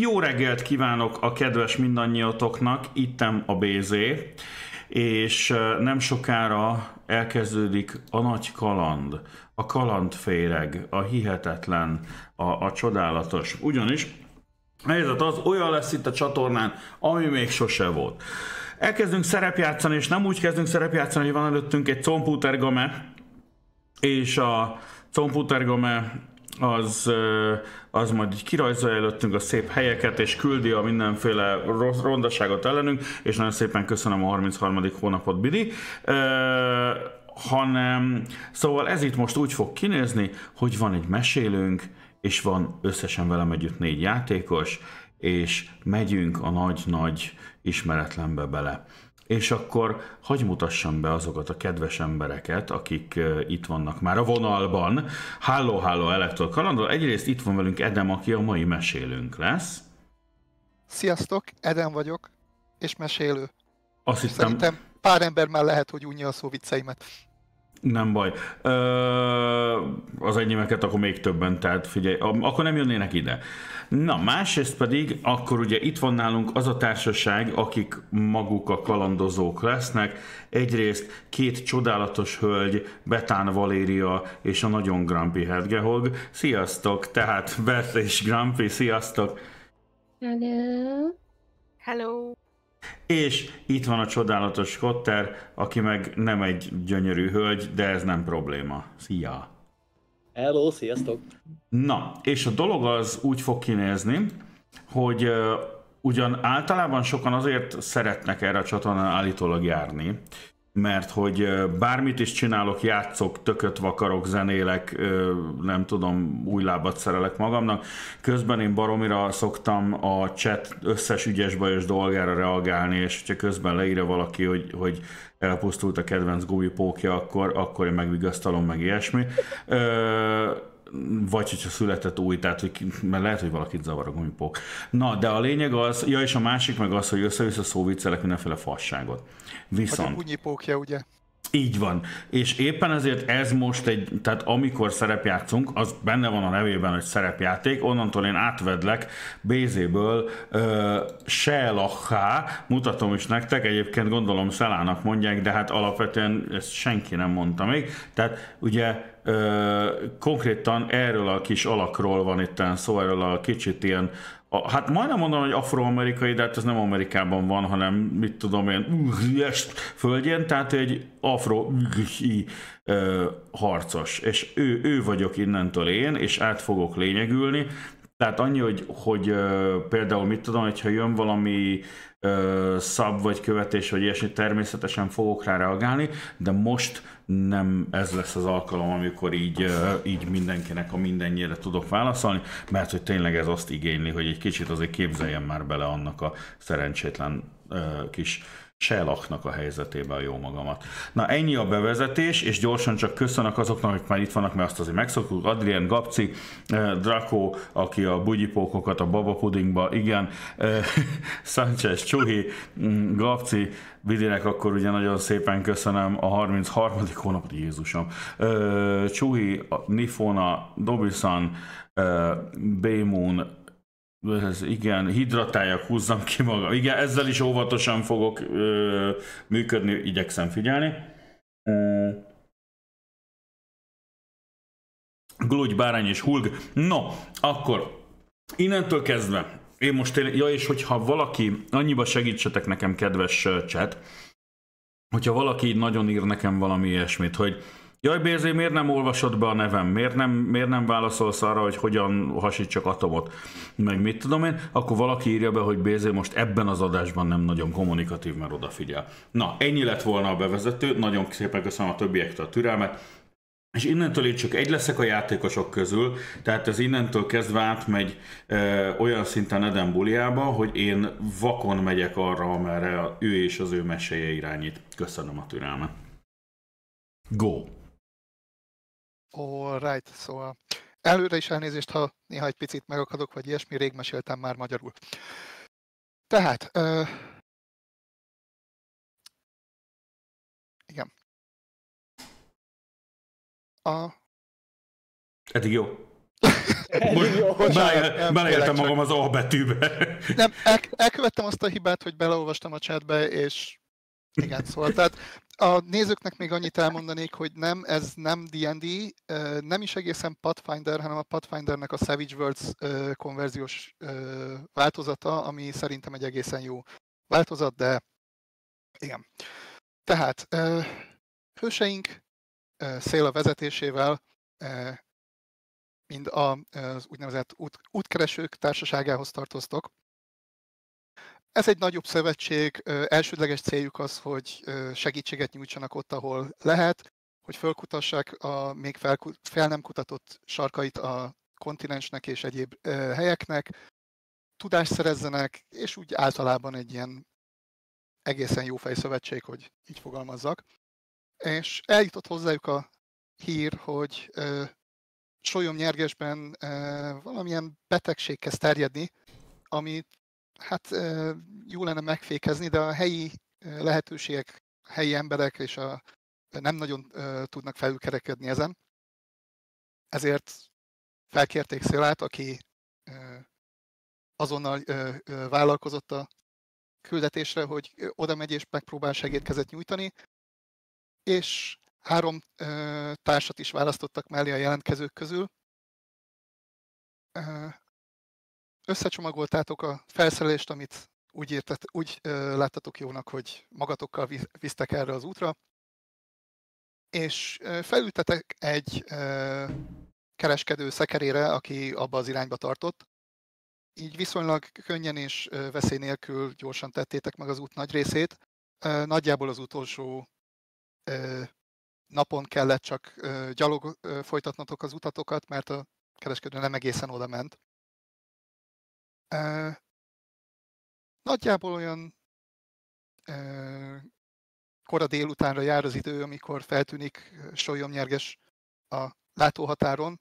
Jó reggelt kívánok a kedves mindannyiatoknak, ittem a BZ, és nem sokára elkezdődik a nagy kaland, a kalandféreg, a hihetetlen, a, a csodálatos. Ugyanis a helyzet az, olyan lesz itt a csatornán, ami még sose volt. Elkezdünk szerepjátszani, és nem úgy kezdünk szerepjátszani, hogy van előttünk egy computergame, és a computergame az, az majd így kirajzolja előttünk a szép helyeket, és küldi a mindenféle rossz, rondaságot ellenünk, és nagyon szépen köszönöm a 33. hónapot, Bidi. Hanem, szóval ez itt most úgy fog kinézni, hogy van egy mesélőnk, és van összesen velem együtt négy játékos, és megyünk a nagy-nagy ismeretlenbe bele. És akkor hagy mutassam be azokat a kedves embereket, akik itt vannak már a vonalban. Halló, halló, Elektor Kalandor. Egyrészt itt van velünk Edem, aki a mai mesélőnk lesz. Sziasztok, Edem vagyok, és mesélő. Azt hittem... Szerintem pár ember már lehet, hogy unja a szó vicceimet. Nem baj. Ö, az enyémeket akkor még többen, tehát figyelj, akkor nem jönnének ide. Na, másrészt pedig, akkor ugye itt van nálunk az a társaság, akik maguk a kalandozók lesznek. Egyrészt két csodálatos hölgy, Betán Valéria és a nagyon Grumpy Hedgehog. Sziasztok! Tehát Beth és Grumpy, sziasztok! Hello. Hello. És itt van a csodálatos Kotter, aki meg nem egy gyönyörű hölgy, de ez nem probléma. Szia! Hello, sziasztok! Na, és a dolog az úgy fog kinézni, hogy uh, ugyan általában sokan azért szeretnek erre a csatornán állítólag járni, mert hogy bármit is csinálok, játszok, tököt vakarok, zenélek, nem tudom, új lábat szerelek magamnak. Közben én baromira szoktam a chat összes ügyes bajos dolgára reagálni, és hogyha közben leírja valaki, hogy, hogy elpusztult a kedvenc gumipókja, akkor, akkor én megvigasztalom meg ilyesmi vagy hogyha született új, tehát hogy, mert lehet, hogy valakit zavar a gumipók. Na, de a lényeg az, ja és a másik meg az, hogy össze-vissza szóviccelek mindenféle fasságot. Viszont... Vagy a gumipókja, ugye? Így van. És éppen ezért ez most egy, tehát amikor szerepjátszunk, az benne van a nevében, hogy szerepjáték, onnantól én átvedlek BZ-ből Selachá, mutatom is nektek, egyébként gondolom Szelának mondják, de hát alapvetően ezt senki nem mondta még. Tehát ugye uh, konkrétan erről a kis alakról van itt szó, erről a kicsit ilyen a, hát majdnem mondom, hogy afroamerikai, de hát ez nem Amerikában van, hanem mit tudom én, földjén, tehát egy afro harcos. És ő, ő vagyok innentől én, és át fogok lényegülni. Tehát annyi, hogy, hogy például mit tudom, hogyha jön valami szab vagy követés, vagy ilyesmi, természetesen fogok rá reagálni, de most nem ez lesz az alkalom, amikor így, így mindenkinek a mindennyire tudok válaszolni, mert hogy tényleg ez azt igényli, hogy egy kicsit azért képzeljen már bele annak a szerencsétlen kis Selachnak a helyzetébe a jó magamat. Na ennyi a bevezetés, és gyorsan csak köszönök azoknak, akik már itt vannak, mert azt azért megszoktuk. Adrian Gapci, Draco, aki a bugyipókokat a baba pudingba, igen, Sanchez Csuhi, mm, Gapci, Vidinek akkor ugye nagyon szépen köszönöm a 33. hónapot, Jézusom. Csuhi, Nifona, Dobison, Baymoon, ez igen, hidratáljak, húzzam ki magam. Igen, ezzel is óvatosan fogok ö, működni, igyekszem figyelni. Glógy, bárány és hulg. No, akkor innentől kezdve, én most én, ja és hogyha valaki, annyiba segítsetek nekem, kedves chat, hogyha valaki nagyon ír nekem valami ilyesmit, hogy Jaj, Bérzé, miért nem olvasod be a nevem? Miért nem, miért nem válaszolsz arra, hogy hogyan hasítsak atomot? Meg mit tudom én? Akkor valaki írja be, hogy Bérzé most ebben az adásban nem nagyon kommunikatív, mert odafigyel. Na, ennyi lett volna a bevezető. Nagyon szépen köszönöm a többiektől a türelmet. És innentől én csak egy leszek a játékosok közül, tehát ez innentől kezdve átmegy e, olyan szinten Eden buliába, hogy én vakon megyek arra, amerre ő és az ő meséje irányít. Köszönöm a türelmet. Go! Alright, szóval előre is elnézést, ha néha egy picit megakadok, vagy ilyesmi, rég meséltem már magyarul. Tehát, uh, igen. A... Eddig jó. Most Jó. Bocsánat, bele- nem, beleéltem tényleg magam az A betűbe. Nem, el, elkövettem azt a hibát, hogy beleolvastam a chatbe, és igen, szóval tehát a nézőknek még annyit elmondanék, hogy nem, ez nem D&D, nem is egészen Pathfinder, hanem a Pathfindernek a Savage Worlds konverziós változata, ami szerintem egy egészen jó változat, de igen. Tehát hőseink ö, Széla vezetésével mind a, az úgynevezett út, útkeresők társaságához tartoztok. Ez egy nagyobb szövetség, elsődleges céljuk az, hogy segítséget nyújtsanak ott, ahol lehet, hogy fölkutassák a még fel, fel nem kutatott sarkait a kontinensnek és egyéb helyeknek, tudást szerezzenek, és úgy általában egy ilyen egészen jó fejszövetség, hogy így fogalmazzak. És eljutott hozzájuk a hír, hogy ö, Solyom nyergesben ö, valamilyen betegség kezd terjedni, amit hát jó lenne megfékezni, de a helyi lehetőségek, helyi emberek és a nem nagyon tudnak felülkerekedni ezen. Ezért felkérték Szélát, aki azonnal vállalkozott a küldetésre, hogy oda megy és megpróbál segítkezet nyújtani, és három társat is választottak mellé a jelentkezők közül. Összecsomagoltátok a felszerelést, amit úgy, értet, úgy ö, láttatok jónak, hogy magatokkal vi- visztek erre az útra, és ö, felültetek egy ö, kereskedő szekerére, aki abba az irányba tartott. Így viszonylag könnyen és ö, veszély nélkül gyorsan tettétek meg az út nagy részét. Ö, Nagyjából az utolsó ö, napon kellett csak gyalog folytatnotok az utatokat, mert a kereskedő nem egészen oda ment. Nagyjából olyan ö, kora délutánra jár az idő, amikor feltűnik Solyomnyerges a látóhatáron.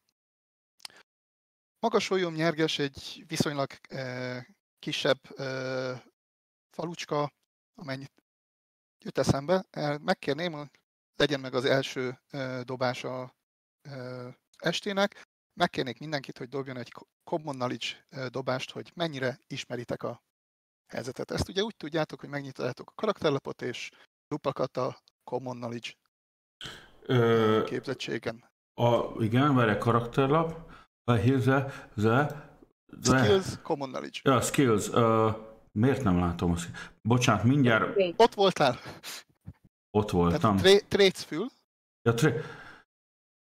Maga Solyomnyerges egy viszonylag ö, kisebb falucska, amennyit jut eszembe. Megkérném, hogy legyen meg az első ö, dobás a ö, estének. Megkérnék mindenkit, hogy dobjon egy Common Knowledge dobást, hogy mennyire ismeritek a helyzetet. Ezt ugye úgy tudjátok, hogy megnyitjátok a karakterlapot, és duplakat a Common Knowledge Ö, képzettségen. a, igen, várj, karakterlap. Ze, ze, ze. Skills, Common Knowledge. Ja, skills. Uh, miért nem látom azt? Bocsánat, mindjárt Ott voltál? ott voltam. Tehát tra- fül, Ja, tre-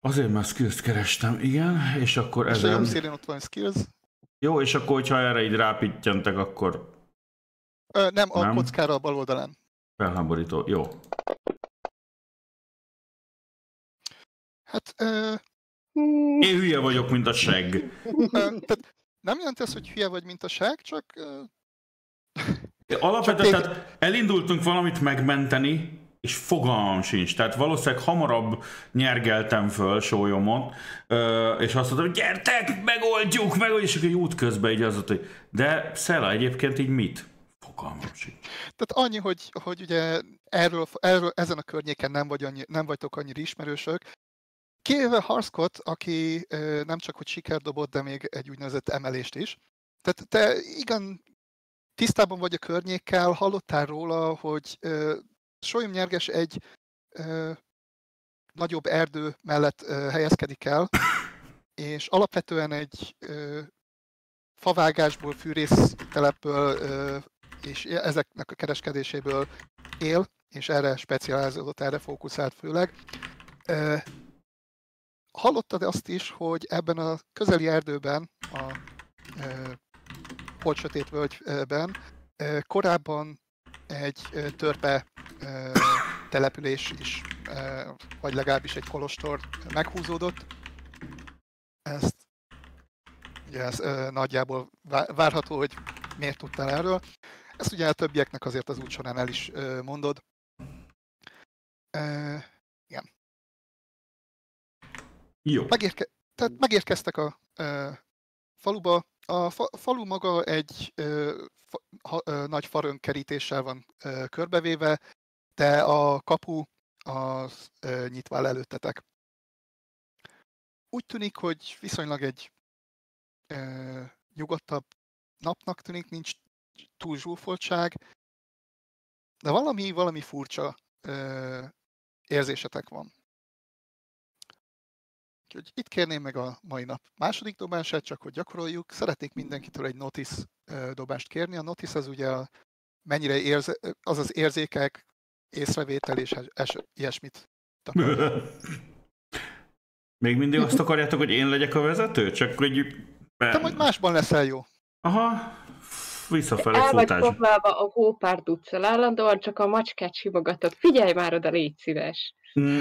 Azért már skills kerestem, igen, és akkor a ezen... jobb szélén ott van skills. Jó, és akkor, hogyha erre így rápittyentek, akkor Ö, nem, a Nem. kockára a bal oldalán. felháborító. Jó. Hát, ö, Én hülye vagyok, mint a segg. ö, tehát nem jelenti azt, hogy hülye vagy, mint a ság, csak ö, Alapvetően tehát elindultunk valamit megmenteni, és fogalmam sincs. Tehát valószínűleg hamarabb nyergeltem föl sólyomot, és azt mondtam, hogy gyertek, megoldjuk, megoldjuk, és akkor út közben így az volt, hogy de Szela egyébként így mit? Fogalmam sincs. Tehát annyi, hogy, hogy ugye erről, erről, ezen a környéken nem, vagy annyi, nem vagytok annyira ismerősök. Kivéve Harskot, aki nem csak hogy sikert dobott, de még egy úgynevezett emelést is. Tehát te igen tisztában vagy a környékkel, hallottál róla, hogy ö, Solyom Nyerges egy ö, nagyobb erdő mellett ö, helyezkedik el, és alapvetően egy ö, favágásból, fűrésztelepből ö, és ezeknek a kereskedéséből él, és erre specializálódott, erre fókuszált főleg. Ö, Hallottad azt is, hogy ebben a közeli erdőben, a ö, holtsötét völgyben ö, korábban egy törpe település is, vagy legalábbis egy kolostor meghúzódott. Ezt ugye ez nagyjából vá- várható, hogy miért tudtál erről. Ezt ugye a többieknek azért az út során el is mondod. Ö, Jó. Megérke- tehát megérkeztek a faluba. A fa- falu maga egy ö, fa- ha, ö, nagy farönkerítéssel van ö, körbevéve, de a kapu az ö, nyitva áll előttetek. Úgy tűnik, hogy viszonylag egy ö, nyugodtabb napnak tűnik, nincs túl zsúfoltság, de valami, valami furcsa ö, érzésetek van. Úgyhogy itt kérném meg a mai nap második dobását, csak hogy gyakoroljuk. Szeretnék mindenkitől egy notice ö, dobást kérni. A notice az ugye a, mennyire érze, az az érzékek, észrevétel és es, es, ilyesmit. Még mindig azt akarjátok, hogy én legyek a vezető? Csak hogy... Te majd másban leszel jó. Aha, visszafelé El vagy futás. foglalva a hópárt utcán, állandóan csak a macskát simogatod. Figyelj már oda, légy szíves. Mm.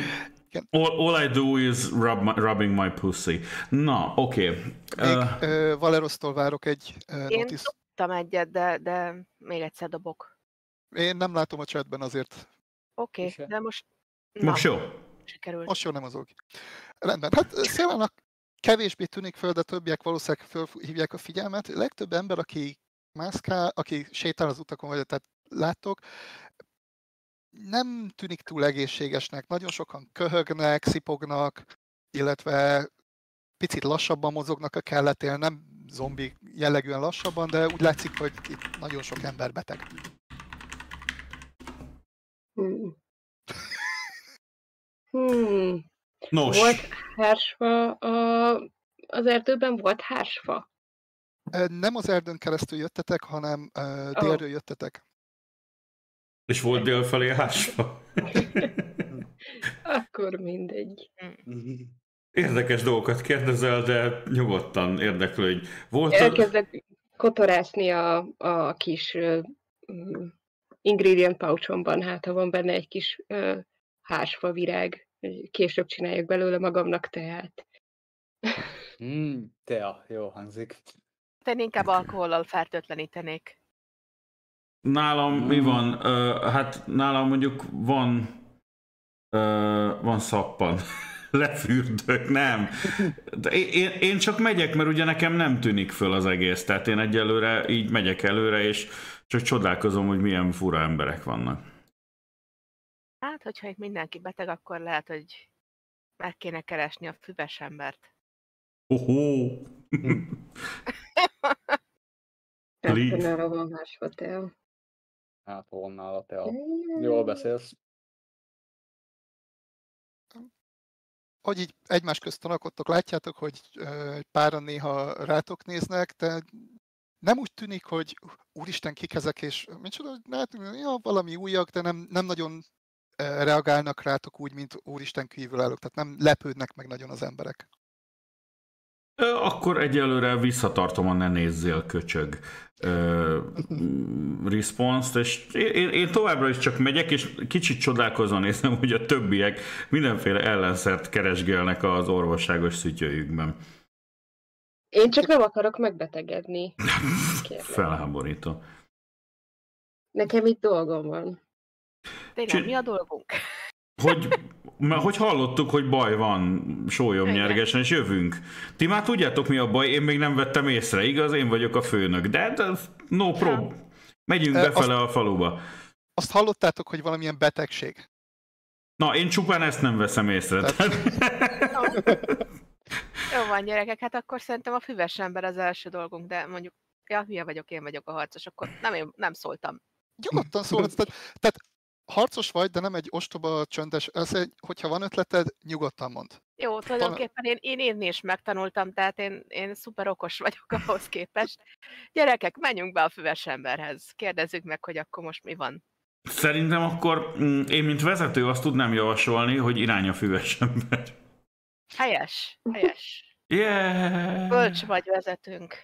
All, all I do is rub my, rubbing my pussy. Na, oké. Okay. Még Uh, Valerosztól várok egy ö, Én notice. tudtam egyet, de, de még egyszer dobok. Én nem látom a chatben azért. Oké, okay, de most... Na, most jó. sikerült. Most jó nem mozog. Rendben. Hát Szilvának kevésbé tűnik föl, de többiek valószínűleg fölhívják a figyelmet. Legtöbb ember, aki mászkál, aki sétál az utakon, vagy tehát láttok, nem tűnik túl egészségesnek. Nagyon sokan köhögnek, szipognak, illetve picit lassabban mozognak a kelletél, nem zombi jellegűen lassabban, de úgy látszik, hogy itt nagyon sok ember beteg. Hmm. Hmm. Nos, Volt hársfa a... az erdőben volt hársfa. Nem az erdőn keresztül jöttetek, hanem Ó. délről jöttetek. És volt délfelé hásva. Akkor mindegy. Érdekes dolgokat kérdezel, de nyugodtan érdeklődj. Volt Elkezdek kotorászni a, a kis uh, mm, ingredient pouchomban, hát ha van benne egy kis uh, hársfa virág, később csináljak belőle magamnak teát. Mm, tea, jó hangzik. Én inkább alkohollal fertőtlenítenék. Nálam mi van? Ö, hát nálam mondjuk van ö, van szappan. Lefürdök, nem. De én, én, csak megyek, mert ugye nekem nem tűnik föl az egész. Tehát én egyelőre így megyek előre, és csak csodálkozom, hogy milyen fura emberek vannak. Hát, hogyha itt mindenki beteg, akkor lehet, hogy meg kéne keresni a füves embert. Ohó! Nála van hársfa tea. Hát hol nála tea. Jól beszélsz. hogy így egymás közt tanakodtok, látjátok, hogy páran néha rátok néznek, de nem úgy tűnik, hogy úristen, kik ezek, és micsoda, hogy látunk, ja, valami újak, de nem, nem nagyon reagálnak rátok úgy, mint úristen kívülállók, tehát nem lepődnek meg nagyon az emberek. Akkor egyelőre visszatartom a ne nézzél köcsög ö, response-t, és én, én továbbra is csak megyek, és kicsit csodálkozva nézem, hogy a többiek mindenféle ellenszert keresgélnek az orvosságos szütyőjükben. Én csak nem akarok megbetegedni. Felháborító. Nekem itt dolgom van. Tényleg, Csin- mi a dolgunk? Hogy, mert hogy hallottuk, hogy baj van sólyom Igen. nyergesen, és jövünk. Ti már tudjátok, mi a baj, én még nem vettem észre, igaz? Én vagyok a főnök, de, de no prob. Megyünk Ö, befele a faluba. Azt hallottátok, hogy valamilyen betegség. Na, én csupán ezt nem veszem észre. Jó van, gyerekek, hát akkor szerintem a füves ember az első dolgunk, de mondjuk, ja, hülye vagyok, én vagyok a harcos, akkor nem, én, nem szóltam. Nyugodtan szólhatsz, tehát, tehát harcos vagy, de nem egy ostoba, csöndes, ez egy, hogyha van ötleted, nyugodtan mond. Jó, tulajdonképpen én, én, én is megtanultam, tehát én, én szuper okos vagyok ahhoz képest. Gyerekek, menjünk be a füves emberhez. Kérdezzük meg, hogy akkor most mi van. Szerintem akkor mm, én, mint vezető, azt tudnám javasolni, hogy irány a füves ember. Helyes, helyes. Yeah! Bölcs vagy vezetünk.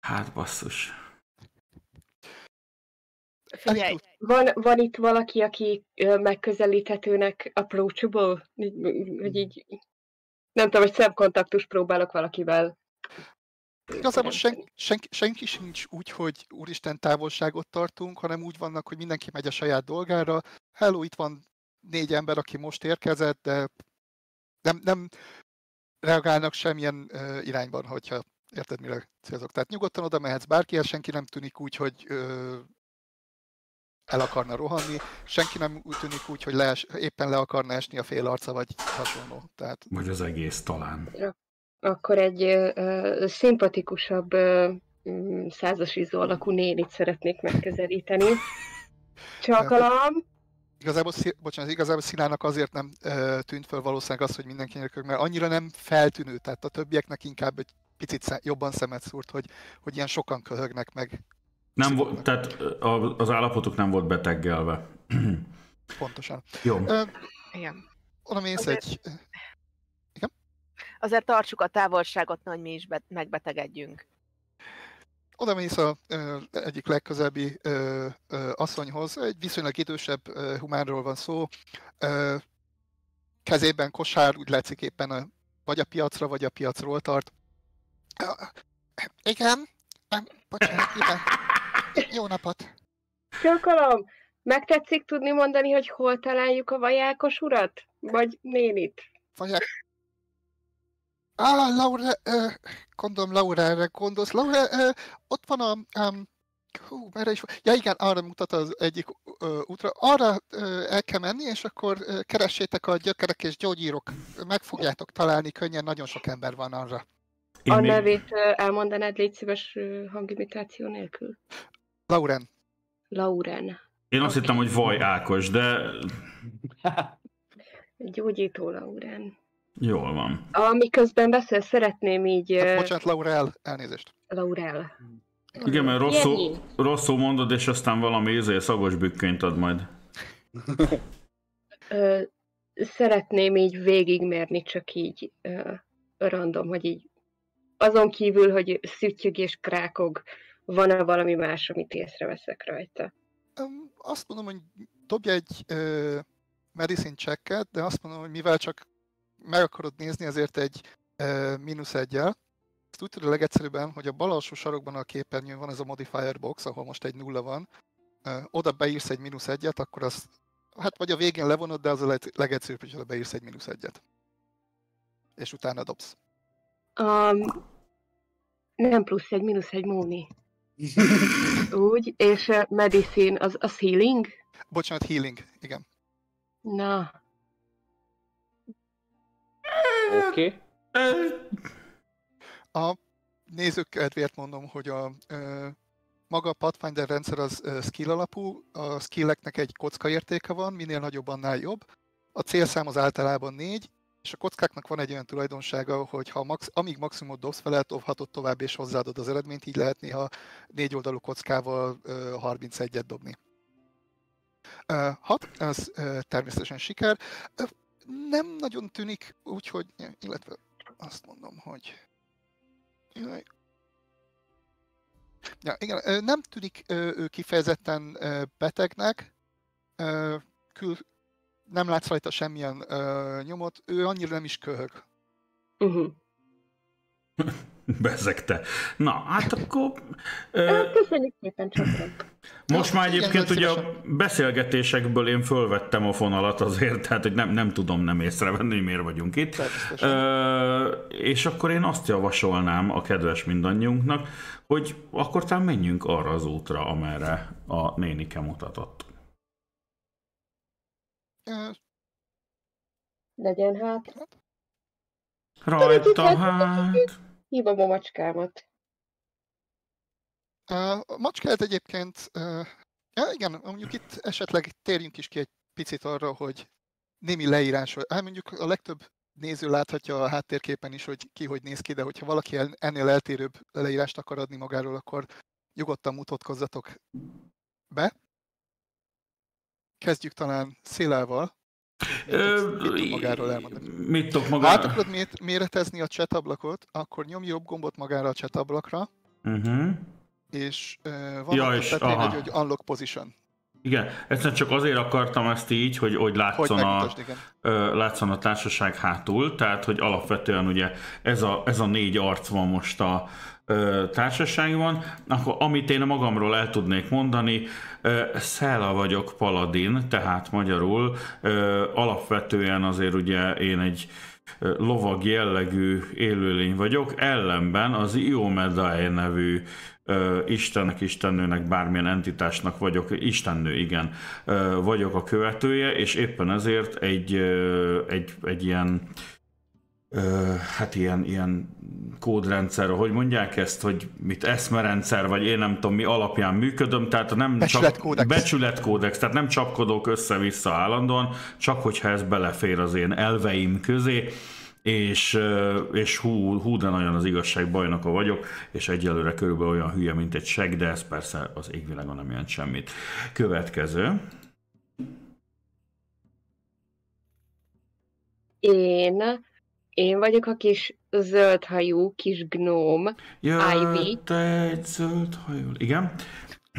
Hát basszus. Figyelj, Van, van itt valaki, aki ö, megközelíthetőnek approachable? Hogy így, nem tudom, hogy szemkontaktus próbálok valakivel. Igazából sen, senki, senki sincs úgy, hogy úristen távolságot tartunk, hanem úgy vannak, hogy mindenki megy a saját dolgára. Hello, itt van négy ember, aki most érkezett, de nem, nem reagálnak semmilyen uh, irányban, hogyha érted, mire célzok. Tehát nyugodtan oda mehetsz bárkihez, senki nem tűnik úgy, hogy uh, el akarna rohanni, senki nem úgy tűnik úgy, hogy lees, éppen le akarna esni a fél arca, vagy hasonló. Tehát Vagy az egész talán. Akkor egy ö, szimpatikusabb ö, mm, százasízó alakú nénit szeretnék megközelíteni. Csakalom. Igazából, bocsánat, igazából Szilának azért nem ö, tűnt föl valószínűleg az, hogy mindenkinek ők, mert annyira nem feltűnő, tehát a többieknek inkább egy picit sze- jobban szemet szúrt, hogy, hogy ilyen sokan köhögnek meg. Nem volt, tehát az állapotuk nem volt beteggelve. Pontosan. Jó. Ö, Igen. oda mész Azért- egy... Azért tartsuk a távolságot, hogy mi is be- megbetegedjünk. Oda mész a ö, egyik legközelebbi ö, ö, asszonyhoz, egy viszonylag idősebb ö, humánról van szó, ö, kezében kosár, úgy látszik éppen a, vagy a piacra, vagy a piacról tart. Ö, Igen, nem, bocsánat, igen. Jó napot. Csakalom. Megtetszik tudni mondani, hogy hol találjuk a vajákos urat? Vagy nénit? Vagy Ah, Laura, ö, gondolom Laura-ra gondolsz. Laura, ö, ott van a... Um, hú, merre is van? Ja igen, arra mutat az egyik ö, útra. Arra ö, el kell menni, és akkor ö, keressétek a gyökerek és gyógyírok. Meg fogjátok találni könnyen, nagyon sok ember van arra. Én A még- nevét elmondanád, légy szíves hangimitáció nélkül. Lauren. Lauren. Én azt hittem, hogy Vaj Ákos, de Gyógyító Lauren. jól van. Amiközben beszél, szeretném így... Hát, bocsánat, Laurel, elnézést. Laurel. Igen, mert rosszul, Jenny. rosszul mondod, és aztán valami izé, szagos bükkönyt ad majd. Ö, szeretném így végigmérni, csak így ö, random, hogy így azon kívül, hogy szüttyög és krákog, van-e valami más, amit észreveszek rajta? Azt mondom, hogy dobj egy ö, medicine checket, de azt mondom, hogy mivel csak meg akarod nézni, ezért egy ö, mínusz egyel. Ezt úgy tudod legegyszerűbben, hogy a bal alsó sarokban a képernyőn van ez a modifier box, ahol most egy nulla van. Ö, oda beírsz egy mínusz egyet, akkor az, hát vagy a végén levonod, de az a leg- legegyszerűbb, hogy oda beírsz egy mínusz egyet. És utána dobsz. Um, nem plusz egy, mínusz egy móni. Úgy, és uh, medicine, az, az healing? Bocsánat, healing, igen. Na, Oké. A nézők kedvéért mondom, hogy a ö, maga a Pathfinder rendszer az ö, skill alapú, a skilleknek egy kocka értéke van, minél nagyobb, annál jobb. A célszám az általában négy, és a kockáknak van egy olyan tulajdonsága, hogy ha max, amíg maximumot dobsz fel, dobhatod tovább és hozzáadod az eredményt, így lehet néha négy oldalú kockával ö, 31-et dobni. Ö, hat, ez ö, természetesen siker. Nem nagyon tűnik úgy, hogy, illetve azt mondom, hogy Jaj. Ja, igen, nem tűnik ő kifejezetten betegnek, kül, nem látsz rajta semmilyen ö, nyomot, ő annyira nem is köhög. uh-huh. Bezegte. Na, hát akkor... Ö, köszönjük szépen, most már igen, egyébként nagy ugye a beszélgetésekből én fölvettem a fonalat azért, tehát hogy nem, nem tudom nem észrevenni, hogy miért vagyunk itt. Ö, és akkor én azt javasolnám a kedves mindannyiunknak, hogy akkor talán menjünk arra az útra, amerre a nénike mutatott. Ö, Legyen hát. Rajta hát... Hívom a macskámat. A macskát egyébként, ja igen, mondjuk itt esetleg térjünk is ki egy picit arra, hogy némi leírás, hát mondjuk a legtöbb néző láthatja a háttérképen is, hogy ki hogy néz ki, de hogyha valaki ennél eltérőbb leírást akar adni magáról, akkor nyugodtan mutatkozzatok be. Kezdjük talán Szélával. Mit magáról elmondani? Mit tudok Ha át magáról? akarod méretezni a chat ablakot, akkor nyomj jobb gombot magára a chat ablakra, Uh-huh. és ö, van Ja, a és- egy, hogy unlock position, Igen, egyszerűen csak azért akartam ezt így, hogy, hogy hogy látszon a, igen. ö, látszon a társaság hátul, tehát hogy alapvetően ugye ez a, ez a négy arc van most a ö, társaságban, akkor amit én magamról el tudnék mondani, ö, Szella vagyok paladin, tehát magyarul alapvetően azért ugye én egy lovag jellegű élőlény vagyok, ellenben az Iomedae nevű istennek, istennőnek, bármilyen entitásnak vagyok, istennő, igen, vagyok a követője, és éppen ezért egy, egy, egy ilyen hát ilyen, ilyen kódrendszer, hogy mondják ezt, hogy mit eszmerendszer, vagy én nem tudom mi alapján működöm, tehát nem Becsületkódex. csak becsületkódex, tehát nem csapkodok össze-vissza állandóan, csak hogyha ez belefér az én elveim közé, és, ö, és hú, hú, de nagyon az igazság bajnoka vagyok, és egyelőre körülbelül olyan hülye, mint egy seg, de ez persze az égvilágon nem jelent semmit. Következő. Én, én vagyok a kis zöldhajú kis gnóm, Ivy. Jött egy zöld hajó. Igen?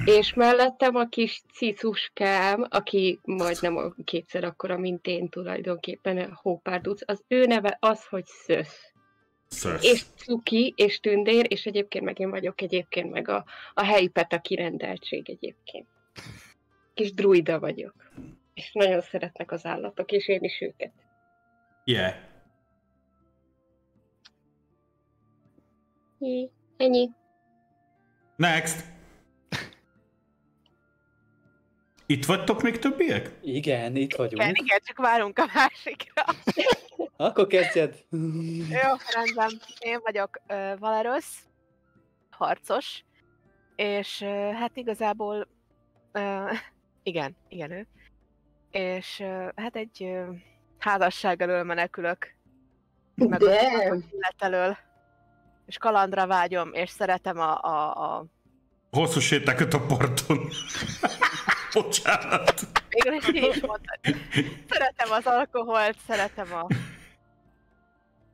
és mellettem a kis cicuskám, aki majdnem a kétszer akkora, mint én tulajdonképpen, hópárduc. Az ő neve az, hogy Szösz. Szösz. És cuki, és tündér, és egyébként meg én vagyok egyébként meg a, a helyi peta kirendeltség egyébként. Kis druida vagyok. És nagyon szeretnek az állatok, és én is őket. Yeah. Hi, Ennyi. Next. Itt vagytok még többiek? Igen, itt Igen, vagyunk. igen, csak várunk a másikra. Akkor kezdjed. Jó, rendben. Én vagyok uh, Valeros, harcos, és uh, hát igazából uh, igen, igen ő. És uh, hát egy uh, házasság elől menekülök. Meg a De, élet elől. És kalandra vágyom, és szeretem a, a, a Hosszú sétákat a parton. Bocsánat. Végül is így mondtad. Szeretem az alkoholt, szeretem a...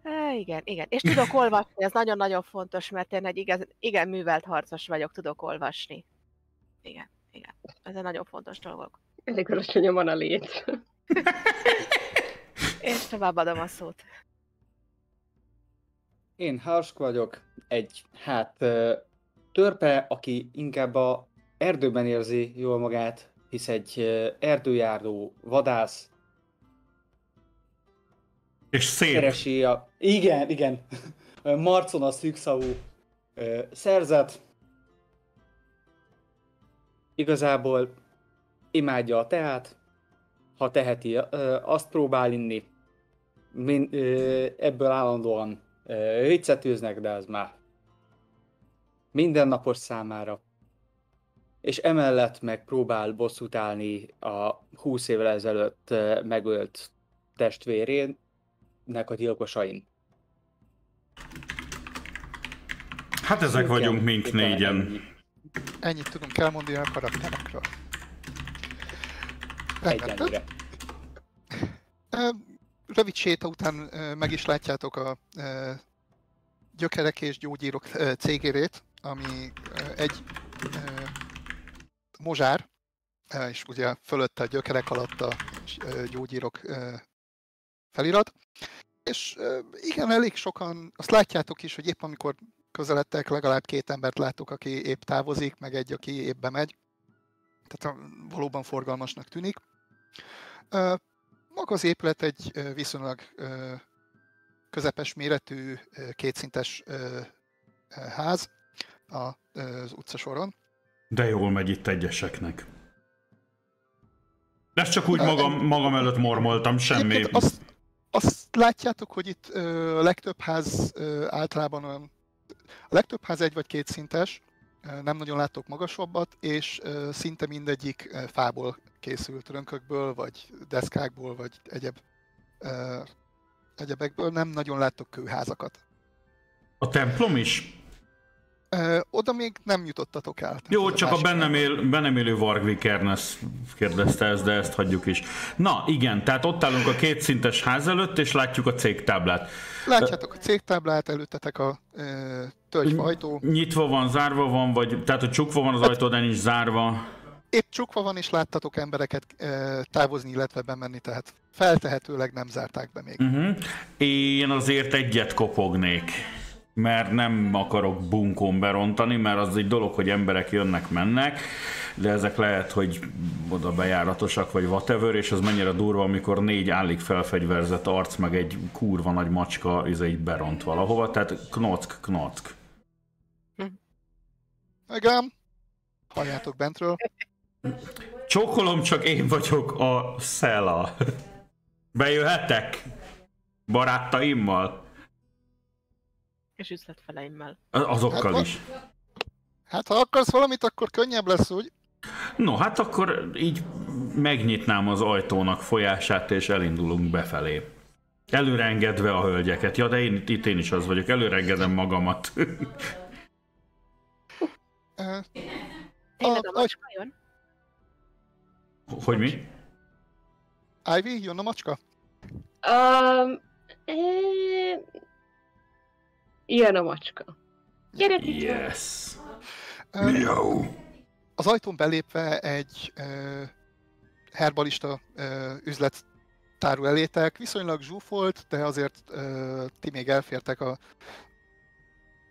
É, igen, igen. És tudok olvasni, ez nagyon-nagyon fontos, mert én egy igen, igen művelt harcos vagyok, tudok olvasni. Igen, igen. Ez egy nagyon fontos dolgok. elég alacsonyan van a lét. És továbbadom a szót. Én Harsk vagyok, egy hát törpe, aki inkább a erdőben érzi jól magát, hisz egy erdőjáró vadász, És szép. keresi a... Igen, igen. Marcon a szűkszavú szerzet. Igazából imádja a teát, ha teheti, azt próbál inni. Ebből állandóan viccetűznek, de az már mindennapos számára. És emellett meg próbál bosszút állni a 20 évvel ezelőtt megölt testvérének a gyilkosain. Hát ezek vagyunk mink négyen. ennyi. Ennyit tudunk elmondani a karakterekről. Egyenlőre. Rövid séta után meg is látjátok a gyökerek és gyógyírok cégérét, ami egy mozsár, és ugye fölötte a gyökerek alatt a gyógyírok felirat. És igen, elég sokan, azt látjátok is, hogy épp amikor közeledtek, legalább két embert láttok, aki épp távozik, meg egy, aki épp bemegy. Tehát valóban forgalmasnak tűnik. Maga az épület egy viszonylag közepes méretű, kétszintes ház az utcasoron. De jól megy itt egyeseknek. Ezt csak úgy magam, magam előtt mormoltam, semmi. Azt, azt látjátok, hogy itt a legtöbb ház általában olyan, a legtöbb ház egy vagy két szintes, ö, nem nagyon láttok magasabbat, és szinte mindegyik fából készült, rönkökből, vagy deszkákból, vagy egyeb, ö, egyebekből, nem nagyon láttok kőházakat. A templom is? Ö, oda még nem jutottatok el. Jó, csak a másik bennem, él, bennem élő Vargvikernes kérdezte ezt, de ezt hagyjuk is. Na, igen, tehát ott állunk a kétszintes ház előtt, és látjuk a cégtáblát. Látjátok a cégtáblát, előttetek a ö, tölgyfajtó. Nyitva van, zárva van, vagy tehát, hogy csukva van az ajtó, de nincs zárva. épp csukva van, és láttatok embereket ö, távozni, illetve bemenni, tehát feltehetőleg nem zárták be még. Uh-huh. Én azért egyet kopognék, mert nem akarok bunkón berontani, mert az egy dolog, hogy emberek jönnek-mennek, de ezek lehet, hogy oda bejáratosak, vagy whatever, és az mennyire durva, amikor négy állig felfegyverzett arc, meg egy kurva nagy macska izé így beront valahova, tehát knock, knock. Igen, halljátok bentről. Csókolom, csak én vagyok a Szela. Bejöhetek? Barátaimmal? És üzletfeleimmel. Azokkal Hát, is. Hát ha akarsz valamit, akkor könnyebb lesz úgy. No, hát akkor így megnyitnám az ajtónak folyását, és elindulunk befelé. Előreengedve a hölgyeket. Ja, de én itt én is az vagyok, előreengedem magamat. Tényleg a a- macska jön? Hogy mi? Ivy, jön a macska? Um, Jön a macska. Gyere. Yes. Jó. Az ajtón belépve egy ö, herbalista ö, üzlet tárul elétek, viszonylag zsúfolt, de azért ö, ti még elfértek a...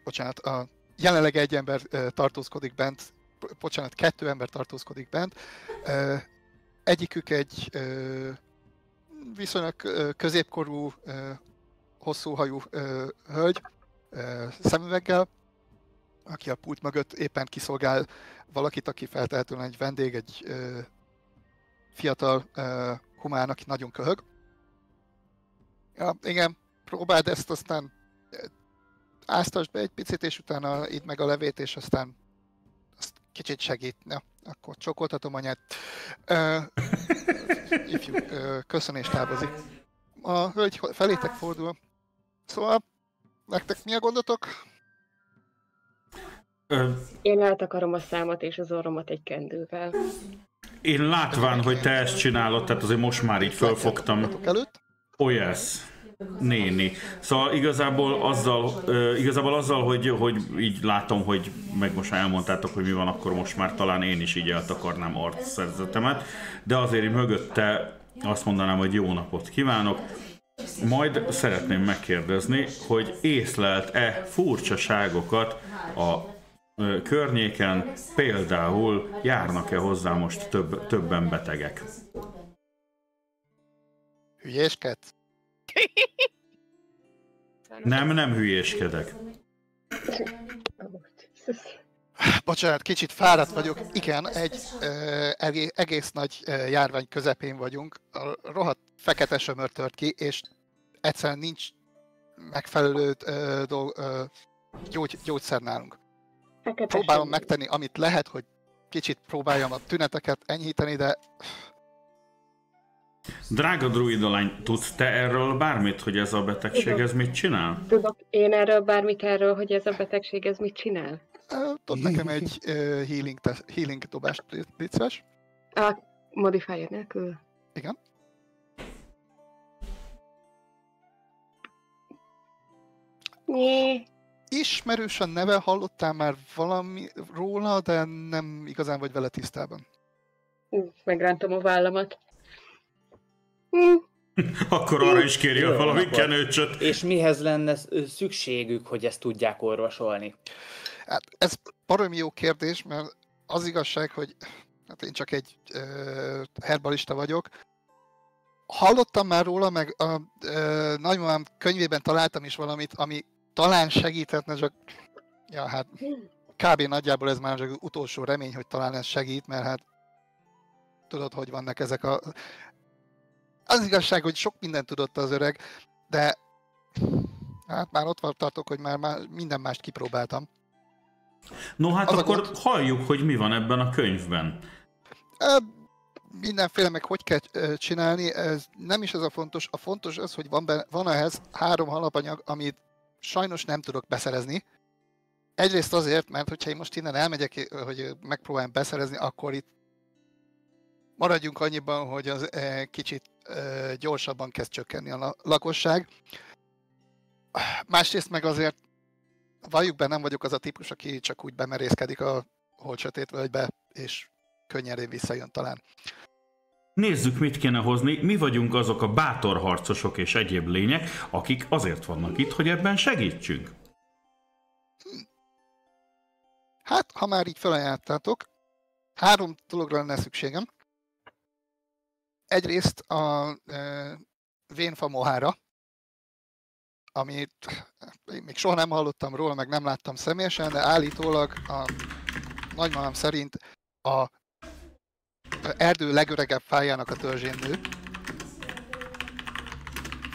Bocsánat, a, jelenleg egy ember ö, tartózkodik bent, bo- bocsánat, kettő ember tartózkodik bent. Ö, egyikük egy ö, viszonylag középkorú, ö, hosszú hajú ö, hölgy, szemüveggel, aki a pult mögött éppen kiszolgál valakit, aki feltehetően egy vendég, egy ö, fiatal ö, humán, aki nagyon köhög. Ja, igen, próbáld ezt, aztán áztasd be egy picit, és utána idd meg a levét, és aztán azt kicsit segít. Ja, akkor csokoltatom anyát. Ö, ifjú ö, köszönést távozik. A hölgy felétek fordul. Szóval, nektek mi a gondotok? Ö, Én eltakarom a számat és az orromat egy kendővel. Én látván, hogy te ezt csinálod, tehát azért most már így fölfogtam. Előtt? Oh yes. Néni. Szóval igazából azzal, ö, igazából azzal hogy, hogy így látom, hogy meg most már elmondtátok, hogy mi van, akkor most már talán én is így eltakarnám arcszerzetemet, de azért így mögötte azt mondanám, hogy jó napot kívánok. Majd szeretném megkérdezni, hogy észlelt-e furcsaságokat a környéken, például járnak-e hozzá most több, többen betegek? Hülyéskedsz? Nem, nem hülyéskedek. Bocsánat, kicsit fáradt vagyok. Igen, egy ö, egész, nagy járvány közepén vagyunk. A rohadt fekete sömör tört ki, és egyszerűen nincs megfelelő ö, dolg, ö, gyógy, gyógyszer nálunk. Fekete Próbálom megtenni, amit lehet, hogy kicsit próbáljam a tüneteket enyhíteni, de Drága druidolány, tudsz te erről bármit, hogy ez a betegség ez mit csinál? Tudok én erről bármit erről, hogy ez a betegség ez mit csinál? Tudod nekem egy healing, te- healing dobást, légy szíves. A modifier nélkül? Igen. Ismerős a neve, hallottál már valami róla, de nem igazán vagy vele tisztában. Ú, Megrántom a vállamat. Hm, Akkor arra is kérjél valami kenőcsöt. És mihez lenne szükségük, hogy ezt tudják orvosolni? Hát ez baromi jó kérdés, mert az igazság, hogy hát én csak egy ö, herbalista vagyok. Hallottam már róla, meg a ö, nagymamám könyvében találtam is valamit, ami talán segíthetne, csak ja, hát kb. nagyjából ez már csak az utolsó remény, hogy talán ez segít, mert hát tudod, hogy vannak ezek a... Az igazság, hogy sok mindent tudott az öreg, de hát már ott tartok, hogy már, már minden mást kipróbáltam. No hát Az akkor gond- halljuk, hogy mi van ebben a könyvben. Ö, Mindenféle meg hogy kell csinálni, ez nem is ez a fontos. A fontos az, hogy van, benne, van ehhez három alapanyag, amit sajnos nem tudok beszerezni. Egyrészt azért, mert hogyha én most innen elmegyek, hogy megpróbáljam beszerezni, akkor itt maradjunk annyiban, hogy az ö, kicsit ö, gyorsabban kezd csökkenni a la- lakosság. Másrészt meg azért valljuk be, nem vagyok az a típus, aki csak úgy bemerészkedik a holt sötét völgybe, és könnyedén visszajön talán. Nézzük, mit kéne hozni. Mi vagyunk azok a bátor harcosok és egyéb lények, akik azért vannak itt, hogy ebben segítsünk. Hát, ha már így felajánlottátok, három dologra lenne szükségem. Egyrészt a e, vénfa mohára, amit még soha nem hallottam róla, meg nem láttam személyesen, de állítólag a nagymamám szerint a erdő legöregebb fájának a törzsén nő.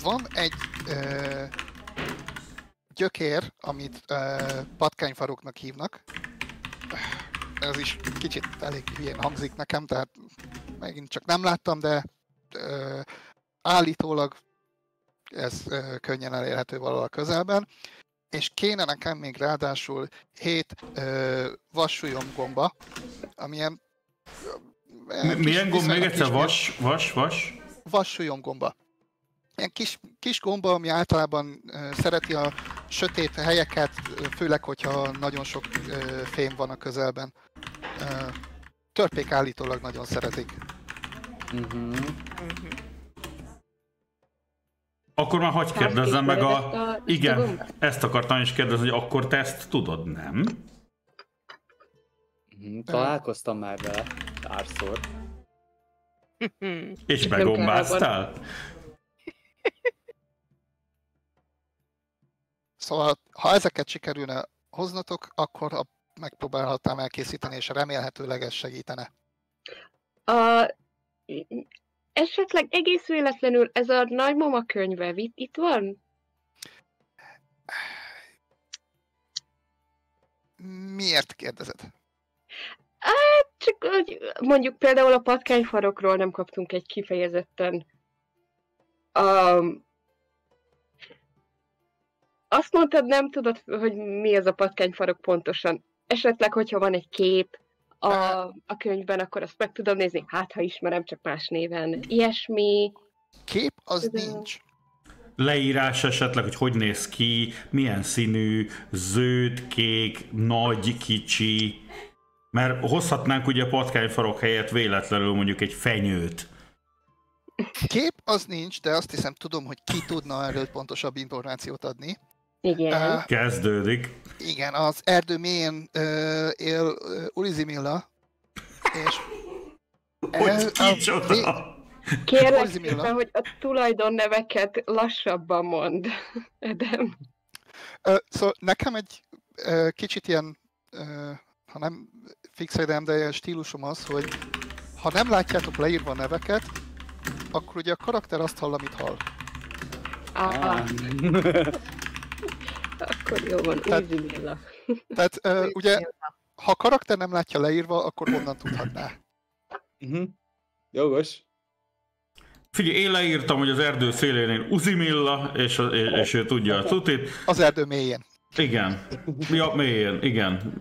Van egy e, gyökér, amit uh, patkányfaroknak hívnak. Ez is kicsit elég hülyén hangzik nekem, tehát megint csak nem láttam, de uh, állítólag ez uh, könnyen elérhető valahol a közelben. És kéne nekem még ráadásul 7 uh, vassúlyomgomba, amilyen... Mi- Milyen gomb? Még egyszer, vas, vas, vas? vassúlyomgomba. Ilyen kis, kis gomba, ami általában ö, szereti a sötét helyeket, főleg, hogyha nagyon sok ö, fém van a közelben. Ö, törpék állítólag nagyon szeretik. Mhm. Mhm. Akkor már hagyj kérdezzem meg a... A- a Igen, gombát? ezt akartam is kérdezni, hogy akkor te ezt tudod, nem? Mhm. Találkoztam már vele párszor. És begombáztál? Szóval, ha ezeket sikerülne hoznatok, akkor a, megpróbálhatnám elkészíteni, és remélhetőleg ez segítene. A, esetleg egész véletlenül ez a nagymama könyve itt, itt van? Miért kérdezed? Csak hogy mondjuk például a patkányfarokról nem kaptunk egy kifejezetten um, azt mondtad, nem tudod, hogy mi ez a patkányfarok pontosan. Esetleg, hogyha van egy kép a, a könyvben, akkor azt meg tudom nézni. Hát, ha ismerem, csak más néven. Ilyesmi. Kép az Tudom. nincs. Leírás esetleg, hogy hogy néz ki, milyen színű, zöld, kék, nagy, kicsi. Mert hozhatnánk ugye a patkányfarok helyett véletlenül mondjuk egy fenyőt. Kép az nincs, de azt hiszem tudom, hogy ki tudna erről pontosabb információt adni. Igen. Uh, Kezdődik. igen, az erdő mélyén uh, él uh, Ulizimilla, és Hogy kicsoda! Kérlek szépen, hogy a tulajdonneveket lassabban mond. Edem. Ö, Szóval nekem egy ö, kicsit ilyen, ö, ha nem fix idem, de ilyen stílusom az, hogy ha nem látjátok leírva a neveket, akkor ugye a karakter azt hall, amit hall. Ah, akkor jó van, Tehát- új Zimilla. Tehát ö, ugye, ha a karakter nem látja leírva, akkor honnan tudhatná? Mhm. Jogos. Figyelj, én leírtam, hogy az erdő szélén én Uzimilla, és, a- és, és ő tudja a tutit. Az erdő mélyén. Igen. Ja, mélyén, igen.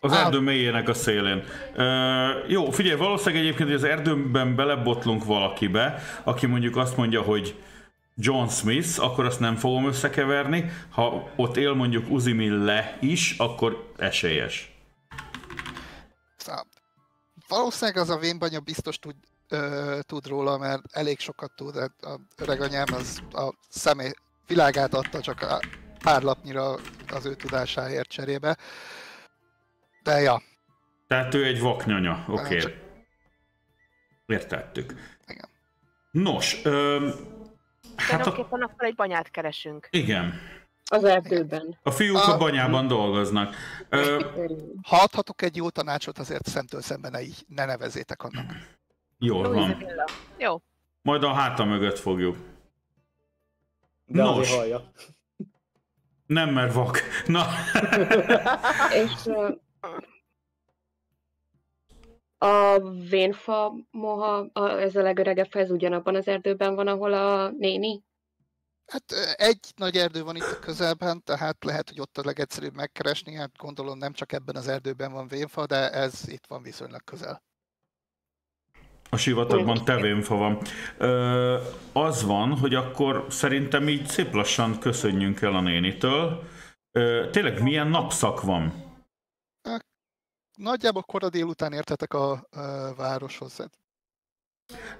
Az erdő mélyének a szélén. Uh, jó, figyelj, valószínűleg egyébként hogy az erdőben belebotlunk valakibe, aki mondjuk azt mondja, hogy John Smith, akkor azt nem fogom összekeverni. Ha ott él mondjuk Uzimille is, akkor esélyes. Valószínűleg az a vénbanya biztos tud, ö, tud róla, mert elég sokat tud. Hát A öreg anyám az a személy világát adta csak a pár lapnyira az ő tudásáért cserébe. De ja, Tehát ő egy vaknyanya, oké. csak- Okay. Értettük. Igen. Nos, öm, hát a, Tulajdonképpen akkor egy banyát keresünk. igen. Az erdőben. A fiúk a A- banyában dolgoznak. Ö, ha adhatok egy jó tanácsot, azért szemtől szemben ne, így, ne nevezzétek annak. jól Louise van. Jó. Majd a háta mögött fogjuk. De Nos. hallja. Nem, mert vak. Na, És ö, a vénfa moha, a, ez a legöregebb fej, ez ugyanabban az erdőben van, ahol a néni? Hát egy nagy erdő van itt a közelben, tehát lehet, hogy ott a legegyszerűbb megkeresni, hát gondolom nem csak ebben az erdőben van vénfa, de ez itt van viszonylag közel. a sivatagban tevénfa van. Ö, az van, hogy akkor szerintem így szép lassan köszönjünk el a nénitől. Ö, tényleg milyen napszak van? Nagyjából kora délután értetek a, a városhoz.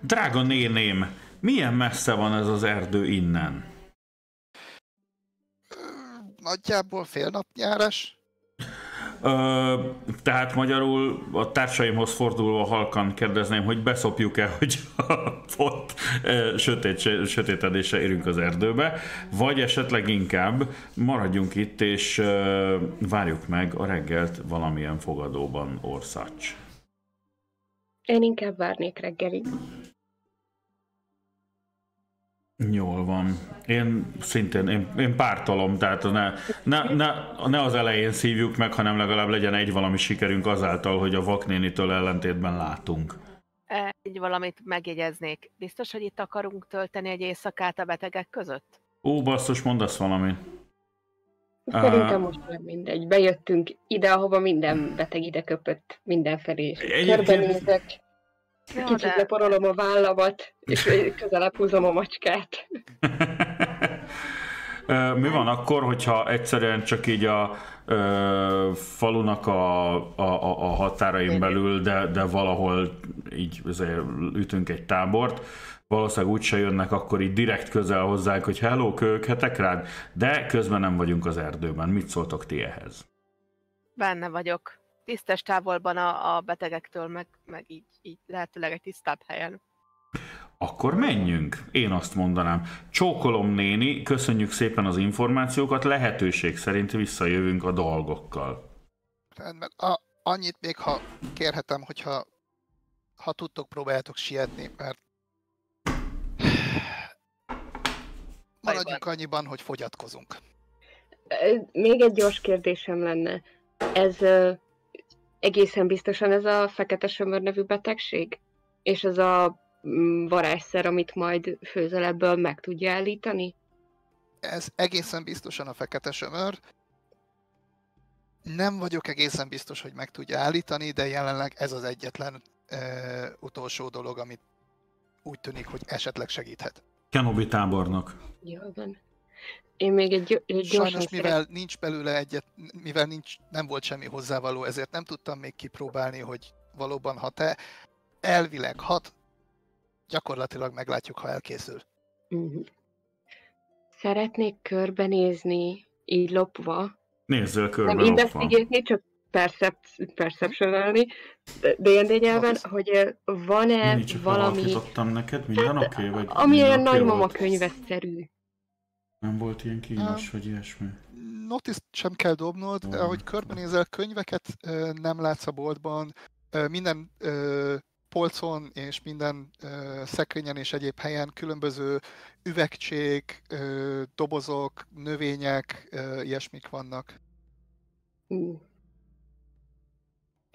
Drága néném, milyen messze van ez az erdő innen? Nagyjából fél napnyárás. Ö, tehát magyarul a társaimhoz fordulva halkan kérdezném, hogy beszopjuk-e, hogy ott sötét, sötétedésre érünk az erdőbe, vagy esetleg inkább maradjunk itt és ö, várjuk meg a reggelt valamilyen fogadóban Orszacs. Én inkább várnék reggelig. Jól van. Én szintén, én, én pártolom, tehát ne, ne, ne, ne az elején szívjuk meg, hanem legalább legyen egy valami sikerünk azáltal, hogy a vaknénitől ellentétben látunk. Egy valamit megjegyeznék. Biztos, hogy itt akarunk tölteni egy éjszakát a betegek között? Ó, basszus, mondasz valamit. Szerintem most már mindegy. Bejöttünk ide, ahova minden beteg ide köpött mindenfelé. Körbenézek, Jó, kicsit de leporolom a vállamat, és közelebb húzom a macskát. Mi van akkor, hogyha egyszerűen csak így a ö, falunak a, a, a, határain belül, de, de valahol így ütünk egy tábort, valószínűleg úgyse jönnek akkor így direkt közel hozzánk, hogy hello, kölkhetek rád, de közben nem vagyunk az erdőben. Mit szóltok ti ehhez? benne vagyok. Tisztes távolban a, a betegektől, meg, meg így, így lehetőleg egy tisztább helyen. Akkor menjünk, én azt mondanám. Csókolom néni, köszönjük szépen az információkat, lehetőség szerint visszajövünk a dolgokkal. Rendben. A, annyit még, ha kérhetem, hogyha ha tudtok, próbáljátok sietni, mert maradjunk annyiban, hogy fogyatkozunk. Még egy gyors kérdésem lenne. Ez egészen biztosan ez a fekete sömör nevű betegség? És ez a mm, varázsszer, amit majd főzel ebből meg tudja állítani? Ez egészen biztosan a fekete sömör. Nem vagyok egészen biztos, hogy meg tudja állítani, de jelenleg ez az egyetlen uh, utolsó dolog, amit úgy tűnik, hogy esetleg segíthet. Kenobi tábornok. Jól van. Én még egy, gy- egy gyorsan Sajnos, mivel nincs belőle egyet, mivel nincs, nem volt semmi hozzávaló, ezért nem tudtam még kipróbálni, hogy valóban hat-e. Elvileg hat, gyakorlatilag meglátjuk, ha elkészül. Mhm. Szeretnék körbenézni, így lopva. Nézzél körbe Nem investigálni, csak percept, perceptionálni D&D nyelven, Max. hogy ö, van-e valami, neked, minden oké? Okay, vagy ami olyan oké nagymama könyveszerű. Nem volt ilyen kínos, vagy ilyesmi? Notice sem kell dobnod, Jó. ahogy körbenézel, könyveket nem látsz a boltban, minden polcon és minden szekrényen és egyéb helyen különböző üvegcsék, dobozok, növények, ilyesmik vannak.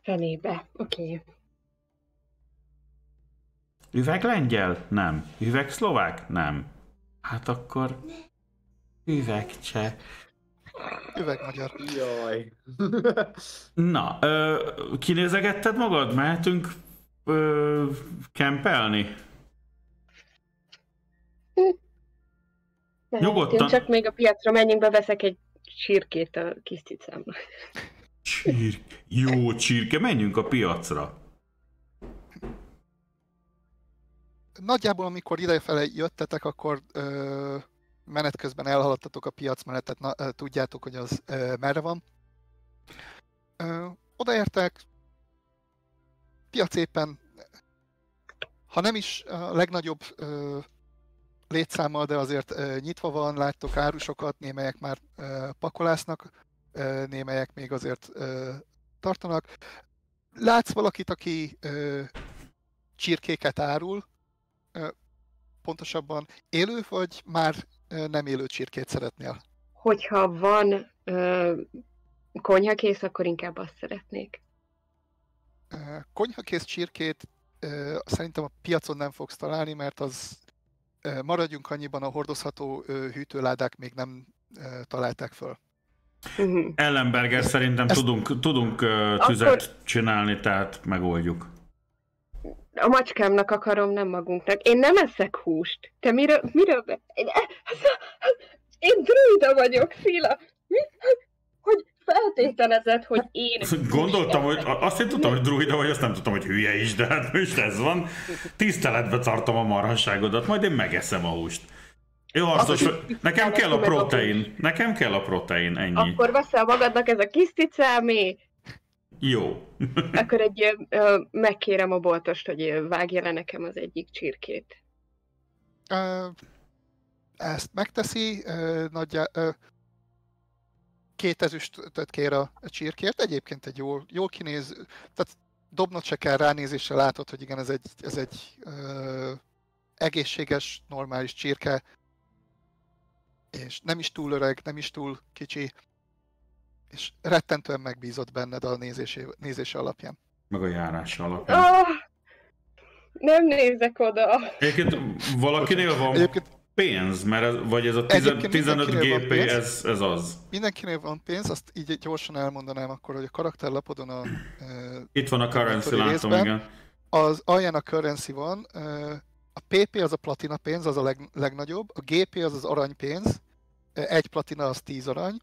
Fenébe, oké. Okay. Üveg lengyel? Nem. Üveg szlovák? Nem. Hát akkor üveg cseh. Üveg magyar. Jaj. Na, ö, kinézegetted magad? Mehetünk ö, kempelni? Nyugodtan. Én csak még a piacra menjünk be, veszek egy sírkét a kis cicámnak. Csirke. Jó csirke, menjünk a piacra. Nagyjából, amikor idefele jöttetek, akkor ö, menet közben elhaladtatok a piac mellett, tehát na, tudjátok, hogy az ö, merre van. Ö, odaértek, piac éppen, ha nem is a legnagyobb ö, létszámmal, de azért ö, nyitva van, láttok árusokat, némelyek már ö, pakolásznak, ö, némelyek még azért ö, tartanak. Látsz valakit, aki ö, csirkéket árul, ö, pontosabban élő, vagy már nem élő csirkét szeretnél? Hogyha van ö, konyhakész, akkor inkább azt szeretnék. Konyhakész csirkét ö, szerintem a piacon nem fogsz találni, mert az ö, maradjunk annyiban, a hordozható ö, hűtőládák még nem ö, találták föl. Mhm. Ellenberger szerintem Ezt- tudunk, tudunk tüzet csinálni, tehát megoldjuk. A macskámnak akarom, nem magunknak. Én nem eszek húst. Te miről... miről be- én, én druida vagyok, Szila. Mi? Hogy feltételezed, hogy én... Gondoltam, hogy azt én tudtam, hogy druida vagy, azt nem tudtam, hogy hülye is, de hát most ez van. Tiszteletbe tartom a marhasságodat, majd én megeszem a húst. Jó, hogy nekem kell a protein. Nekem kell a protein, ennyi. Akkor veszel magadnak ez a kis cicámé, Jó. akkor egy ö, megkérem a boltost, hogy vágja le nekem az egyik csirkét. Ö, Ezt megteszi, ö, nagyjá, ö, két ezüstöt kér a a csirkért, egyébként egy jól, jól kinéz, tehát dobnod se kell ránézésre látod, hogy igen, ez egy, ez egy ö, egészséges, normális csirke, és nem is túl öreg, nem is túl kicsi, és rettentően megbízott benned a nézése, nézése alapján. Meg a járása alapján. Ah, nem nézek oda. Egyébként valakinél van Egyébként pénz, mert ez, vagy ez a 10, Egyébként 15 mindenkinél van GP, pénz. ez, ez az. mindenkinél van pénz, azt így gyorsan elmondanám akkor, hogy a karakterlapodon a, Itt van a currency, Inventory látom, részben. igen. az alján a currency van, a PP az a platina pénz, az a leg, legnagyobb, a GP az az aranypénz, ö, egy platina az 10 arany,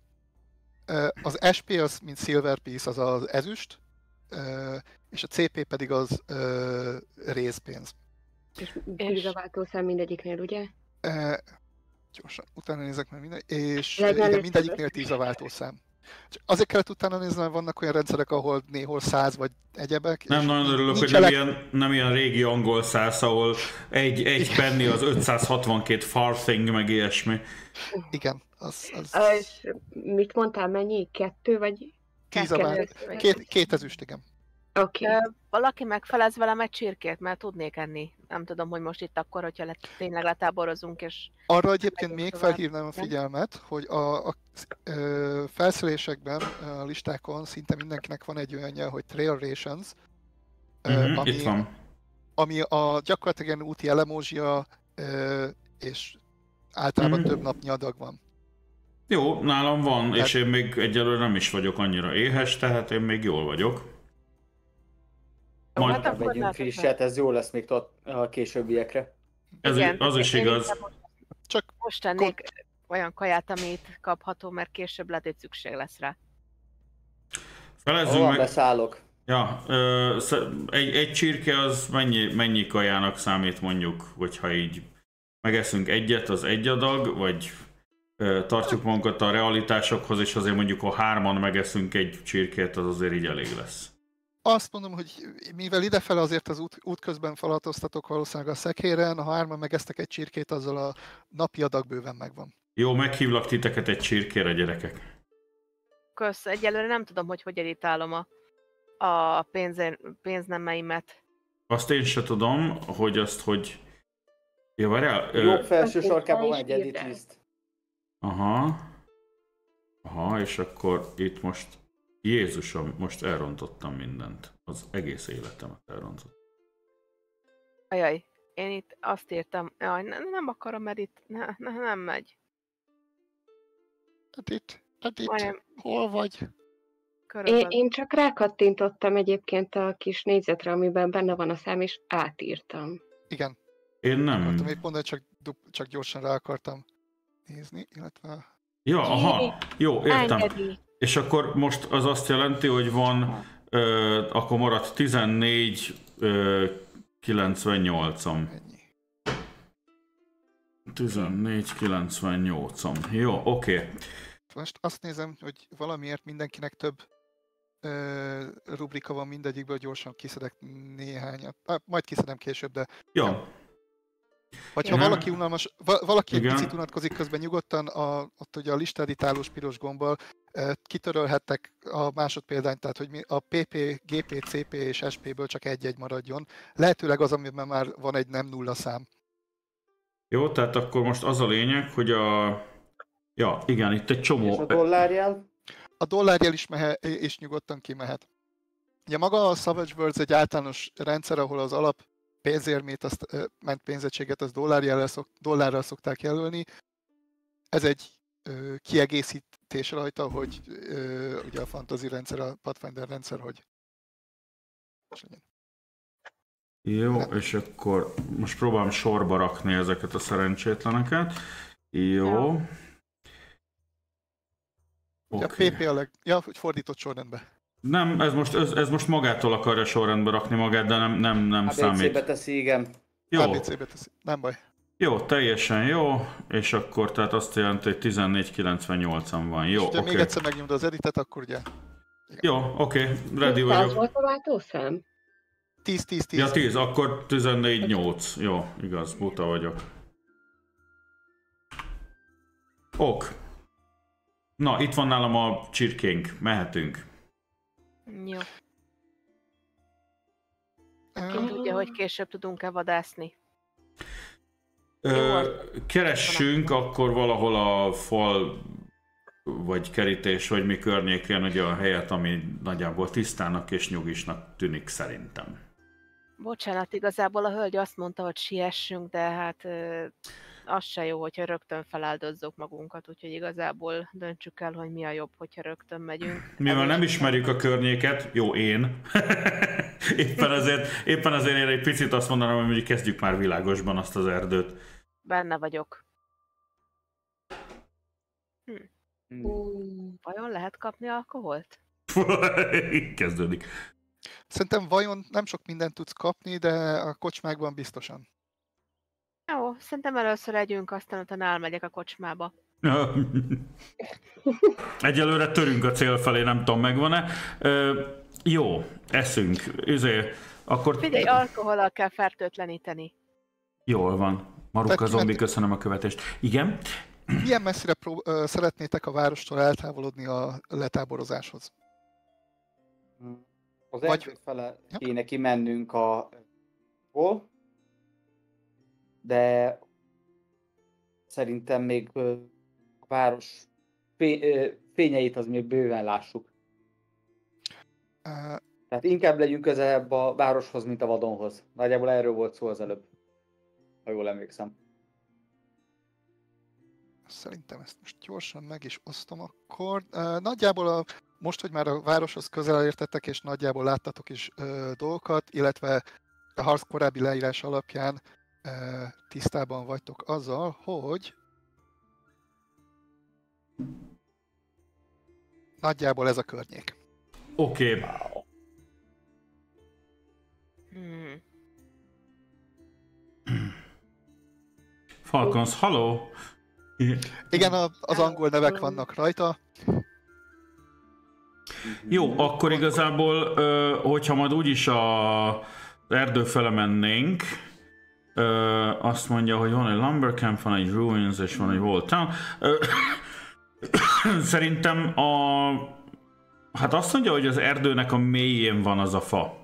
az SP az, mint silver piece, az az ezüst, és a CP pedig az részpénz. És bűzaváltószám mindegyiknél, ugye? Gyorsan, utána nézek meg minden, és igen, mindegyiknél öt. 10 a váltószám. Csak azért kellett utána nézni, mert vannak olyan rendszerek, ahol néhol 100 vagy egyebek. Nem nagyon örülök, hogy nem elek- ilyen, nem ilyen régi angol száz, ahol egy, egy penny az 562 farthing, meg ilyesmi. Igen, az, az És mit mondtál, mennyi? Kettő vagy? 10 a vált. Két, két ezüst, igen. Oké. Ö, Valaki megfelez velem egy csirkét, mert tudnék enni. Nem tudom, hogy most itt akkor, hogyha le, tényleg letáborozunk, és Arra egyébként még tovább. felhívnám a figyelmet, hogy a, a ö, felszerelésekben, a listákon szinte mindenkinek van egy olyanja, hogy Trail Rations, Uh-huh, ami, itt van. ami a gyakorlatilag ilyen úti elemózsia, ö, és általában Mhm. több napnyi adag van. Jó, nálam van, Hát- és én még egyelőre nem is vagyok annyira éhes, tehát én még jól vagyok. Majd hát akkor Vegyünk frisset, ez jó lesz még tot- a későbbiekre. ez, igen, az is igaz. Csak Most tennék olyan kaját, amit kapható, mert később lehet, hogy szükség lesz rá. Felezzünk Hol meg. beszállok? Ja, ö, egy, egy csirke az mennyi, mennyi kajának számít mondjuk, hogyha így megeszünk egyet, az egy adag, vagy tartjuk magunkat a realitásokhoz, és azért mondjuk, ha hárman megeszünk egy csirkét, az azért így elég lesz. azt mondom, hogy mivel idefele azért az út, útközben falatoztatok valószínűleg a szekéren, ha hárman megeztek egy csirkét, azzal a napi adag bőven megvan. Jó, meghívlak titeket egy csirkére, gyerekek. Kösz, egyelőre nem tudom, hogy hogy editálom a, a pénzén, pénznemeimet. Azt én se tudom, hogy azt, hogy... Ja, várjál? Jobb felső sarkában van egy edit list. Aha. Aha, és akkor itt most... Jézusom, most elrontottam mindent. Az egész életemet elrontottam. Ajaj, én itt azt írtam, jaj, ne, nem akarom, mert itt ne, ne, nem megy. Edit, edit, Majdnem hol vagy? Én, körülbelül. én csak rákattintottam egyébként a kis négyzetre, amiben benne van a szám, és átírtam. Igen, Én nem. akartam még mondani, csak, csak gyorsan rá akartam nézni, illetve Ja, aha. Jó, értem. Engedi. És akkor most az azt jelenti, hogy van, ö, akkor maradt 14, ö, 98-am. ennyi. 14, 98-am. Jó, oké. Okay. Most azt nézem, hogy valamiért mindenkinek több ö, rubrika van mindegyikből, gyorsan kiszedek néhányat. Ah, majd kiszedem később, de Jó. Vagy ha valaki unalmas, va, valaki egy picit unatkozik közben nyugodtan, a, ott ugye a listeditálós piros gombbal kitörölhettek a másodpéldányt, tehát hogy mi, a PP, GP, CP és SP-ből csak egy-egy maradjon. Lehetőleg az, amiben már van egy nem nulla szám. Jó, tehát akkor most az a lényeg, hogy a... Ja, igen, itt egy És csomó... a dollárjel? a dollárjel is, mehe, is nyugodtan kimehet. Ugye maga a Savage Worlds egy általános rendszer, ahol az alap pénzérmét, azt, ment pénzegységet, az dollárjel szok, dollárral szokták jelölni. Ez egy ö, kiegészítés rajta, hogy ö, ugye a fantasy rendszer, a Pathfinder rendszer, hogy. Jó, és akkor most próbálom sorba rakni ezeket a szerencsétleneket. Jó. Ugye Oké. a PP a leg... Ja, hogy fordított sorrendben. Nem, ez most, ez, ez most magától akarja sorrendbe rakni magát, de nem, nem, nem számít. ABC-be teszi, igen. Jó, ABC-be teszi. Nem baj. jó, teljesen jó, és akkor tehát azt jelenti, hogy 14.98-an van. Jó, oké. még egyszer megnyomd az editet, akkor ugye Jó, oké, ready 100 vagyok. volt a váltószám? 10-10-10. Ja, 10, akkor 14.8. Jó, igaz, buta vagyok. Ok. Na, itt van nálam a csirkénk, mehetünk. Jó. Ki tudja, hogy később tudunk-e vadászni. Ö, keressünk akkor valahol a fal vagy kerítés, vagy mi környékén ugye a helyet, ami nagyjából tisztának és nyugisnak tűnik szerintem. Bocsánat, igazából a hölgy azt mondta, hogy siessünk, de hát ö, az se jó, hogyha rögtön feláldozzuk magunkat, úgyhogy igazából döntsük el, hogy mi a jobb, hogyha rögtön megyünk. Mivel nem ismerjük a környéket, jó én, éppen ezért, éppen azért én egy picit azt mondanám, hogy mondjuk kezdjük már világosban azt az erdőt. Benne vagyok. Hmm. Vajon lehet kapni alkoholt? Kezdődik. Szerintem vajon nem sok mindent tudsz kapni, de a kocsmákban biztosan. Jó, szerintem először együnk, aztán utána elmegyek a kocsmába. Egyelőre törünk a cél felé, nem tudom, megvan-e. Ö, jó, eszünk. Üzé, akkor Figyelj, alkohollal kell fertőtleníteni. jól van. Maruka Tehát zombi, köszönöm a követést. Igen? Milyen messzire pró- ö, szeretnétek a várostól eltávolodni a letáborozáshoz? Az Vagy- erdő fele Ja. kéne kimennünk a hol, de szerintem még a város fényeit az még bőven lássuk. Ö, Tehát inkább legyünk közelebb a városhoz, mint a vadonhoz. Nagyjából erről volt szó az előbb, ha jól emlékszem. Szerintem ezt most gyorsan meg is osztom akkor. Ö, Nagyjából a, most, hogy már a városhoz közel értettek, és nagyjából láttatok is ö, dolgokat, illetve a harc korábbi leírás alapján tisztában vagytok azzal, hogy nagyjából ez a környék. Oké. Okay. Hmm. Falcons, hello! Igen, az angol nevek vannak rajta. Jó, akkor igazából, hogyha majd úgyis a erdő fele mennénk, ö, azt mondja, hogy van egy lumber camp, van egy ruins és van egy wall town. Szerintem a... Hát azt mondja, hogy az erdőnek a mélyén van az a fa.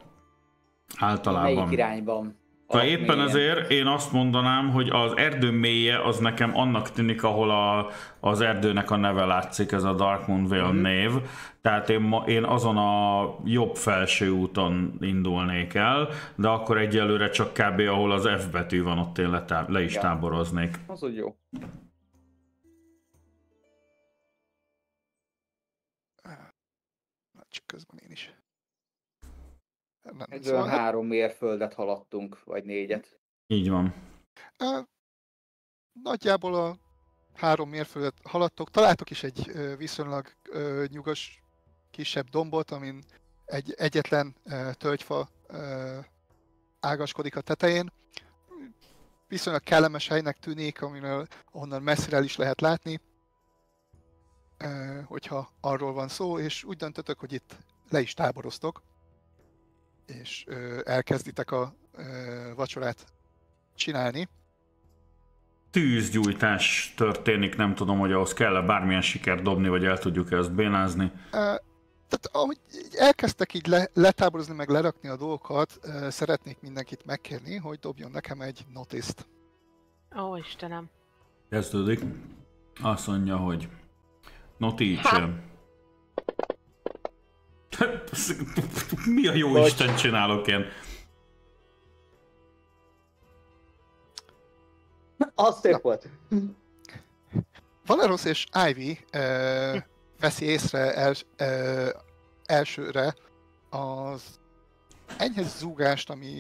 Általában. Melyik irányban? Na A éppen mélyen? ezért én azt mondanám, hogy az erdő mélye az nekem annak tűnik, ahol a, az erdőnek a neve látszik, ez a Darkmoon Vale Mhm. név. Tehát én, ma, én azon a jobb felső úton indulnék el, de akkor egyelőre csak kb. ahol az F betű van, ott én le, le is Ja. táboroznék. Az úgy jó. Csak közben. Nem, Egy szóval, olyan három mérföldet haladtunk, vagy négyet. Így van. Nagyjából a három mérföldet haladtok. Találtok is egy viszonylag ö, nyugos kisebb dombot, amin egy egyetlen tölgyfa ágaskodik a tetején. Viszonylag kellemes helynek tűnik, amiről onnan messzire is lehet látni, hogyha arról van szó, és úgy döntötök, hogy itt le is táboroztok, és ö, elkezditek a ö, vacsorát csinálni. Tűzgyújtás történik, nem tudom, hogy ahhoz kell-e bármilyen sikert dobni, vagy el tudjuk-e ezt bénázni. Ö, Tehát ahogy elkezdtek így le, letáborozni, meg lerakni a dolgokat, ö, szeretnék mindenkit megkérni, hogy dobjon nekem egy notiszt. Ó, Istenem. Kezdődik. Azt mondja, hogy Notice. Mi a jó Bocs. Isten csinálok én? Az szép volt. Valeros és Ivy ö, veszi észre el, ö, elsőre az enyhe zúgást, ami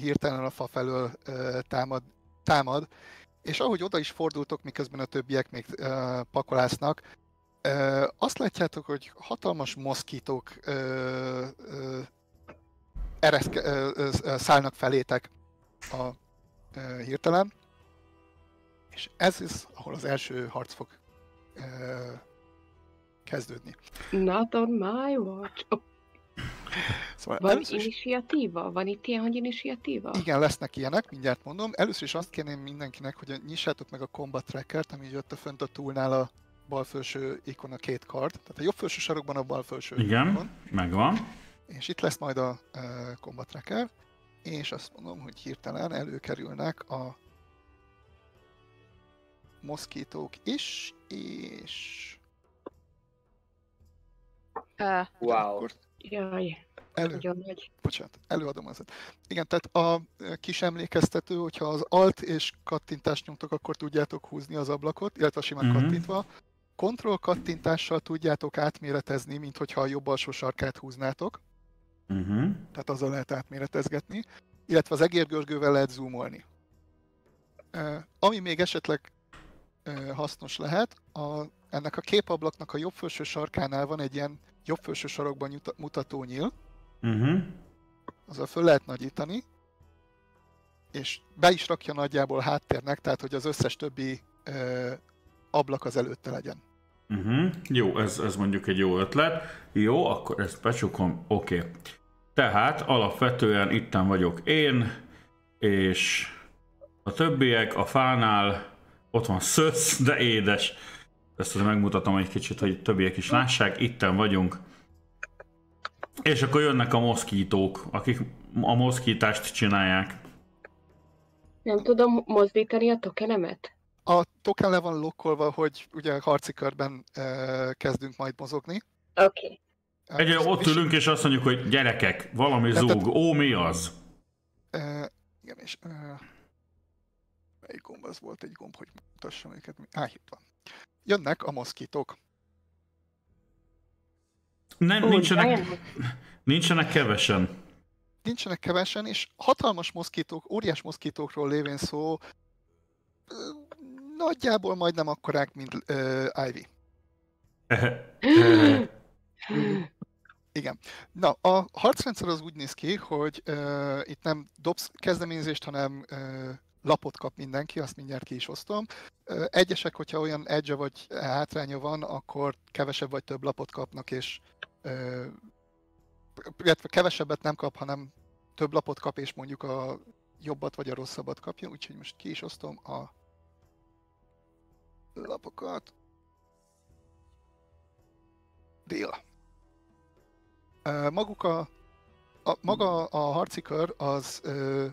hirtelen a fa felől ö, támad, támad, és ahogy oda is fordultok, miközben a többiek még ö, pakolásznak, azt látjátok, hogy hatalmas moszkítók ereszke, szállnak felétek a hirtelen, és ez az, ahol az első harc fog kezdődni. Not on my watch. Oh, Szóval van először is, initiatíva? Van itt ilyen, hogy initiatíva? igen, lesznek ilyenek, mindjárt mondom. Először is azt kérném mindenkinek, hogy nyissátok meg a combat trackert, ami jött a fönt a túlnál a bal felső ikon a két kard. Tehát a jobb felső sarokban a bal felső Igen. ikon. Megvan. És itt lesz majd a uh, combat tracker, és azt mondom, hogy hirtelen előkerülnek a moszkítók is, és Uh, Wow. akkor Jaj, elő, nagyon nagy. bocsánat, előadom az. Igen, tehát a kis emlékeztető, hogyha az alt és kattintást nyomtok, akkor tudjátok húzni az ablakot, illetve simán Mhm. kattintva. Kontroll kattintással tudjátok átméretezni, mint hogyha a jobb alsó sarkát húznátok, Uh-huh. tehát azzal lehet átméretezgetni, illetve az egérgörgővel lehet zoomolni. Ö, Ami még esetleg ö, hasznos lehet, a, ennek a képablaknak a jobb felső sarkánál van egy ilyen jobb felső sarokban nyuta- mutató nyíl, Uh-huh. azzal föl lehet nagyítani, és be is rakja nagyjából háttérnek, tehát hogy az összes többi ö, ablak az előtte legyen. Uh-huh. Jó, ez, ez mondjuk egy jó ötlet. Jó, akkor ezt becsukom. Oké. Okay. Tehát alapvetően itten vagyok én, és a többiek a fánál ott van szösz, de édes. Ezt azért megmutatom egy kicsit, hogy többiek is lássák. Itten vagyunk. És akkor jönnek a moszkítók, akik a moszkítást csinálják. Nem tudom mozdítani a tokenemet? A token le van lokkolva, hogy ugye harci körben ö, kezdünk majd mozogni. Oké. Ö, Egy ott ülünk, és azt mondjuk, hogy gyerekek, valami Tehát- zúg. Ó, mi az? Ö, igen, és ö, melyik gomb az volt egy gomb, hogy mutassam őket. Á, itt van. Jönnek a moszkítók. Nem, Ó, nincsenek, nincsenek kevesen. Nincsenek kevesen, és hatalmas moszkítók, óriás moszkítókról lévén szó, nagyjából majdnem akkorák, mint ö, Ivy. Igen. Na, a harcrendszer az úgy néz ki, hogy uh, itt nem dobsz kezdeményezést, hanem uh, lapot kap mindenki, azt mindjárt ki is osztom. Uh, egyesek, hogyha olyan edge vagy hátránya van, akkor kevesebb vagy több lapot kapnak, és illetve kevesebbet nem kap, hanem több lapot kap, és mondjuk a jobbat vagy a rosszabbat kapja, úgyhogy most ki is osztom a lapokat. Dél. Maguk a, a, maga a harci kör az ö,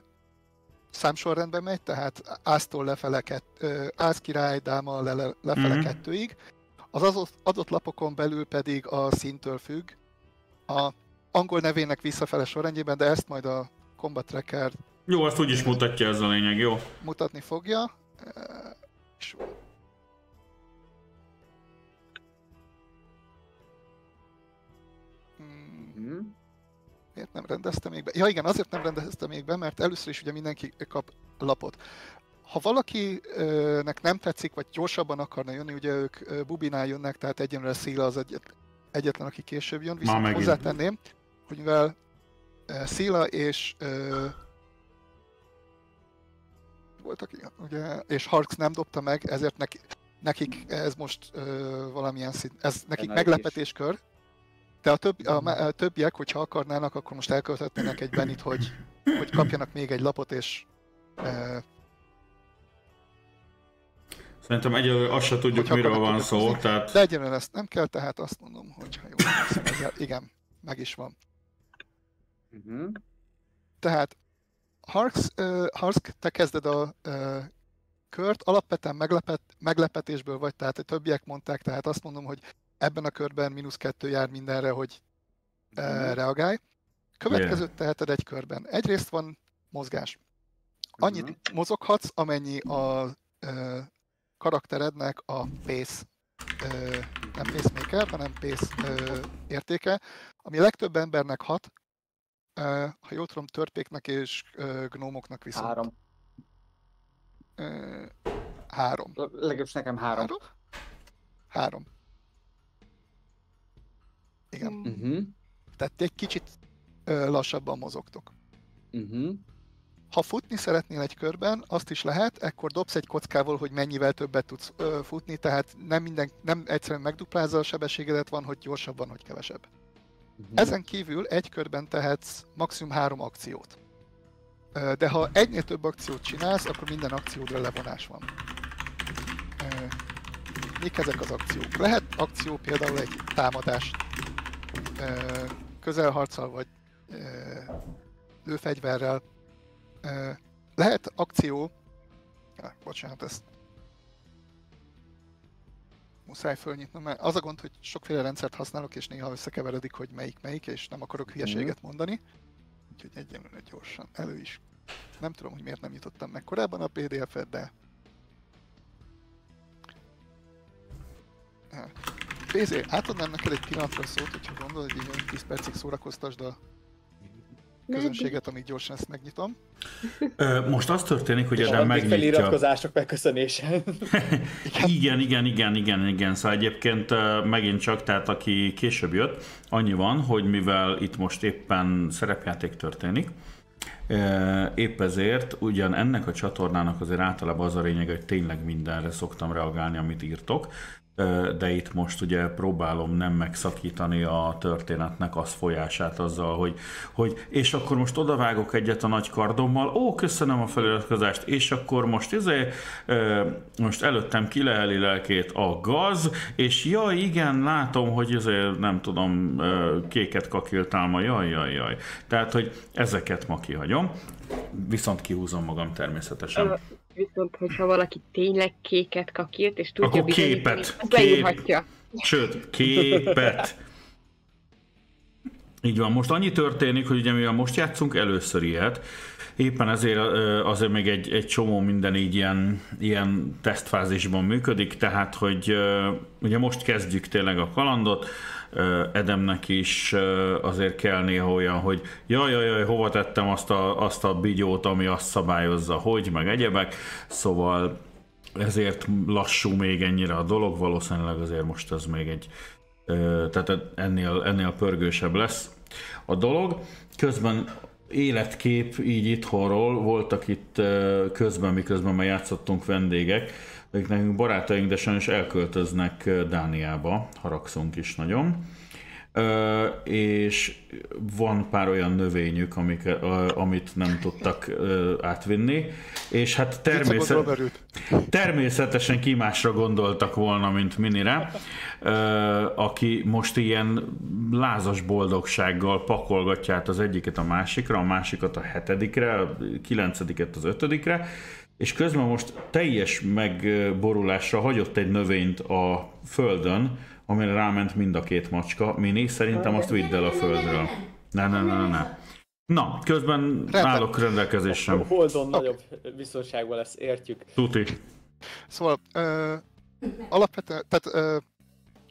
számsorrendben megy, tehát áztól lefele, kett, ö, áz király, dáma le, le, lefele Mhm. kettőig. Az adott, adott lapokon belül pedig a színtől függ. A angol nevének visszafele sorrendjében, de ezt majd a Combat Tracker Jó, azt úgyis mutatja ez a lényeg, jó? mutatni fogja. És Mhm. Miért nem rendeztem még be? Ja igen, azért nem rendeztem még be, mert először is ugye mindenki kap lapot. Ha valakinek nem tetszik, vagy gyorsabban akarna jönni, ugye ők Bubinál jönnek, tehát egyenlőre Szila az egyet, egyetlen, aki később jön, viszont megint. hozzátenném, hogy mivel ö, Szila és ö, voltak, ugye, és Harks nem dobta meg, ezért neki, nekik ez most ö, valamilyen szint, ez nekik meglepetéskör, de a, többi, a, a többiek, hogyha akarnának, akkor most elkölthetnének egy benit, hogy, hogy kapjanak még egy lapot, és e, Szerintem egyelőre azt se tudjuk, Hogyha miről van szó, hozni. tehát de egyenlően ezt nem kell, tehát azt mondom, hogy ha ezzel- igen, meg is van. Mhm. Tehát Harks, uh, Harsk, te kezded a uh, kört, alapvetően meglepet, meglepetésből vagy, tehát a többiek mondták, tehát azt mondom, hogy ebben a körben mínusz kettő jár mindenre, hogy Mhm. reagálj. Következőt teheted egy körben. Egyrészt van mozgás. Annyit Mhm. mozoghatsz, amennyi a ö, karakterednek a pace, ö, nem pacemaker, hanem pace ö, értéke, ami a legtöbb embernek hat, ö, ha jól tudom, törpéknek és ö, gnómoknak viszont. Három. Ö, három. Legalábbis nekem három. Három? Három. Igen. Mhm. Tehát egy kicsit ö, lassabban mozogtok. Mhm. Ha futni szeretnél egy körben, azt is lehet, ekkor dobsz egy kockával, hogy mennyivel többet tudsz ö, futni, tehát nem, minden, nem egyszerűen megduplázza a sebességedet, van, hogy gyorsabban, hogy kevesebb. Mhm. Ezen kívül egy körben tehetsz maximum három akciót. Ö, De ha egynél több akciót csinálsz, akkor minden akciódra levonás van. Ö, Mik ezek az akciók? Lehet akció például egy támadás közelharccal vagy lőfegyverrel. Lehet akció, ah, bocsánat, ezt muszáj fölnyitnom, mert az a gond, hogy sokféle rendszert használok, és néha összekeveredik, hogy melyik melyik, és nem akarok hülyeséget mondani. Úgyhogy egyenlőre gyorsan elő is. Nem tudom, hogy miért nem jutottam meg korábban a PDF-et, de... Pézé, átadnám neked egy pillanatra szót, hogyha gondolod, hogy így 10 percig szórakoztasd a közönséget, amíg gyorsan ezt megnyitom. Ö, Most az történik, hogy addig megnyitja. feliratkozások megköszönése. Igen, igen, igen, igen, igen. Szóval egyébként megint csak, tehát aki később jött, annyi van, hogy mivel itt most éppen szerepjáték történik, épp ezért ugyan ennek a csatornának azért általában az a lényeg, hogy tényleg mindenre szoktam reagálni, amit írtok, de itt most ugye próbálom nem megszakítani a történetnek az folyását azzal, hogy, hogy és akkor most odavágok egyet a nagy kardommal, ó, köszönöm a feliratkozást, és akkor most izé, most előttem kileheli lelkét a gaz, és jaj, igen, látom, hogy izé, nem tudom, kéket kakiltál jaj, jaj, jaj. Tehát, hogy ezeket ma kihagyom, viszont kihúzom magam természetesen. Viszont, hogyha valaki tényleg kéket kakilt, és tudja Akkor képet. Kép. leírhatja. Sőt, képet. Így van, most annyi történik, hogy ugye mivel most játszunk először ilyet, éppen ezért azért még egy, egy csomó minden így ilyen, ilyen tesztfázisban működik, tehát hogy ugye most kezdjük tényleg a kalandot, Edemnek is azért kell néha olyan, hogy jaj, jaj, jaj, hova tettem azt a, azt a bigyót, ami azt szabályozza, hogy, meg egyebek, szóval ezért lassú még ennyire a dolog, valószínűleg azért most ez még egy, tehát ennél, ennél pörgősebb lesz a dolog. Közben életkép így itthonról, voltak itt közben, miközben már játszottunk vendégek, akik nekünk barátaink, de sajnos elköltöznek Dániába, haragszunk is nagyon. Ö, és van pár olyan növényük, amik, ö, amit nem tudtak ö, átvinni, és hát Természet... természetesen... Természetesen ki másra gondoltak volna, mint Minire, ö, aki most ilyen lázas boldogsággal pakolgatja át az egyiket a másikra, a másikat a hetedikre, a kilencediket az ötödikre, és közben most teljes megborulásra hagyott egy növényt a földön, amire ráment mind a két macska. Mini, szerintem azt vidd el a földről. Ne, ne, ne, ne, ne. Na, közben Rendben. állok rendelkezésem. Holdon nagyobb biztonságban lesz, értjük. Tuti. Szóval ö, alapvetően, tehát ö,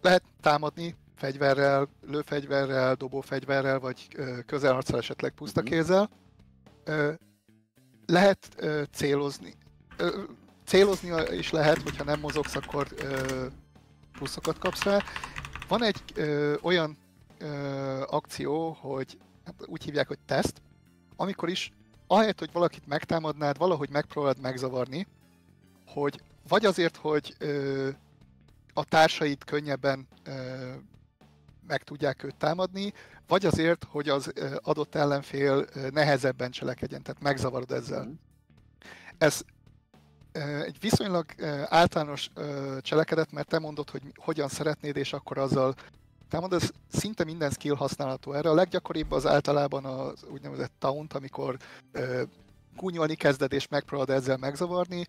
lehet támadni fegyverrel, lőfegyverrel, dobófegyverrel, vagy ö, közelharccal esetleg puszta kézzel. Ö, lehet ö, célozni. Célozni is lehet, hogyha nem mozogsz, akkor ö, pluszokat kapsz rá. Van egy ö, olyan ö, akció, hogy hát úgy hívják, hogy teszt, amikor is ahelyett, hogy valakit megtámadnád, valahogy megpróbálod megzavarni, hogy vagy azért, hogy ö, a társait könnyebben ö, meg tudják őt támadni, vagy azért, hogy az adott ellenfél nehezebben cselekedjen, tehát megzavarod ezzel. Ez ö, egy viszonylag általános cselekedet, mert te mondod, hogy hogyan szeretnéd, és akkor azzal támad, ez szinte minden skill használható erre. A leggyakoribb az általában az úgynevezett taunt, amikor ö, gúnyolni kezded és megpróbálod ezzel megzavarni,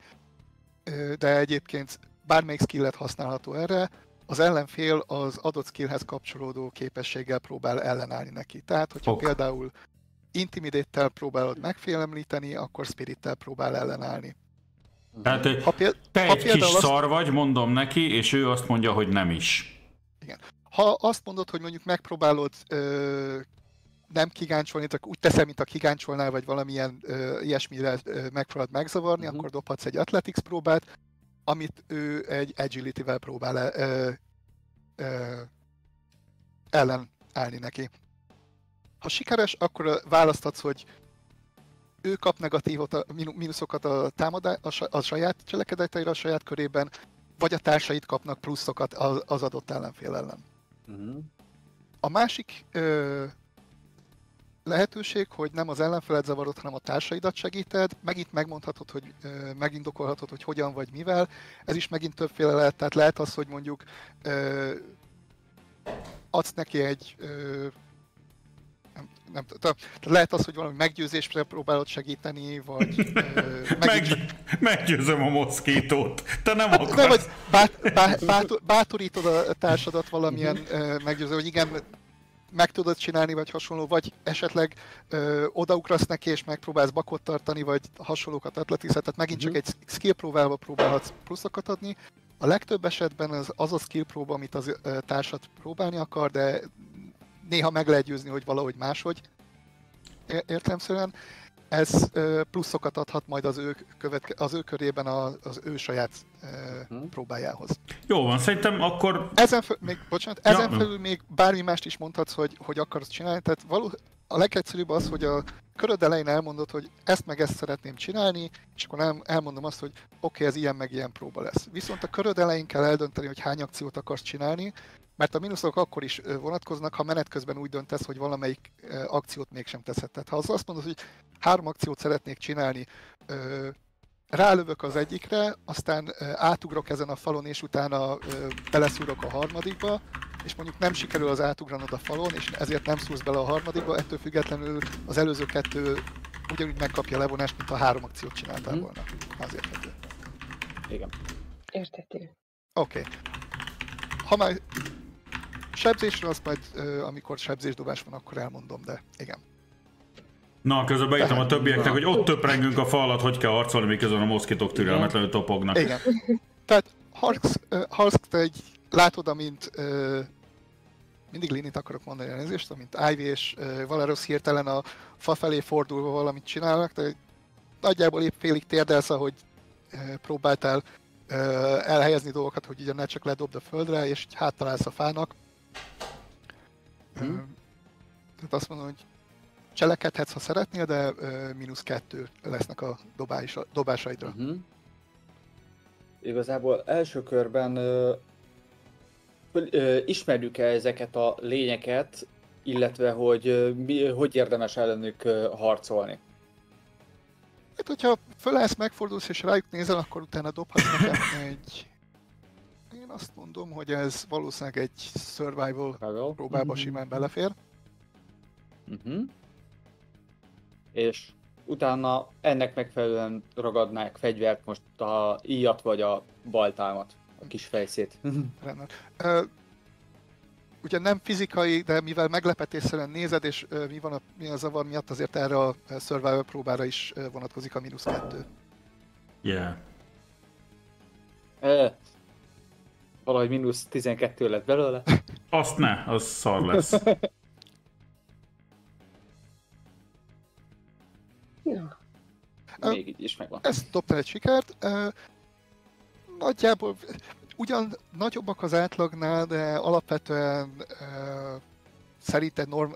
Ö, de egyébként bármelyik skillet használható erre, az ellenfél az adott skillhez kapcsolódó képességgel próbál ellenállni neki. Tehát, hogyha Ok. például Intimidate-tel próbálod megfélemlíteni, akkor Spirit-tel próbál ellenállni. Tehát Ha, péld- te ha egy kis azt- szar vagy, mondom neki, és ő azt mondja, hogy nem is. ha azt mondod, hogy mondjuk megpróbálod ö, nem kigáncsolni, csak úgy teszem, mint a kigáncsolnál, vagy valamilyen ö, ilyesmire ö, megpróbálod megzavarni, Mhm. akkor dobhatsz egy Athletics próbát, amit ő egy Agility-vel próbál ö, ö, ellen állni neki. Ha sikeres, akkor választhatsz, hogy ő kap negatívot, a, mínu- mínuszokat a, támadá, a, sa- a saját cselekedeteire a saját körében, vagy a társait kapnak pluszokat az, az adott ellenfél ellen. Mhm. A másik ö, lehetőség, hogy nem az ellenfelet zavarod, hanem a társaidat segíted. Megint megmondhatod, hogy ö, megindokolhatod, hogy hogyan vagy mivel. Ez is megint többféle lehet, tehát lehet az, hogy mondjuk ö, adsz neki egy ö, nem- nem tudom. Tehát lehet az, hogy valami meggyőzésre próbálod segíteni, vagy Meg, meggyőzöm a moszkítót. Te nem Nem, akarsz. vagy bát, bá, bátor, bátorítod a társadat valamilyen ö, meggyőző, hogy igen, meg tudod csinálni, vagy hasonló, vagy esetleg ö, odaugrasz neki, és megpróbálsz bakot tartani, vagy hasonlókat atletizet, tehát megint csak Mhm. egy skill próbálva próbálhatsz pluszokat adni. A legtöbb esetben az az a skill próba, amit az ö, társad próbálni akar, de néha meg lehet győzni, hogy valahogy máshogy értelemszerűen. Ez pluszokat adhat majd az ő, követke, az ő körében a, az ő saját Mhm. próbájához. Jó van, szerintem akkor Ezen felül, még, bocsánat, Ja, ezen felül még bármi mást is mondhatsz, hogy, hogy akarsz csinálni. Tehát való, a legegyszerűbb az, hogy a köröd elején elmondod, hogy ezt meg ezt szeretném csinálni, és akkor el, elmondom azt, hogy oké, okay, ez ilyen meg ilyen próba lesz. Viszont a köröd elején kell eldönteni, hogy hány akciót akarsz csinálni, mert a mínuszok akkor is vonatkoznak, ha menet közben úgy döntesz, hogy valamelyik akciót mégsem teszed. Tehát ha az azt mondod, hogy három akciót szeretnék csinálni, rálövök az egyikre, aztán átugrok ezen a falon, és utána beleszúrok a harmadikba, és mondjuk nem sikerül az átugranod a falon, és ezért nem szúrsz bele a harmadikba, ettől függetlenül az előző kettő ugyanúgy megkapja a levonást, mint a három akciót csináltál Mhm. volna. Azért vető. Igen. Értető. Oké. Okay. Ha már sebzésről, azt majd, amikor sebzésdobás van, akkor elmondom, de igen. Na, közben beírtam a többieknek, hogy ott töprengünk a fa alatt, hogy kell harcolni, miközben a moszkitok türelmetlenül topognak. Igen. Tehát Harks te egy, látod, amint uh, mindig Linit akarok mondani elnézést, amint Ivy és uh, Valeros hirtelen a fa felé fordulva valamit csinálnak, de nagyjából épp félig térdelsz, ahogy uh, próbáltál uh, elhelyezni dolgokat, hogy ugye ne csak ledobd a földre, és így háttalálsz a fának. Hm. Uh, tehát azt mondom, hogy cselekedhetsz, ha szeretnél, de uh, mínusz kettő lesznek a dobás, dobásaidra. Uh-huh. Igazából első körben ö, föl- ö, ismerjük el ezeket a lényeket, illetve hogy mi, hogy érdemes ellenük harcolni. Hát, hogyha fölállsz, megfordulsz és rájuk nézel, akkor utána dobhatsz nekem egy... Én azt mondom, hogy ez valószínűleg egy survival Level. próbába simán belefér. Uh-huh. És utána ennek megfelelően ragadnák fegyvert, most a íjat vagy a baltámat, a kis fejszét. Rendben. Ö, ugye nem fizikai, de mivel meglepetésszerűen nézed, és ö, mi van a, mi a zavar miatt, azért erre a survival próbára is vonatkozik a mínusz kettő. Yeah. Ö, Valahogy mínusz 12 lett belőle. Azt ne, az szar lesz. Na, Még így is megvan. Ezt dobtál egy sikert. Nagyjából ugyan nagyobbak az átlagnál, de alapvetően ö, szerinted norm...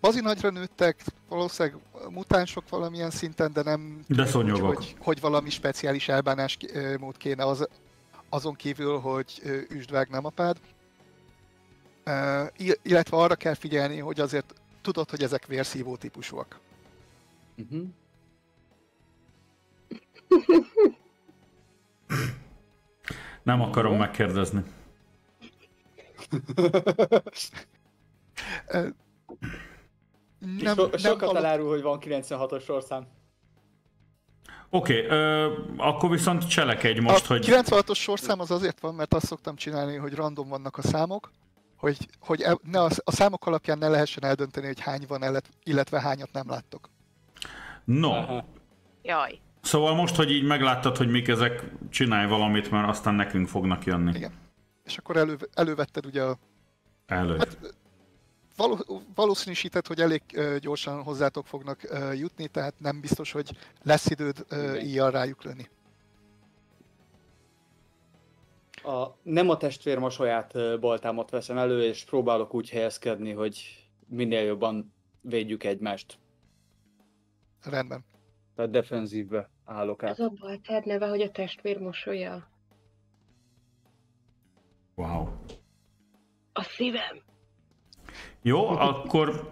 Bazi nagyra nőttek, valószínűleg mutánsok valamilyen szinten, de nem De úgy, szonyogok. Hogy, hogy valami speciális elbánás ki- ö, mód kéne az, azon kívül, hogy üsdvág nem apád. Ö, ill- illetve arra kell figyelni, hogy azért tudod, hogy ezek vérszívó típusúak. Uh-huh. Nem akarom megkérdezni. Nem, so, sokat hallott- elárul, hogy van 96-os sorszám. Oké, okay, akkor viszont cselekedj most, a hogy... 96-os sorszám az azért van, mert azt szoktam csinálni, hogy random vannak a számok, hogy, hogy e- ne a, a számok alapján ne lehessen eldönteni, hogy hány van, illet- illetve hányat nem láttok. No, Aha. Jaj. Szóval most, hogy így megláttad, hogy mik ezek, csinálj valamit, mert aztán nekünk fognak jönni. Igen. És akkor elő, elővetted ugye a... Elő. Hát, való, valószínűsített, hogy elég ö, gyorsan hozzátok fognak ö, jutni, tehát nem biztos, hogy lesz időd íjjal rájuk lőni. A, nem a testvér mosolyát baltámat veszem elő, és próbálok úgy helyezkedni, hogy minél jobban védjük egymást. Rendben. Tehát defenzívbe állok ez át. a baltád neve, hogy a testvér mosolya. Wow. A szívem. Jó, akkor...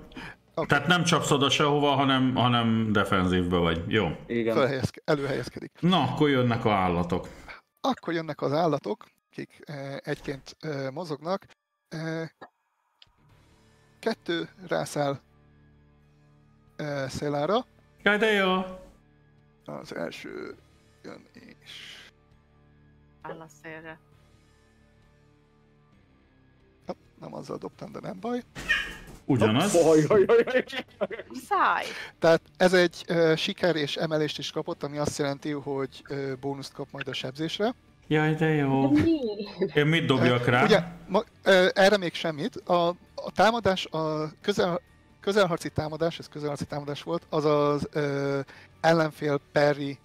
Okay. Tehát nem csapsz oda sehova, hanem, hanem defenzívbe vagy. Jó. Igen. Fölhelyezke, előhelyezkedik. Na, akkor jönnek a állatok. Akkor jönnek az állatok, akik eh, egyként eh, mozognak. Eh, kettő rászáll uh, szélára. Jaj, de jó! Az első jön és... Áll a szélre. Hopp, nem azzal dobtam, de nem baj. Ugyanaz. Száj! Tehát ez egy uh, siker és emelést is kapott, ami azt jelenti, hogy uh, bónuszt kap majd a sebzésre. Jaj, de jó. Miért? Én mit dobjak rá? Ugye, ma, uh, erre még semmit. A, a támadás, a közel, közelharci támadás, ez közelharci támadás volt, az az uh, ellenfél perri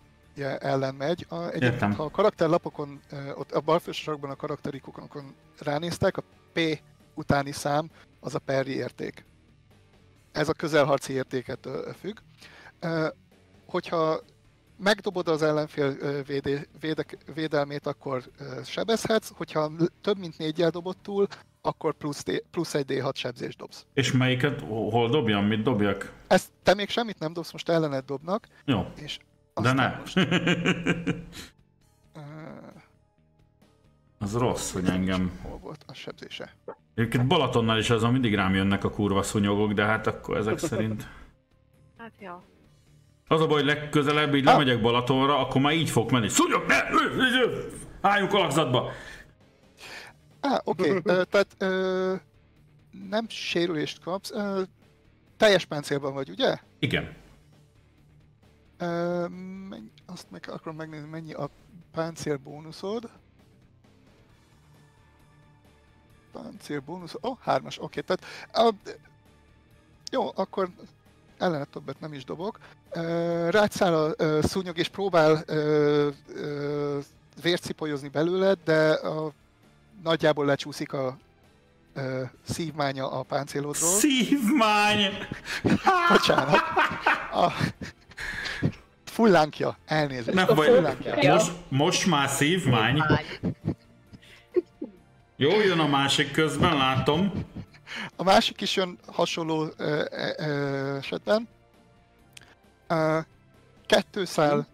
ellen megy. A, egyébként, Értem. ha a karakterlapokon, ott a balfős sarokban a karakterikokon ránéztek, a P utáni szám az a perri érték. Ez a közelharci értéket függ. Hogyha megdobod az ellenfél ö, védé, védek, védelmét, akkor sebezhetsz, hogyha több mint négyel dobod túl, akkor plusz, D, plusz egy D6 sebzést dobsz. És melyiket, hol dobjam, mit dobjak? Ezt te még semmit nem dobsz, most ellened dobnak, Jó, és de ne. most, Az rossz, hogy engem... hol volt a sebzése? Egyébként Balatonnál is azon mindig rám jönnek a kurva szúnyogok, de hát akkor ezek szerint... Hát jó. Az a baj, hogy legközelebb így Ah. lemegyek Balatonra, akkor már így fog menni. Szúnyog, ne! Álljunk alakzatba! Á, oké, okay. tehát ö, nem sérülést kapsz, ö, teljes páncélban vagy, ugye? Igen. Ö, mennyi, azt meg akarom megnézni, mennyi a páncél bónuszod. Páncél bónusz, ó, oh, hármas, oké, okay, tehát a, jó, akkor ellene többet nem is dobok. Száll a szúnyog és próbál szipolyozni belőled, de a, nagyjából lecsúszik a ö, szívmánya a páncélodról. Szívmány! Bocsánat. A fullánkja, elnézést. Nem a baj, fullánkja. most, most már szívmány. Jó, jön a másik közben, látom. A másik is jön hasonló ö, ö, esetben. Ö, kettő szál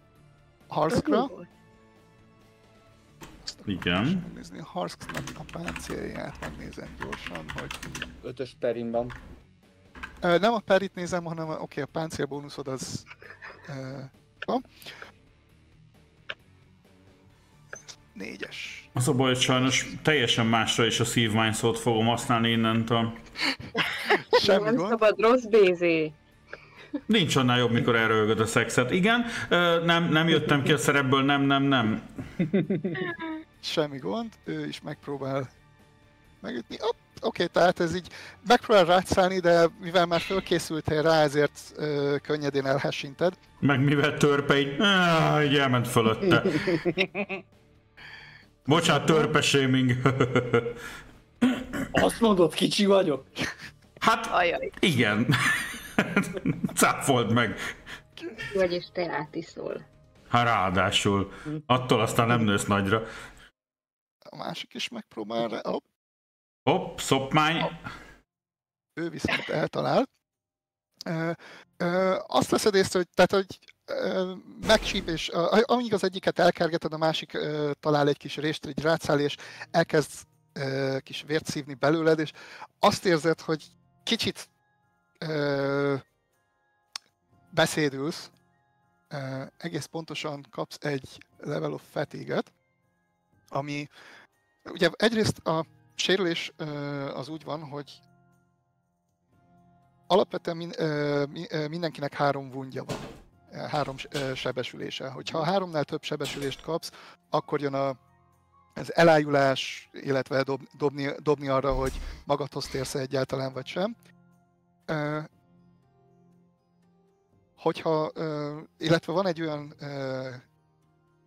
harckra. Igen. Megnézni a harcknak a páncélját, megnézem gyorsan, hogy... Ötös perimban. Ö, nem a perit nézem, hanem a, oké, a páncél bónuszod az... Ö, van. Négyes. Az a baj, hogy sajnos teljesen másra is a szívmány szót fogom használni innentől. Semmi nem gond. szabad rossz bézé. Nincs annál jobb, mikor elröhögöd a szexet. Igen, ö, nem, nem jöttem ki a szerepből, nem, nem, nem. Semmi gond, ő is megpróbál megütni. Oké, okay, tehát ez így megpróbál rátszállni, de mivel már fölkészültél rá, ezért ö, könnyedén elhessinted. Meg mivel törpe így, áh, így elment fölötte. Bocsánat, törpe shaming. Azt mondod, kicsi vagyok? hát Ajaj. igen. Cáfold meg. Vagyis te átiszol. Hát ráadásul. Attól aztán nem nősz nagyra. A másik is megpróbál rá. Hopp, Hopp, szopmány. ő viszont eltalál. Ö, ö, azt veszed észre, hogy, tehát, hogy ö, megcsíp, és amíg az egyiket elkergeted, a másik talál egy kis rést, egy rátszáll, és elkezd kis vért szívni belőled, és azt érzed, hogy kicsit beszédülsz, egész pontosan kapsz egy level of fatigue-et, ami ugye egyrészt a sérülés az úgy van, hogy alapvetően mindenkinek három wundja van, három sebesülése. Hogyha háromnál több sebesülést kapsz, akkor jön a, az elájulás, illetve dob, dobni, dobni arra, hogy magadhoz térsz egyáltalán vagy sem. Hogyha, illetve van egy olyan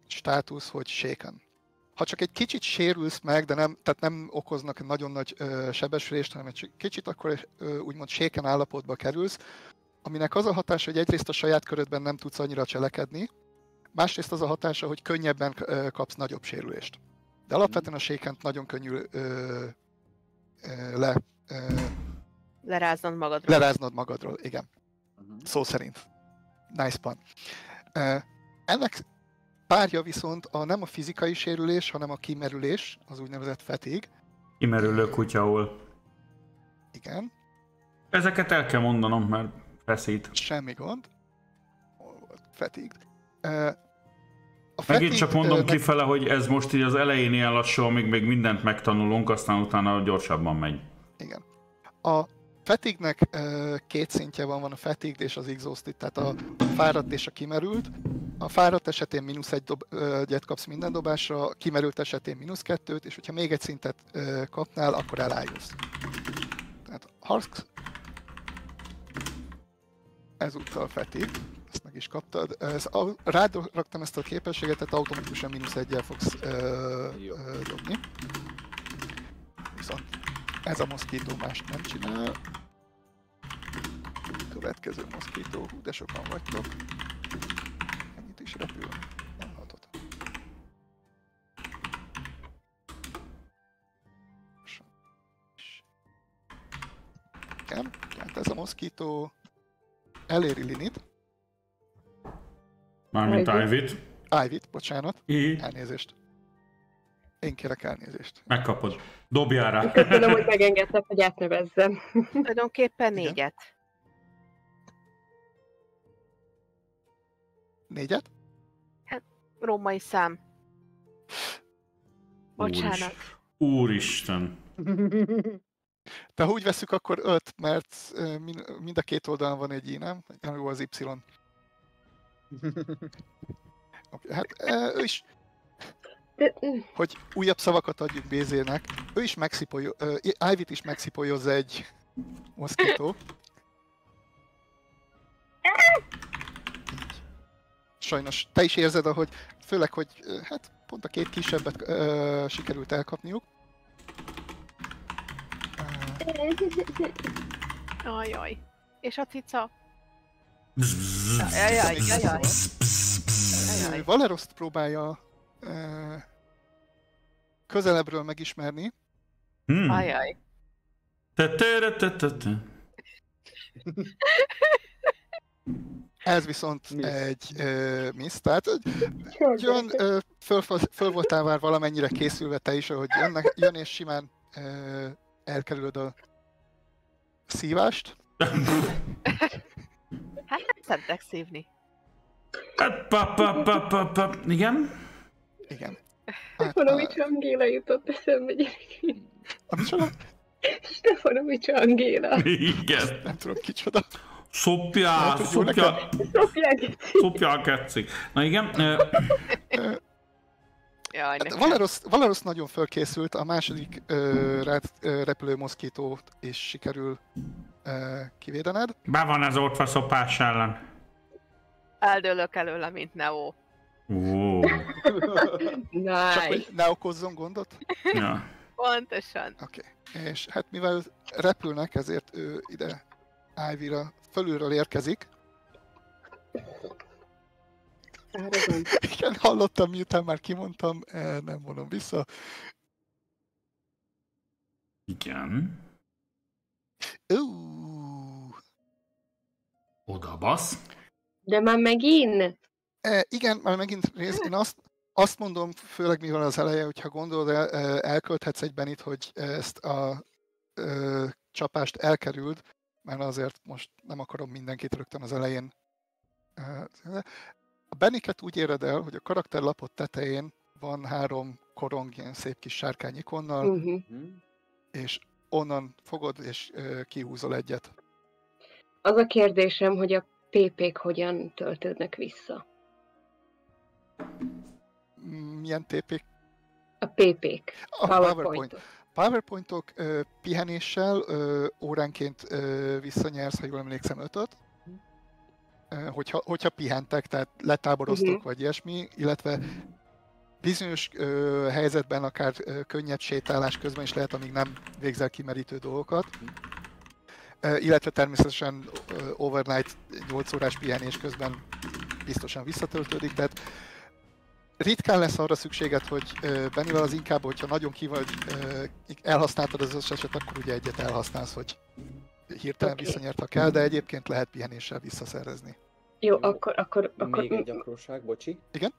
státusz, hogy shaken. Ha csak egy kicsit sérülsz meg, de nem, tehát nem okoznak nagyon nagy ö, sebesülést, hanem egy kicsit, akkor ö, úgymond shaken állapotba kerülsz, aminek az a hatása, hogy egyrészt a saját körödben nem tudsz annyira cselekedni, másrészt az a hatása, hogy könnyebben kapsz nagyobb sérülést. De alapvetően a shaken nagyon könnyű ö, ö, le, ö, Leráznod magadról. leráznod magadról, igen. Szó szerint. Nice pun. Ö, Ennek párja viszont a, nem a fizikai sérülés, hanem a kimerülés, az úgynevezett fetig. Kimerülő kutyaul. Igen. Ezeket el kell mondanom, mert Feszít. Semmi gond. Fatigue. A Megint csak mondom fatigue, ö, kifele, hogy ez most így az elején ilyen lassú, amíg még mindent megtanulunk, aztán utána gyorsabban megy. Igen. A fatigue-nek ö, két szintje van, van a fatigue és az exhausted, tehát a fáradt és a kimerült. A fáradt esetén mínusz egy dob, egyet kapsz minden dobásra, a kimerült esetén mínusz kettőt, és hogyha még egy szintet kapnál, akkor elájulsz. Tehát harc... Ezúttal fatigue, ezt meg is kaptad. Ez, a, rád raktam ezt a képességet, tehát automatikusan mínusz egyel fogsz ö, Jó. ö, dobni. Viszont ez a moszkító mást nem csinál. Következő moszkító, hú, de sokan vagytok. Ennyit is repül. Nem hatott. Igen, tehát ez a moszkító eléri Linit, Mármint Ivy. Ivy-t. Ivy-t, bocsánat, Hi, elnézést. Én kérek elnézést. megkapod. Dobjál rá. Köszönöm, hogy megengedtek, hogy átnevezzem. Tulajdonképpen négyet. Négyet? Római szám. Bocsánat. Úristen. De ha úgy veszük, akkor öt, mert ö, min- mind a két oldalon van egy i, nem? Jó az y. Okay, hát ö, ő is, hogy újabb szavakat adjuk BZ-nek, ő is megszipolyo, uh, Ivy-t is megszipolyozza egy moszkító. Sajnos te is érzed, ahogy főleg, hogy ö, hát pont a két kisebbet uh, sikerült elkapniuk. Ajaj. És a cica? Ajaj, ajaj. Valeroszt próbálja közelebbről megismerni. Hmm. Ajaj. Ez viszont Miss. egy uh, miss, tehát jön, uh, föl, föl voltál már valamennyire készülve te is, ahogy jönnek, jön és simán uh, elkerülöd a szívást. Hát nem szeretek szívni. Hát, pa, pa, pa, pa, pa. Igen? Igen. Hát, Stefanovics uh, Angéla jutott eszembe, gyerekek. micsoda? Stefanovics Angéla. Igen. Nem tudom kicsoda. Hát, jól szopjál, Szopják szopjál ketszik. Na igen, Jaj, Hát. Valeros, Valeros nagyon fölkészült, a második ö, rát, ö, repülő moszkítót is sikerül ö, kivédened. be van ez oltva szopás ellen. Eldőlök előle, mint Neo. Csak Nice. hogy ne okozzon gondot. ja. Pontosan. Oké. Okay. És hát mivel repülnek, ezért ő ide Ivy-ra fölülről érkezik. Szárazon. Igen, hallottam, miután már kimondtam, eh, nem vonom vissza. Igen. Ú, Oda basz. De már megint? eh, igen, már megint rész, én azt, azt mondom, főleg mivel az eleje, hogyha gondolod, el, eh, elkölthetsz egy benit, hogy ezt a ö, csapást elkerüld, mert azért most nem akarom mindenkit rögtön az elején. A beniket úgy éred el, hogy a karakterlapot tetején van három korong, ilyen szép kis sárkány ikonnal, Uh-huh. és onnan fogod és ö, kihúzol egyet. Az a kérdésem, hogy a PP-k hogyan töltődnek vissza. Milyen TP? A PP-k. A. PowerPoint. PowerPointok ö, pihenéssel ö, óránként ö, visszanyersz, ha jól emlékszem, ötöt. Ö, hogyha, hogyha pihentek, tehát letáboroztok, Mhm. vagy ilyesmi, illetve bizonyos ö, helyzetben akár ö, könnyed sétálás közben is lehet, amíg nem végzel kimerítő dolgokat. Ö, illetve természetesen ö, overnight 8 órás pihenés közben biztosan visszatöltődik, tehát ritkán lesz arra szükséged, hogy ö, Benivel az inkább, hogyha nagyon ki vagy, ö, elhasználtad az összeset, akkor ugye egyet elhasználsz, hogy hirtelen Oké. visszanyert, ha kell, de egyébként lehet pihenéssel visszaszerezni. Jó, akkor, akkor, akkor Még egy apróság, bocsi. Igen?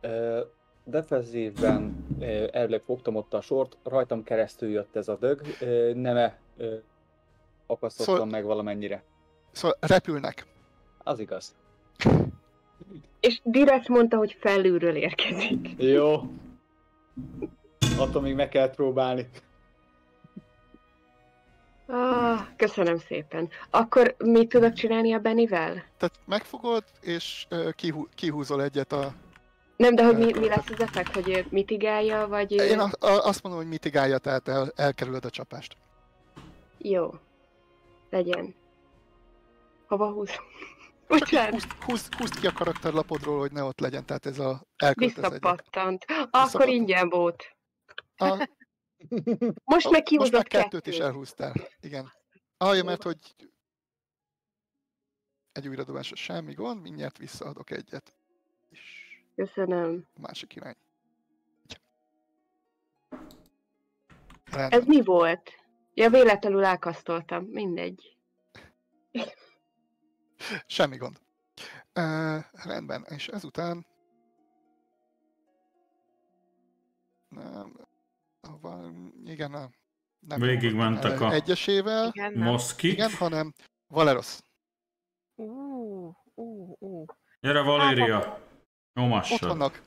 Ö, defenzívben ö, elvileg fogtam ott a sort, rajtam keresztül jött ez a dög, ö, neme ö, akasztottam Szól- meg valamennyire. Szóval repülnek. Az igaz. És direkt mondta, hogy felülről érkezik. Jó. Attól még meg kell próbálni. Ah, köszönöm szépen. Akkor mit tudok csinálni a Bennivel? Tehát megfogod, és kihú, kihúzol egyet a... Nem, de hogy mi, mi lesz az effekt, hogy mitigálja, vagy... Én a, a, azt mondom, hogy mitigálja, tehát el, elkerülöd a csapást. Jó. Legyen. Hova húz? Bocsánat, Húzd, húzd, húzd ki a karakterlapodról, hogy ne ott legyen, tehát ez a visszapattant. Akkor Visszapattant. ingyen volt. A, Most most meg már kettőt is elhúztál. Igen. Alja, mert hogy egy újradobásra semmi gond, mindjárt visszaadok egyet. És Köszönöm. a másik irány. Rendben. Ez mi volt? Ja, véletlenül elkasztoltam. Mindegy. Semmi gond. Uh, rendben, és ezután... Nem, igen, a, nem Végigmentek ö, a- egyesével, Igen, nem. Moszkik. igen, hanem Valeros. Ú, ú, ú. Gyere Valéria! Ott Nyomassad. vannak.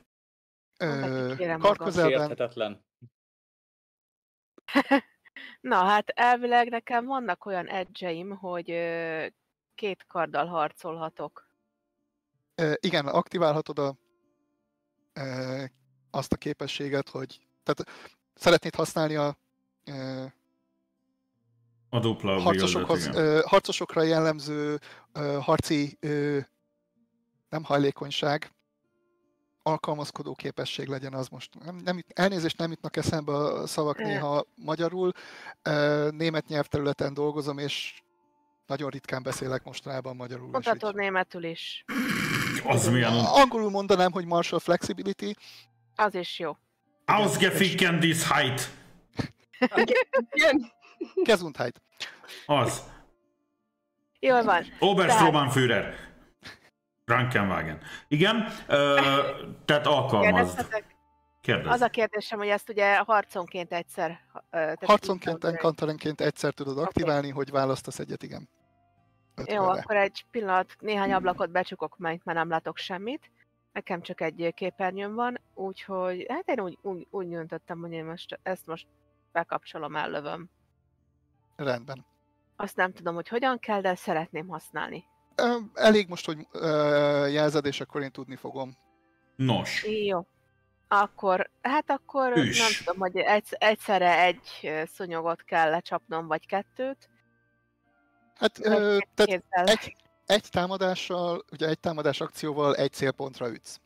Mondd Ö, kérem magam. karközelben, Sérthetetlen. Na hát elvileg nekem vannak olyan edgeim, hogy ö, két karddal harcolhatok. ö, igen, aktiválhatod a, ö, azt a képességet, hogy tehát szeretnéd használni a ö, A dupla harcosokhoz, ö, harcosokra jellemző ö, harci ö, nem hajlékonyság, alkalmazkodó képesség legyen az most. Nem, nem, elnézést nem jutnak eszembe a szavak néha magyarul. Ö, Német nyelvterületen dolgozom, és nagyon ritkán beszélek mostanában magyarul. Mondhatod németül is. Az milyen... Angolul mondanám, hogy martial flexibility. Az is jó. Ausgeficken this height! Igen. Gesundheit. Az. Jól van. Oberstromanführer. Krankenwagen. Igen, ö, tehát alkalmazd. Kérdezz. Az a kérdésem, hogy ezt ugye harconként egyszer... Harconként, kantarenként egyszer tudod aktiválni, hogy választasz egyet, igen. Öt Jó, körre. akkor egy pillanat, néhány ablakot becsukok, mert már nem látok semmit. Nekem csak egy képernyőm van, úgyhogy hát én úgy, úgy, úgy döntöttem, hogy én most ezt most bekapcsolom, ellövöm. Rendben. Azt nem tudom, hogy hogyan kell, de szeretném használni. Elég most, hogy jelzed, és akkor én tudni fogom. Nos, Jó. Akkor, hát akkor Üss. nem tudom, hogy egy, egyszerre egy ö, szúnyogot kell lecsapnom, vagy kettőt. Hát, ö, Vagy tehát egy, egy támadással, ugye egy támadás akcióval egy célpontra ütsz.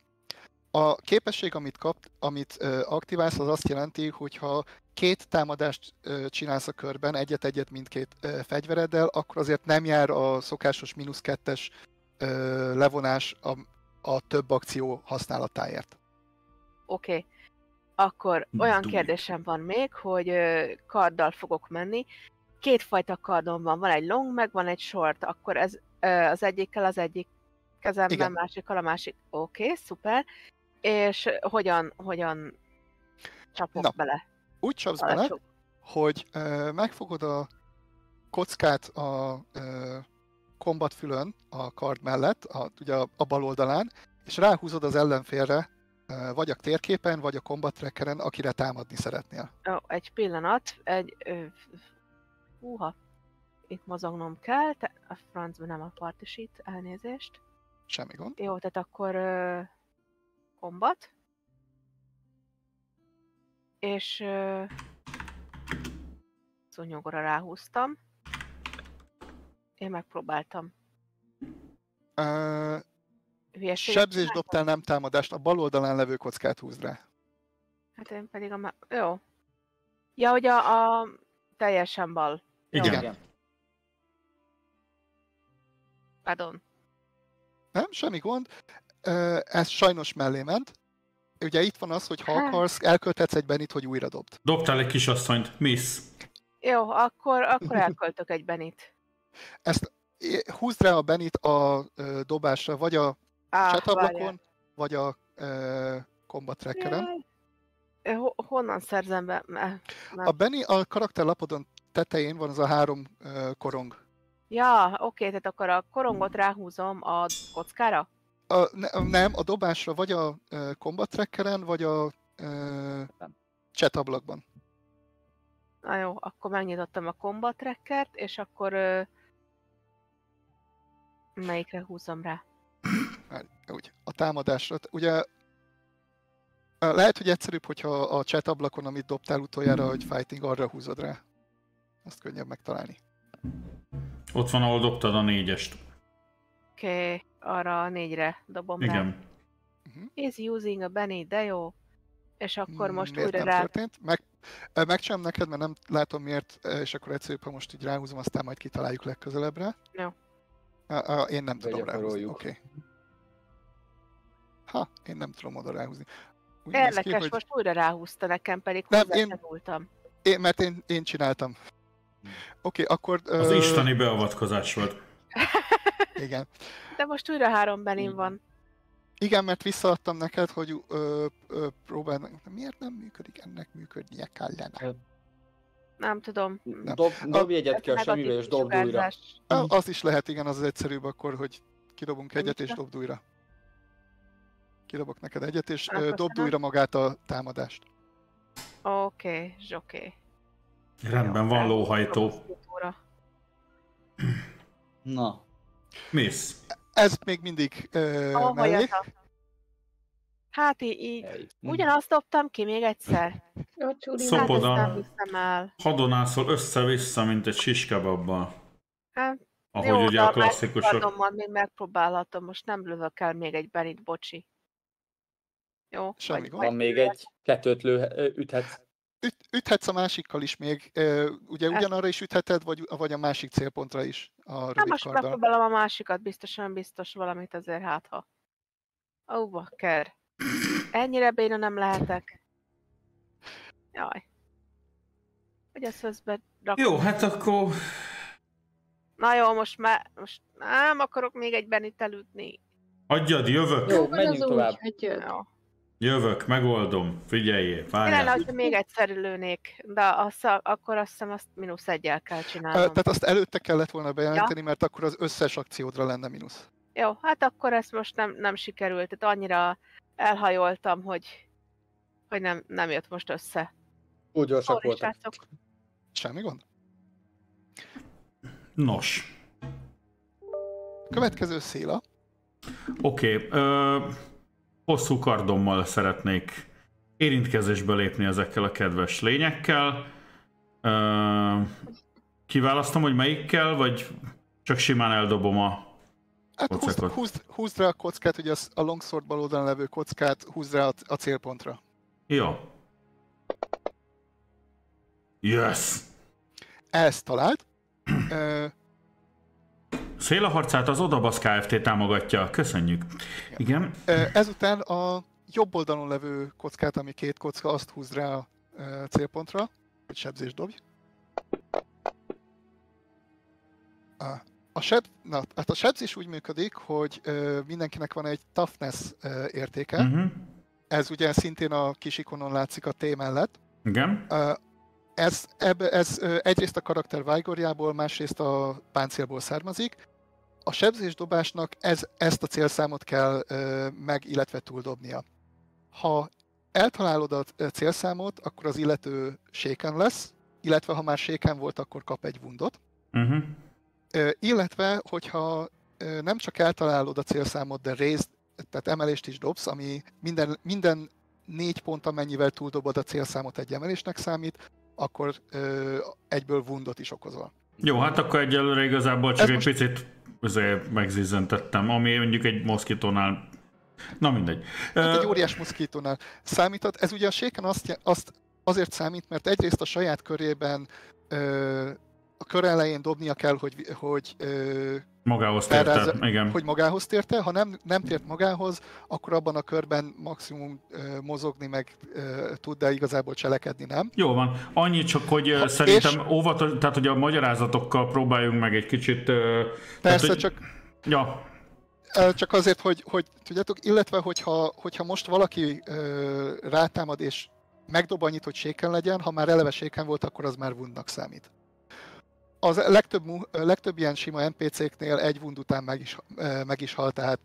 A képesség, amit kap, amit ö, aktiválsz, az azt jelenti, hogy ha két támadást ö, csinálsz a körben, egyet-egyet mindkét ö, fegyvereddel, akkor azért nem jár a szokásos mínusz kettes ö, levonás a, a több akció használatáért. Oké. Okay. Akkor olyan kérdésem van még, hogy ö, karddal fogok menni. Kétfajta kardom van, van egy long, meg van egy short. Akkor ez az egyikkel az egyik kezemben, Igen. másikkal a másik. Oké, okay, szuper. És hogyan, hogyan csapok Na, bele? Úgy csapsz Bele csap- hogy ö, megfogod a kockát a ö, kombatfülön a kard mellett, a, ugye a, a bal oldalán, és ráhúzod az ellenfélre, ö, vagy a térképen, vagy a combat trackeren, akire támadni szeretnél. Ó, egy pillanat, egy... Ö, húha, itt mozognom kell, te, a francban nem a partisít, elnézést. Semmi gond. Jó, tehát akkor ö, kombat. És ö, szúnyogora ráhúztam. Én megpróbáltam. Ö, Hülyeséget sebzés dobtál, nem támadást, a bal oldalán levő kockát húzd rá. Hát én pedig a... má- Jó. Ja, hogy a, a teljesen bal. Jó, Igen. Pardon. Nem? Semmi gond. Ez sajnos mellé ment. Ugye itt van az, hogy ha Hát. akarsz, elkölthetsz egy benit, hogy újra dobd. dobtál egy kisasszonyt, miss. Jó, akkor, akkor elköltök egy benit. Ezt húzd rá a benit a dobásra, vagy a Á, chatablakon, várjál. vagy a ö, combat trackeren. Honnan szerzem be? Me- A Benny a karakterlapodon tetején van az a három ö, korong Ja, oké, tehát akkor a korongot ráhúzom a kockára? A, ne, nem, a dobásra vagy a uh, combat trackeren, vagy a uh, chat ablakban. Na jó, akkor megnyitottam a combat trackert, és akkor ö, melyikre húzom rá? Úgy, a támadásra. Ugye lehet, hogy egyszerűbb, hogyha a chat ablakon, amit dobtál utoljára, hogy fighting, arra húzod rá. Azt könnyebb megtalálni. Ott van, ahol dobtad a négyest. Oké, okay, arra a négyre dobom rá. Igen. Is using a Benny, de jó. És akkor most Miért újra nem rá... történt? Meg, megcsinálom neked, mert nem látom miért, és akkor egyszerűbb, ha most így ráhúzom, aztán majd kitaláljuk legközelebbre. Jó. A, a, én nem tudom ráhúzni. Oké. Okay. Ha, én nem tudom oda ráhúzni. Úgy néz ki, Érdekes, hogy- most újra ráhúzta nekem, pedig Nem, én- sem nyúltam. Én, mert én, én csináltam. Oké, okay, akkor... Az ö, isteni beavatkozás volt. Igen. De most újra három Benin Így van. Igen, mert visszaadtam neked, hogy ö, ö, próbálnak. Miért nem működik? Ennek működnie kellene. Nem tudom. Dob, dobj egyet ki a semmivel, és dobd újra. az is lehet, igen, az az egyszerűbb akkor, hogy kidobunk egyet és dobd újra. Kidobok neked egyet, és ö, dobd köszönöm. újra magát a támadást. Oké, zsoké. Rendben, van lóhajtó. Na, Mész. Ez még mindig ö, Ahova mellé. Hát így. Ugyanazt dobtam ki még egyszer. Hát Szopoda. Hadonászol össze-vissza, mint egy siskababbal. Hát, Ahogy jó, ugye a klasszikusok. kardommal még megpróbálhatom, most nem lövök el még egy Benit, bocsi. Jó? Semmi vagy- gond. Van még egy, kettőt lő, üthetsz. Üt, üthetsz a másikkal is még. Ugye ugyanarra is ütheted, vagy, vagy a másik célpontra is a Hát rövid most karddal. megpróbálom a másikat, biztosan biztos valamit azért hát ha. Ó, bakker. Ennyire béna nem lehetek. Jaj. Hogy ezt rakom. Jó, hát akkor Na jó, most már, most nem akarok még egy Benit elütni. adjad, jövök. Jó, menjünk tovább. úgy, hogy jön. Jó. Jövök, megoldom. Figyeljél, lenne, várjál. hogyha még egyszer lőnék, de azt, akkor azt hiszem azt mínusz egyel kell Ö, csinálnom. Tehát azt előtte kellett volna bejelenteni, mert akkor az összes akciódra lenne mínusz. Jó, hát akkor ez most nem, nem sikerült, tehát annyira elhajoltam, hogy, hogy nem, nem jött most össze. Túl gyorsak voltak. srácok. Semmi gond. Nos, Következő széla. oké. Okay. Hosszú kardommal szeretnék érintkezésbe lépni ezekkel a kedves lényekkel. Kiválasztom, hogy melyikkel, vagy csak simán eldobom a... Hát húzd, húzd, húzd rá a kockát, ugye a longsword bal oldalon levő kockát, húzd rá a, a célpontra. Jó. Yes! Ezt talált. Szélaharcát az Odabasz Kft. támogatja. Köszönjük. Igen. ezután a jobb oldalon levő kockát, ami két kocka, azt húzd rá a célpontra, hogy sebzés dobj. A, seb, na, hát a sebzés úgy működik, hogy mindenkinek van egy toughness értéke. Uh-huh. Ez ugye szintén a kis ikonon látszik a T mellett. Igen. Ez, ebbe, ez egyrészt a karakter vájgorjából, másrészt a páncélból származik. A sebzésdobásnak ez, ezt a célszámot kell ö, meg, illetve túldobnia. Ha eltalálod a célszámot, akkor az illető séken lesz, illetve ha már séken volt, akkor kap egy wundot. Uh-huh. Ö, illetve, hogyha ö, nem csak eltalálod a célszámot, de raised, tehát emelést is dobsz, ami minden, minden négy pont, amennyivel túldobod a célszámot egy emelésnek számít, akkor ö, egyből wundot is okozol. Jó, hát akkor egyelőre igazából csak Ez egy most- picit megzizzentettem, ami mondjuk egy moszkitónál... Na mindegy. Hát egy óriás moszkítónál számíthat. Ez ugye a séken azt, azt azért számít, mert egyrészt a saját körében ö, a kör elején dobnia kell, hogy, hogy, ö, Magához térte, Felrázza- igen. hogy magához térte. Ha nem, nem tért magához, akkor abban a körben maximum ö, mozogni meg ö, tud, de igazából cselekedni nem. Jó van. Annyi csak, hogy Ha- szerintem óvatos, tehát hogy a magyarázatokkal próbáljunk meg egy kicsit... ö, Persze, tehát, hogy- csak Ja, Csak azért, hogy, hogy tudjátok, illetve hogyha, hogyha most valaki ö, rátámad és megdob annyit, hogy séken legyen, ha már eleve séken volt, akkor az már wundnak számít. Az legtöbb, legtöbb ilyen sima NPC-knél egy wund után meg is, meg is hal, tehát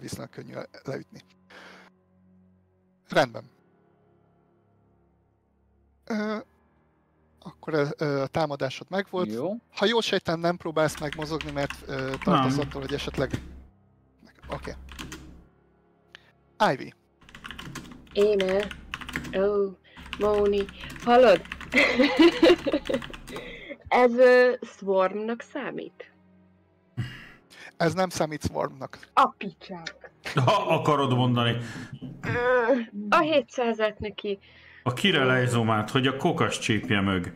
viszonylag könnyű le- leütni. Rendben. Ö, akkor a támadásod megvolt. Jó. Ha jól sejtem, nem próbálsz meg mozogni, mert ö, tartasz Nem. attól, hogy esetleg... Oké. Okay. Ivy. Én Ó, Móni. Hallod? Ez uh, Swarmnak számít? Ez nem számít Swarmnak. A picsák. Ha akarod mondani. A 700-et neki. A kirelejzomát, hogy a kokas csípje mög.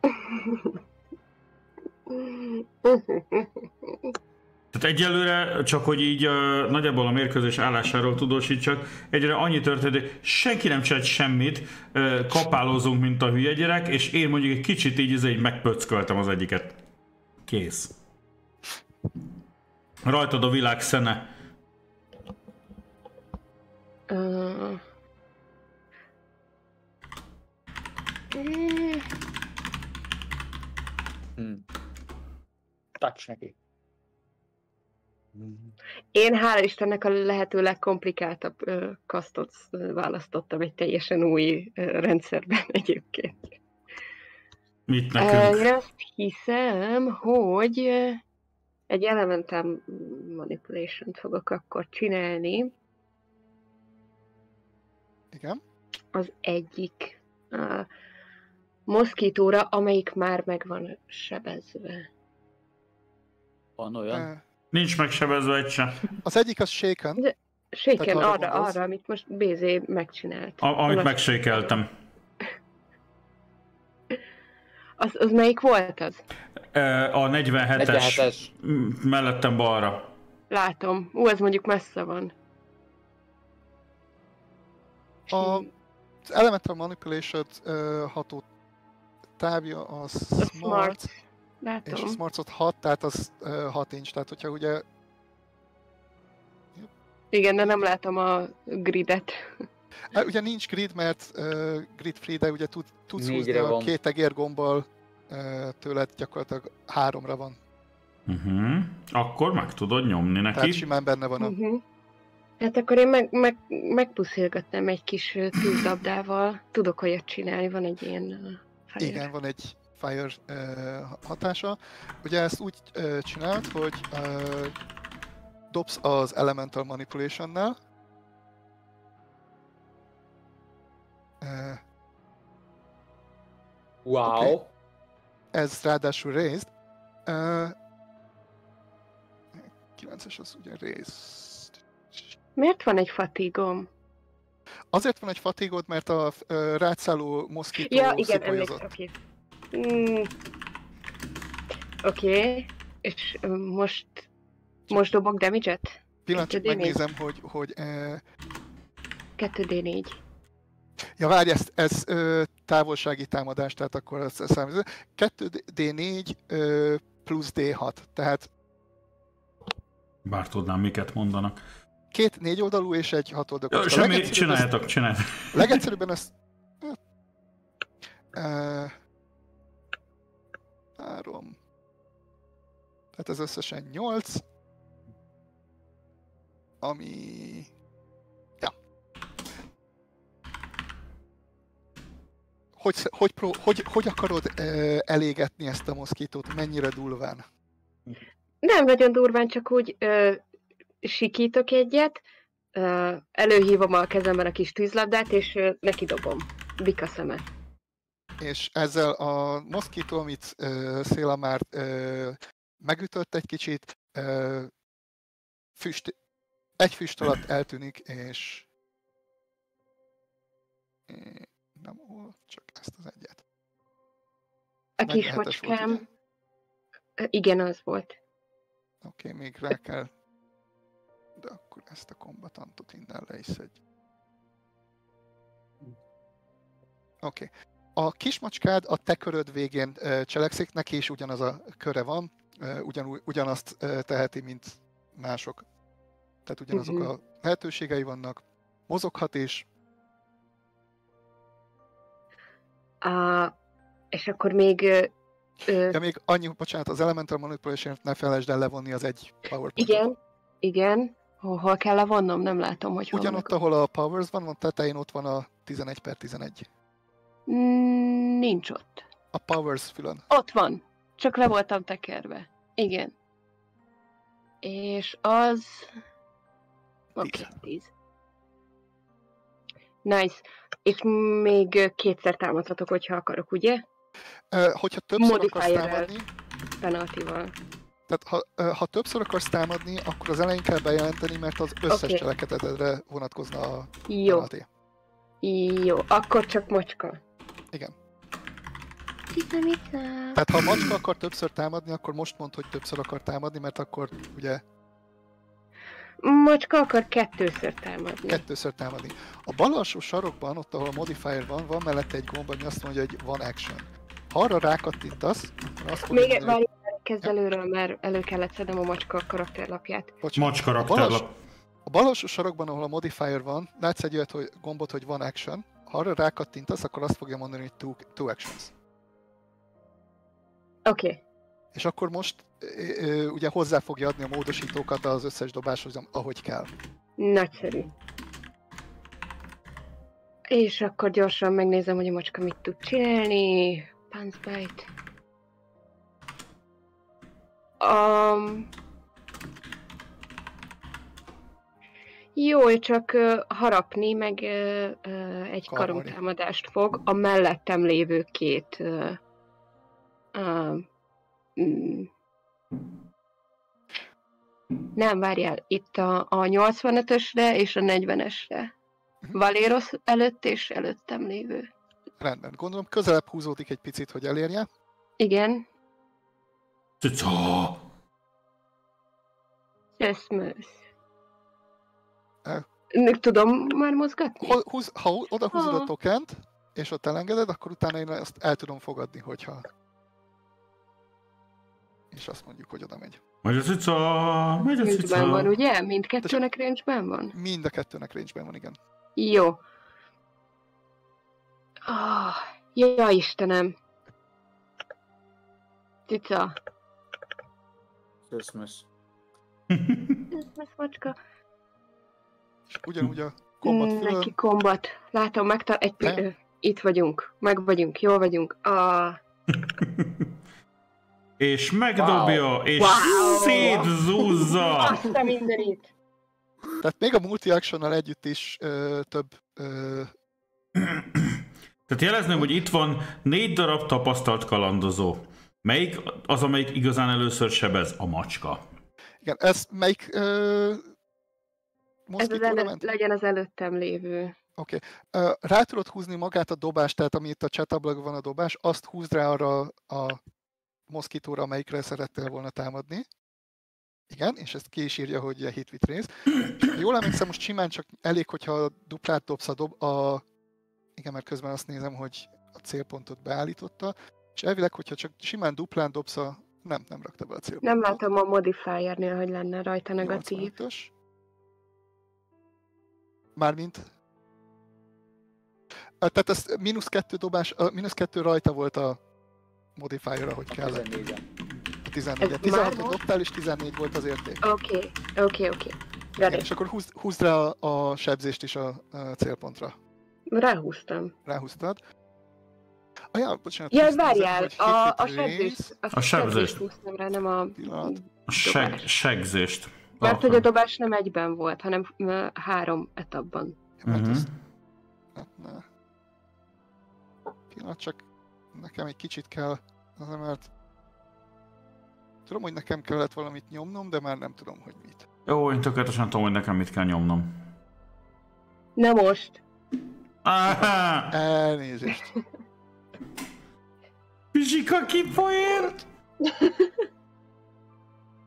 Tehát egyelőre, csak hogy így uh, nagyjából a mérkőzés állásáról tudósítsak, egyre annyi történt, hogy senki nem csinált semmit, uh, kapálózunk, mint a hülye gyerek, és én mondjuk egy kicsit így, így, így megpöcköltem az egyiket. Kész. Rajtad a világ szene. Ö, mm. Touch neki. Én hála Istennek a lehető legkomplikáltabb ö, kasztot választottam egy teljesen új ö, rendszerben egyébként. Mit nekünk? Én azt hiszem, hogy egy elemental manipulation fogok akkor csinálni. Igen. az egyik uh, moszkítóra, amelyik már meg van sebezve. Van olyan? Ö, Nincs megsebezve egy sem. Az egyik az Shaken. Séken arra arra, arra, amit most BZ megcsinált. A, amit Most- megsékeltem. Az, az melyik volt az? A 47-es 47-es. m- mellettem balra. Látom. Ú, ez mondjuk messze van. A, az Elemental Manipulation ható távja az A Smart, smart. és Látom. a Smartot 6, tehát az 6 inch, tehát hogyha ugye Igen, de nem látom a gridet. Hát ugye nincs grid, mert uh, grid free, de ugye tud, tudsz húzni a két egérgombbal uh, tőled gyakorlatilag háromra van. Uh-huh. Akkor meg tudod nyomni Tehát neki. simán benne van a... Uh-huh. Hát akkor én meg, meg, megpuszilgatnám egy kis ö, tűzlabdával. Tudok olyat csinálni, van egy ilyen uh, fire. Igen, van egy fire uh, hatása. Ugye ezt úgy uh, csinált, hogy uh, dobsz az Elemental Manipulation-nel. Uh, Wow. Oké. ez ráadásul raised. Uh, 9-es az ugye raised. Miért van egy fatigom? Azért van egy fatigod, mert a ö, rátszálló moszkító Ja, igen, emlékszem, oké. Mm. Oké, és ö, most, most dobok damage-et? Pillanat, csak 2D4. megnézem, hogy, hogy uh, 2D4. ja várj, ez, ez ö, távolsági támadás, tehát akkor ez számít. 2D4 ö, plusz D6, tehát Bár tudnám, miket mondanak. két négy oldalú és egy hat oldalú. Kocka. semmi, csináljátok, csináljátok. ezt- Legegyszerűbben ezt... Ö, három. Tehát ez összesen nyolc. Ami... Ja. Hogy, hogy, pró, hogy, hogy akarod ö, elégetni ezt a moszkítót? Mennyire durván? Nem nagyon durván, csak úgy ö, sikítok egyet, ö, előhívom a kezemben a kis tűzlabdát, és ö, neki. Bika szeme. És ezzel a moszkító, amit uh, Széla már uh, megütött egy kicsit, uh, füst, egy füst alatt eltűnik, és nem ó, csak ezt az egyet. A kis 47-es volt, ugye? macskám, igen, az volt. Oké, okay, még rá kell. De akkor ezt a kombatantot innen le is szedj. Oké. Okay. A kismacskád a te köröd végén cselekszik, neki is ugyanaz a köre van, ugyanúgy, ugyanazt teheti, mint mások. Tehát ugyanazok Mhm. a lehetőségei vannak. Mozoghat is, A, és akkor még ö, Ja, még annyi, bocsánat, az Elemental manipulation ne felejtsd el levonni az egy power igen, igen. Hol, hol kell levonnom? Nem látom, hogy hol Ugyanott, ahol a Powers van, ott tetején ott van a 11 per 11. Mm, Nincs ott. A Powers fülön. Ott van. Csak le voltam tekerve. Igen. És az... Oké, Tíz. okay, 10. Nice. És még kétszer támadhatok, hogyha akarok, ugye? Hogyha többször akarsz támadni, Penaltival. tehát ha, ha többször akarsz támadni, akkor az elején kell bejelenteni, mert az összes Oké. cselekedetedre vonatkozna a Jó, penalty. jó. Akkor csak macska. Igen. Tehát ha a macska akar többször támadni, akkor most mondd, hogy többször akar támadni, mert akkor ugye Macska akar kettőször támadni. kettőször támadni. A bal alsó sarokban, ott ahol a modifier van, van mellette egy gomb, ami azt mondja, hogy van action. Ha arra rákattintasz, akkor azt fogja Még hogy várj, kezd előről, mert elő kellett szednem a macska karakterlapját. bocsánat, Macs a bal, alsó, karakterlap. a bal alsó sarokban, ahol a modifier van, látsz egy olyat, hogy gombot, hogy van action. Ha arra rákattintasz, akkor azt fogja mondani, hogy two, two actions. Oké. Okay. És akkor most ugye hozzá fogja adni a módosítókat az összes dobáshoz, ahogy kell. Nagyszerű. És akkor gyorsan megnézem, hogy a macska mit tud csinálni. Panzbite. Um, jó, csak uh, harapni, meg uh, uh, egy karomtámadást fog a mellettem lévő két uh, uh, mm, nem, várjál, itt a, a 85-ösre és a 40-esre. Mhm. Valéros előtt és előttem lévő. Rendben. Gondolom közelebb húzódik egy picit, hogy elérje. Igen, Cica. Eszmősz. Tudom már mozgatni? Hol- Húz, ha oda húzod a tokent, és ott elengeded, akkor utána én ezt el tudom fogadni, hogyha... És azt mondjuk, hogy oda megy. Megy a cica, megy a cica. van, ugye? Mindkettőnek range van? Mind a kettőnek range van, igen. Jó. Ah, ja, Istenem. Cica. Köszönös. Ez macska. Ugyanúgy a kombat Mm, fülön, Neki kombat. Látom, megtal... Egy... Ö, itt vagyunk. Meg vagyunk. Jól vagyunk. Ah, és megdobja, és Wow. szétzúzza. azt a mindenit. tehát még a multi-actionnal együtt is ö, több ö, Tehát jelezném, hogy itt van négy darab tapasztalt kalandozó. Melyik az, amelyik igazán először sebez? A macska. Igen, ez melyik ö, Ez az ment? legyen az előttem lévő. Ö, Rá tudod húzni magát a dobást, tehát ami itt a chat ablakban van a dobás, azt húzd rá arra a moszkitóra, amelyikre szerettél volna támadni. Igen, és ezt ki is írja, hogy a hit with. És jól emlékszem, most simán csak elég, hogyha duplát dobsz a dob... A... Igen, mert közben azt nézem, hogy a célpontot beállította, és elvileg, hogyha csak simán duplán dobsz a... Nem, nem rakta be a célpontot. Nem látom a modifiernél, hogy lenne rajta negatív. 85-ös. Mármint? Tehát ez mínusz kettő dobás, a mínusz kettő rajta volt a modifier, ahogy kellett. 14-en. A 14 Ez 16 már most? dobtál, és 14 volt az érték. Oké, oké, oké. Igen, Ready. és akkor húzd, húzd rá a, a sebzést is a, a célpontra. Ráhúztam. Ráhúztad. Ah, ja, bocsánat. Ja, várjál, hogy a, a sebzést, a, A sebzést. sebzést húztam rá, nem a... Pillanat. A seg, segzést. Mert hogy a dobás nem egyben volt, hanem három etapban. Mert Mhm. azt... Hát, ne. Pillanat, csak nekem egy kicsit kell, azért mert tudom, hogy nekem kellett valamit nyomnom, de már nem tudom, hogy mit. Jó, én tökéletesen tudom, hogy nekem mit kell nyomnom. Na most. Áhá! Elnézést. Zsika kipoér!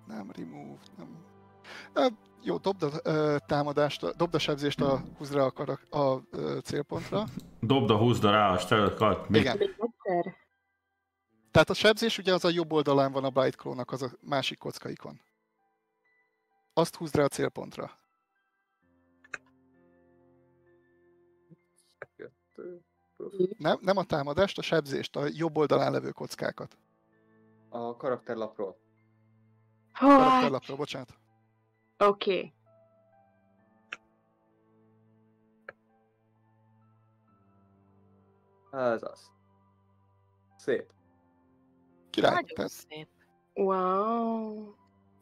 Nem remove, nem. Jó, dobd a ö, támadást, dobd a sebzést a húzra a, karak, a célpontra. Dobd a húzda rá a mi? Igen. Tehát a sebzés ugye az a jobb oldalán van a Bright Claw-nak, az a másik kockaikon. Azt húzd rá a célpontra. Nem, nem a támadást, a sebzést, a jobb oldalán levő kockákat. a karakterlapról. What? Karakterlapra, bocsánat. Oké. Ez az. Szép. Király. Nagyon Tehát, szép. Wow.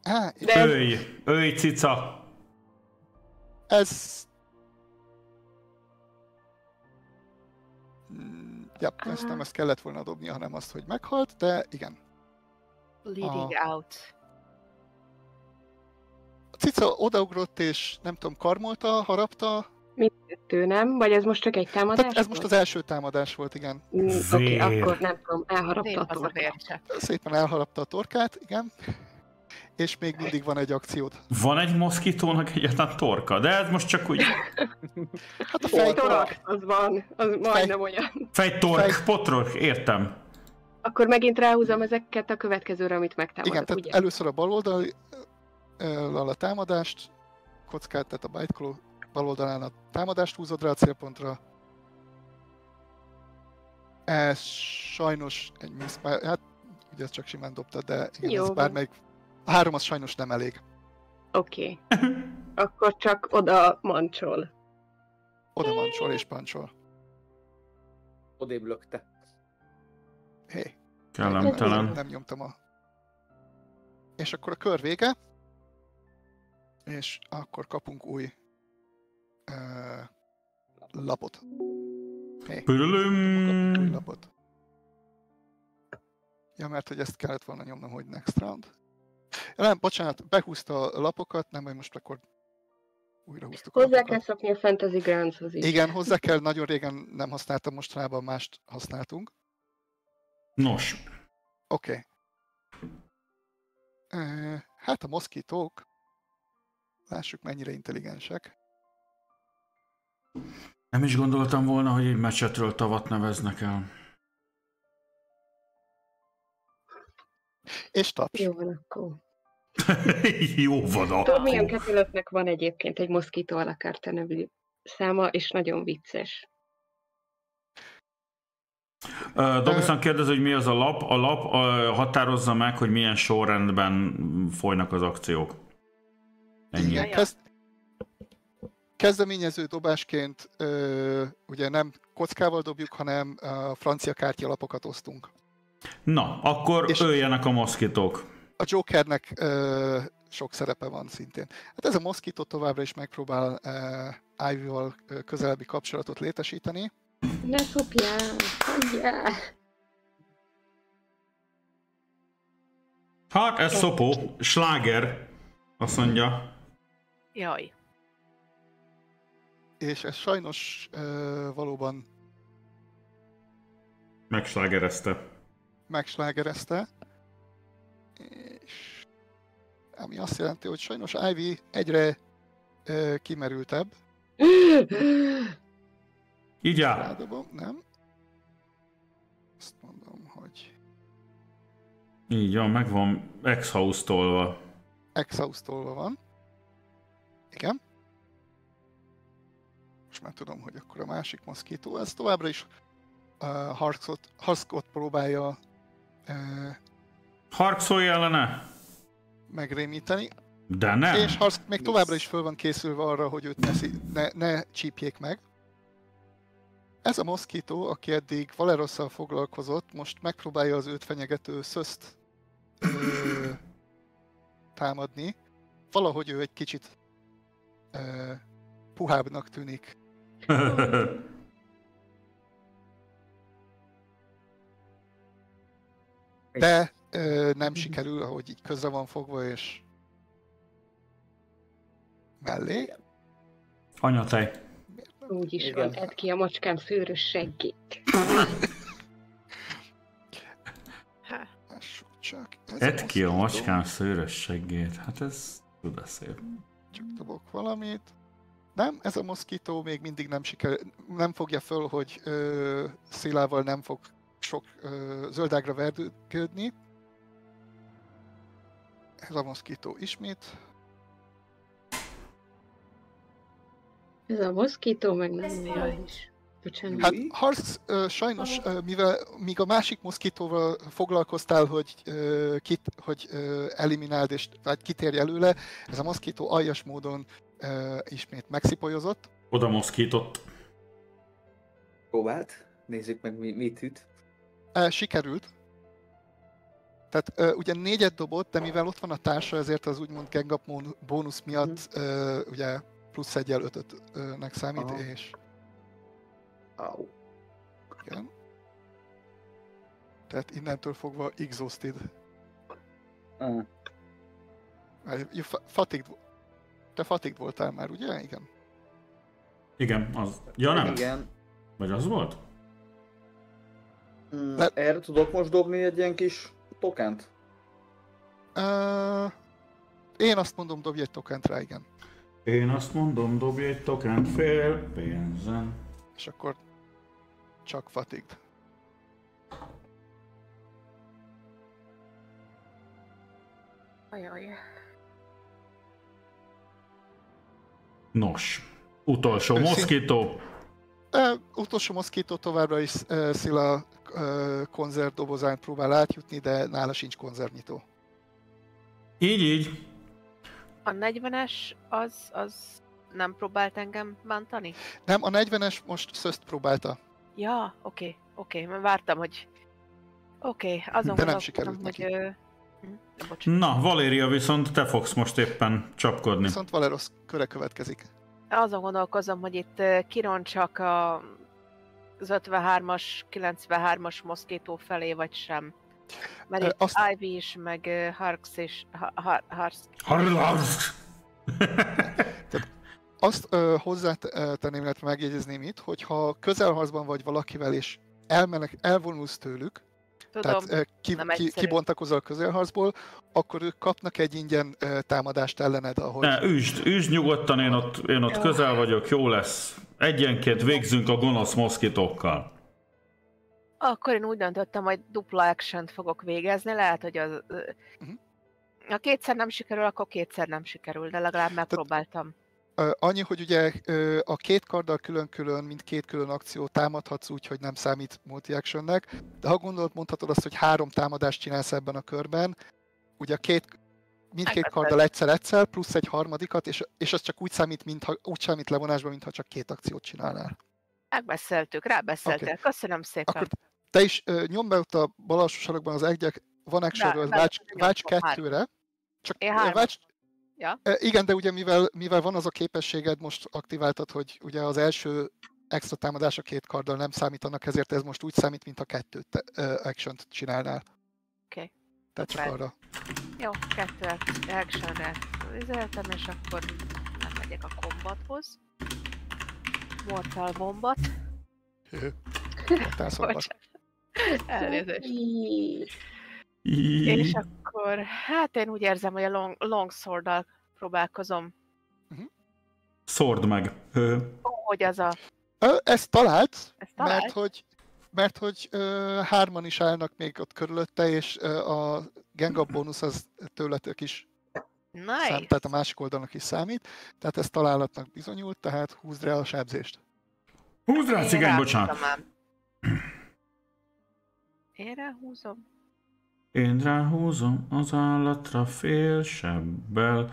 á, és De- Őj, őj cica. ez... Mm, Ja, ezt nem ezt kellett volna dobnia, hanem azt, hogy meghalt, de igen. Bleeding out. Cica odaugrott és nem tudom, karmolta, harapta. Mindkettő, nem? Vagy ez most csak egy támadás? Tehát ez most az első támadás volt, igen. Mm, Oké, Vér. akkor nem tudom, elharapta Nép a az a torkát. Szépen elharapta a torkát, igen. És még mindig van egy akciód. Van egy moszkitónak egyetlen torka, de ez most csak úgy Hát a Fej, fej, torax, az van, az majdnem olyan. fejtork, Fej- potrok, értem. Akkor megint ráhúzom ezeket a következőre, amit igen, megtámadok, tehát ugye? először a bal oldalal a támadást, kockát, tehát a bite bal oldalán a támadást húzod rá a célpontra. Ez sajnos egy miss, hát ugye ezt csak simán dobtad, de igen, Jó ez bármelyik, a három az sajnos nem elég. Oké. Akkor csak oda mancsol. Oda mancsol és pancsol. Odébb lökte. Hé, nem, Kellemtelen. nem nyomtam a... És akkor a kör vége. És akkor kapunk új uh, lapot. Kapunk új lapot. Ja, mert hogy ezt kellett volna nyomnom, hogy next round. Ja, nem, bocsánat, behúzta a lapokat, nem, hogy most akkor újra húztuk Hozzá lapokat. kell szokni a Fantasy Groundshoz is. Igen, hozzá kell, nagyon régen nem használtam, mostanában mást használtunk. Nos, Oké. Okay. Hát a moszkitók, lássuk mennyire intelligensek. nem is gondoltam volna, hogy egy meccsetről tavat neveznek el. És taps. Jó van akkor. Jó van Tudom, akkor. milyen ketülöknek van egyébként egy Mosquito a la carte nevű száma, és nagyon vicces. Dobison kérdez, hogy mi az a lap. A lap ö, határozza meg, hogy milyen sorrendben folynak az akciók. Ennyi. Igen, kezd... Kezdeményező dobásként ö, ugye nem kockával dobjuk, hanem a francia kártyalapokat osztunk. Na, akkor És- öljenek a moszkitók. A Jokernek ö, sok szerepe van szintén. Hát ez a Mosquito továbbra is megpróbál ö, Ivy-val közelebbi kapcsolatot létesíteni. Ne szopjál! Hagyjál! Hát ez szopó, sláger, azt mondja. Jaj. És ez sajnos ö, valóban Megslágerezte. megslágerezte. És ami azt jelenti, hogy sajnos Ivy egyre ö, kimerültebb. Így áll. Rádobom, nem? Azt mondom, hogy Így van, meg van ex-house tolva. exhaustolva van. Igen. Most már tudom, hogy akkor a másik moszkító, ez továbbra is uh, Harkot, Harkot próbálja uh, Harcolj ellene? megrémíteni, De nem. és Hark még továbbra is föl van készülve arra, hogy őt ne, szí- ne, ne csípjék meg. Ez a moszkító, aki eddig Valerosszal foglalkozott, most megpróbálja az őt fenyegető szöszt ö, támadni. Valahogy ő egy kicsit ö, puhábbnak tűnik. De ö, nem sikerül, ahogy így közre van fogva, és mellé. Anyatej. Úgy is van, edd ki a macskám szőrös seggét. Ha. Lássuk csak. Ez Edd ki a macskám szőrös seggét. Hát ez tud szép. Csak dobok valamit. Nem, ez a moszkító még mindig nem siker, nem fogja föl, hogy ö, szélával nem fog sok ö, zöldágra verdőködni. Ez a moszkító ismét. Ez a moszkító meg nem Ez is. Hát ö, sajnos, mivel míg a másik moszkitóval foglalkoztál, hogy, kit, hogy elimináld és vagy kitérj előle, ez a moszkító aljas módon ismét megszipolyozott. Oda moszkított. Próbált. Nézzük meg, mi, mit üt. Sikerült. Tehát ugye négyet dobott, de mivel ott van a társa, ezért az úgymond mon- bónusz miatt ö, ugye plusz egyel ötötnek számít, Aha. és Au. igen. Tehát innentől fogva exhausted. You fa- Fatigued, te fatigued voltál már, ugye? Igen. Igen, az. Ja nem? Igen. Vagy az volt? Mm, Le- Erre tudok most dobni egy ilyen kis tokent? Uh, én azt mondom, dobj egy tokent rá, igen. Én azt mondom, dobj egy tokent fél pénzen. És akkor csak fatigued. Ajaj. Nos, utolsó Őszint- moszkító. Uh, utolsó moszkító továbbra is uh, Szila uh, konzerv dobozán próbál átjutni, de nála sincs konzervnyitó. Így, így. A 40-es az, az nem próbált engem bántani? Nem, a 40-es most szözt próbálta. Ja, oké, oké, mert vártam, hogy... Oké, azon De nem sikerült hogy... neki. Ö... hm, Bocs. Na, Valéria viszont te fogsz most éppen csapkodni. Viszont Valeros köre következik. Azon gondolkozom, hogy itt ö, kironcsak a az 53-as, 93-as moszkétó felé, vagy sem. Mert itt azt- Ivy is, meg Harks is, ha, ha, Harks, Harlasz! Azt ö, hozzátenném, illetve megjegyezném itt, hogy ha közelharcban vagy valakivel, és elmenek, elvonulsz tőlük, tudom, tehát ö, ki, ki, kibontakozol a közelharcból, akkor ők kapnak egy ingyen ö, támadást ellened, ahogy... Ne, üsd, üsd nyugodtan, én ott, én ott Jó. közel vagyok, jó lesz. Egyenként végzünk a gonosz moszkitókkal. Akkor én úgy döntöttem, hogy dupla action fogok végezni, lehet, hogy az... Mhm. Ha kétszer nem sikerül, akkor kétszer nem sikerül, de legalább megpróbáltam. Ö, Annyi, hogy ugye a két karddal külön-külön, mint két külön akció támadhatsz úgy, hogy nem számít multi-actionnek, de ha gondolod, mondhatod azt, hogy három támadást csinálsz ebben a körben, ugye a két, mindkét karddal egyszer-egyszer, plusz egy harmadikat, és, és az csak úgy számít, mintha, úgy számít levonásban, mintha csak két akciót csinálnál. Megbeszéltük, rábeszéltél. Oké. Köszönöm szépen. Akkor te is ö, nyomd be ott a bal alsó sarokban az egyek, van actionről, be- válts, válts kettőre, csak válts, Ja. Igen, de ugye mivel, mivel van az a képességed, most aktiváltad, hogy ugye az első extra támadás a két karddal nem számítanak, ezért ez most úgy számít, mintha kettőt te, ö, action csinálnál. Oké. Tehát csak arra. Jó, kettő actionre üzeltem, és akkor nem megyek a kombathoz. Mortal Bombat. Hő. Mortál szombat. Elnézést. És akkor, hát én úgy érzem, hogy a long, longsword próbálkozom. Szord meg. Ö, Ó, hogy az a... Ö, Ezt talált, Ezt mert talált? hogy, mert hogy ö, hárman is állnak még ott körülötte, és ö, a gang up bónusz az tőletek is Nice. szám, tehát a másik oldalnak is számít, tehát ez találatnak bizonyult, tehát húzd rá a sebzést. Húzd rá, cigány, bocsánat. Én ráhúzom. Én ráhúzom az állatra fél sebbel,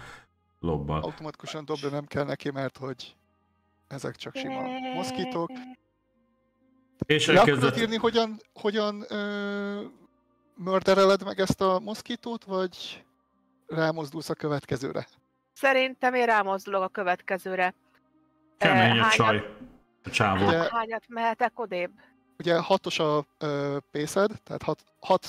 lobbal. automatikusan dobja nem kell neki, mert hogy ezek csak sima moszkítók. És Le elkezdett... írni, hogyan, hogyan ö, mördereled meg ezt a moszkítót, vagy rámozdulsz a következőre? Szerintem én rámozdulok a következőre. Kemény a csaj. A csávó. Ugye- Hányat mehetek odébb? Ugye hatos a ö, pészed, tehát hat, hat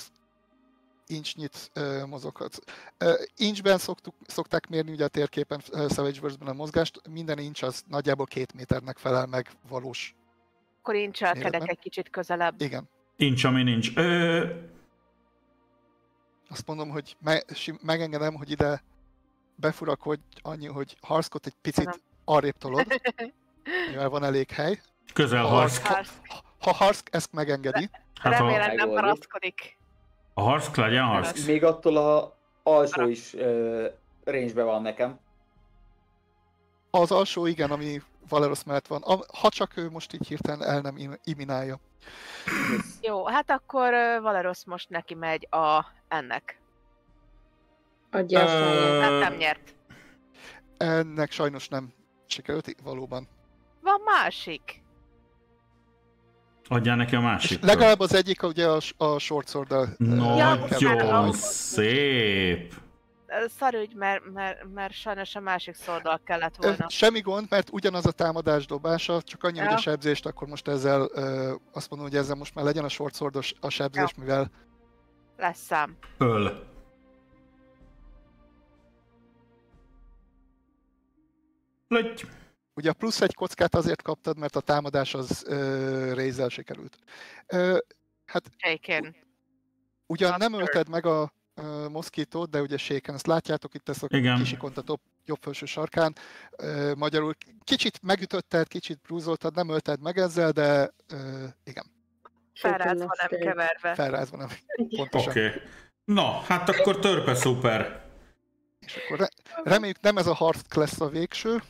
incsnyit ö, mozoghatsz. Ö, inchben szoktuk, szokták mérni ugye a térképen ö, Savage Worlds-ben a mozgást, minden inch az nagyjából két méternek felel meg valós. Akkor cselkedek Méretben? egy kicsit közelebb. Igen. Nincs, ami nincs. Ö, Azt mondom, hogy me, megengedem, hogy ide befurakodj annyi, hogy harckot egy picit Köszönöm. arrébb tolod, mivel van elég hely. közel. Harc. Ha harck ezt megengedi, Hát ha Remélem nem Megoldjuk. paraszkodik. A harc legyen harc. Még attól a alsó is uh, range van nekem. az alsó igen, ami Valeros mellett van, A- ha csak ő most így hirtelen el nem im- iminálja. Jó, hát akkor ö, Valeros most neki megy a ennek. Adja a száját. Nem, Ö, nyert. Ennek sajnos nem sikerült, valóban. Van másik. Adjál neki a másik. legalább az egyik ugye a, a short sword Ja, Nagyon most szép. Szarügy, mert, mert, mert sajnos a másik szórdal kellett volna. Semmi gond, mert ugyanaz a támadás dobása, csak annyi, hogy Ja. a sebzést, akkor most ezzel azt mondom, hogy ezzel most már legyen a short swordos a sebzés, mivel Lesz szám. Öl. Löty. Ugye a plusz egy kockát azért kaptad, mert a támadás az ö, rézzel sikerült. Ö, hát Shaken. ugyan nem ölted meg a ö, moszkítót, de ugye shaken, ezt látjátok itt ezt a Igen. kisikont a top, jobb felső sarkán. Ö, magyarul kicsit megütötted, kicsit brúzoltad, nem ölted meg ezzel, de ö, igen, Felrázva nem keverve. felrázva nem pontosan. Oké. Okay. Na, hát akkor törpe szuper. És akkor re- reméljük nem ez a hard lesz a végső.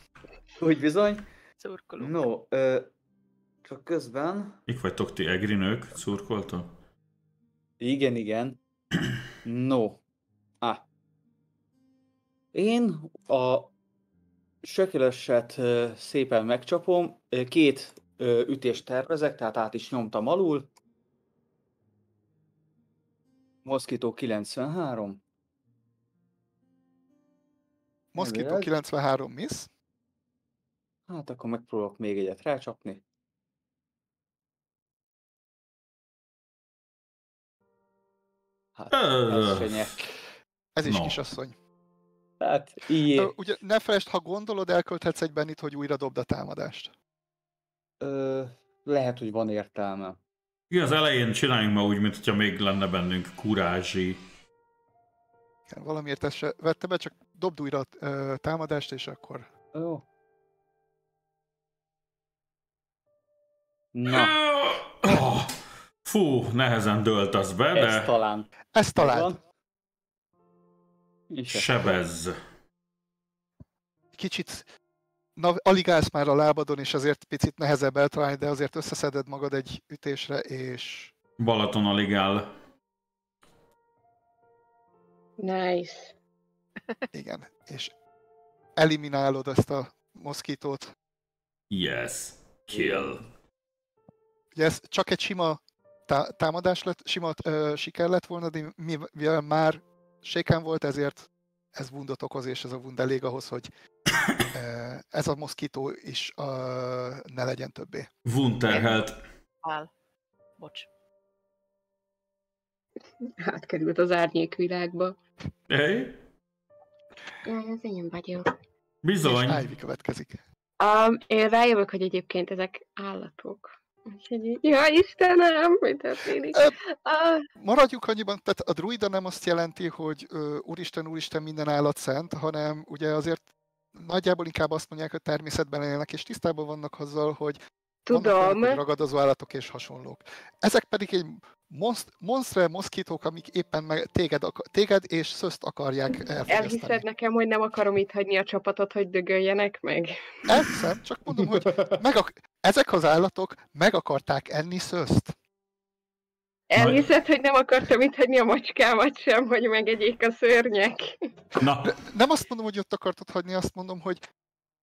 Úgy bizony. Szurkolunk. No, ö, csak közben... Mik vagytok ti egrinők? Szurkoltok? Igen, igen. No. Ah. Én a sökölöset szépen megcsapom, két ütést tervezek, tehát át is nyomtam alul. Moszkító 93. Moszkító Elvileg. 93 miss. Hát akkor megpróbálok még egyet rácsapni. Hát, ez se nyer. Ez is No. kisasszony. Hát, így. Ö, Ugye ne felejtsd, ha gondolod, elkölthetsz egy bennit, hogy újra dobd a támadást. Ö, lehet, hogy van értelme. Igen, az elején csináljunk ma úgy, mint hogyha még lenne bennünk kurázsi. Igen, Valamiért ezt se vette be, csak dobd újra a támadást, és akkor... Jó. Na, Oh, fú, nehezen dölt az be, ez de talán Ezt találd. megvan. És sebezz. Kicsit... Na, alig állsz már a lábadon, és azért picit nehezebb eltalálni, de azért összeszeded magad egy ütésre, és... Balaton alig áll. Nice. Igen, és eliminálod ezt a moszkítót. Yes. Kill. Ugye ez csak egy sima tá- támadás lett, sima ö, siker lett volna, de mivel már séken volt, ezért ez wundot okoz, és ez a wund elég ahhoz, hogy ö, ez a moszkító is ö, ne legyen többé. Wunterhelt. Áll. Bocs. Átkerült az árnyék világba. Hey? Jaj, az én vagyok. Bizony. És Ivy következik. Um, én rájövök, hogy egyébként ezek állatok. Úgyhogy ja Istenem, mi történik? Uh, Maradjuk annyiban, tehát a druida nem azt jelenti, hogy ö, úristen, úristen, minden állat szent, hanem ugye azért nagyjából inkább azt mondják, hogy természetben élnek, és tisztában vannak azzal, hogy tudom, ragadozó állatok és hasonlók. Ezek pedig egy monst- monstre, moszkítók, amik éppen meg téged, ak- téged és szözt akarják elhiszed nekem, hogy nem akarom itt hagyni a csapatot, hogy dögöljenek meg? Elhiszem, csak mondom, hogy meg ak- ezek az állatok meg akarták enni szözt. Elhiszed, hogy nem akartam itt hagyni a macskámat sem, hogy megegyék a szörnyek? Na, Nem azt mondom, hogy ott akartad hagyni, azt mondom, hogy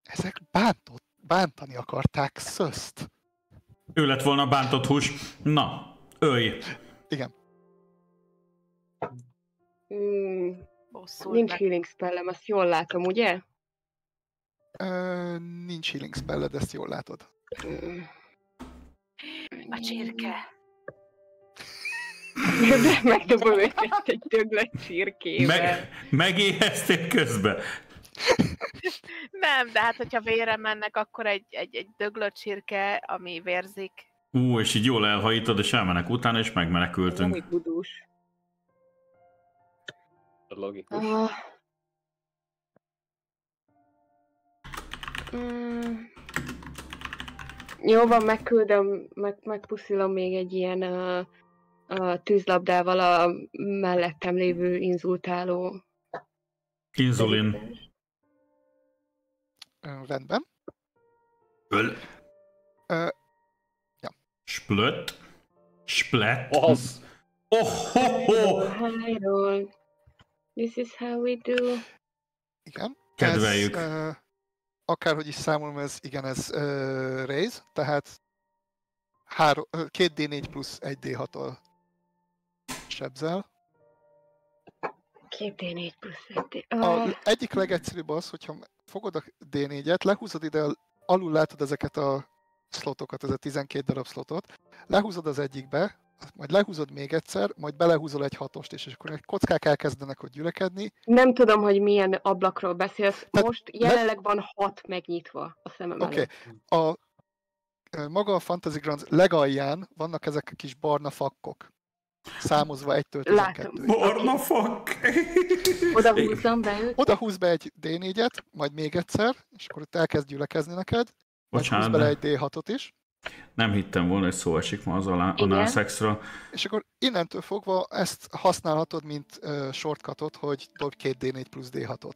ezek bántott, bántani akarták szözt. ő lett volna bántott hús. Na, ölj. Igen. Mm, Bosszul nincs meg. healing spellem, azt jól látom, ugye? Ö, nincs healing spelled, ezt jól látod. Mm. A csirke. De megdobom őket egy döglött csirkével. Meg, megéheztél közbe. Nem, de hát hogyha vére mennek, akkor egy, egy, egy döglött csirke, ami vérzik. Ú, és így jól elhajítod, és elmenek utána, és megmenekültünk. Ami budús. Logikus. Ah. Mm. Jó van, megküldöm, meg, megpuszilom még egy ilyen uh, uh, tűzlabdával a mellettem lévő inzultáló. Inzulin. Rendben. Öl. Ö, ja. Splött. Splett. Az. Oh, ho, ho. High roll. This is how we do. Igen. Kedveljük. Ez, ö, akárhogy is számolom, ez igen, ez uh, raise, tehát három, ö, 2D4 plusz 1D6-ol sebzel. 2D4 plusz 1D. A Ah, egyik legegyszerűbb az, hogyha fogod a D4-et, lehúzod ide, alul látod ezeket a slotokat, ez a 12 darab slotot, lehúzod az egyikbe, majd lehúzod még egyszer, majd belehúzol egy hatost is, és akkor egy kockák elkezdenek ott gyülekedni. nem tudom, hogy milyen ablakról beszélsz. Tehát Most jelenleg van hat megnyitva a szemem Oké, előtt. a maga a Fantasy Grounds legalján vannak ezek a kis barna fakkok, számozva 1-től Látom. 12 Barna fuck. Oda húzzam be őt. Oda húz be egy D4-et, majd még egyszer, és akkor ott elkezd gyülekezni neked, majd húz Bocsánat, bele de egy D6-ot is, nem hittem volna, hogy szó esik ma az análszexről. és akkor innentől fogva ezt használhatod, mint uh, shortcutot, hogy dobj két D4 plusz D6-ot.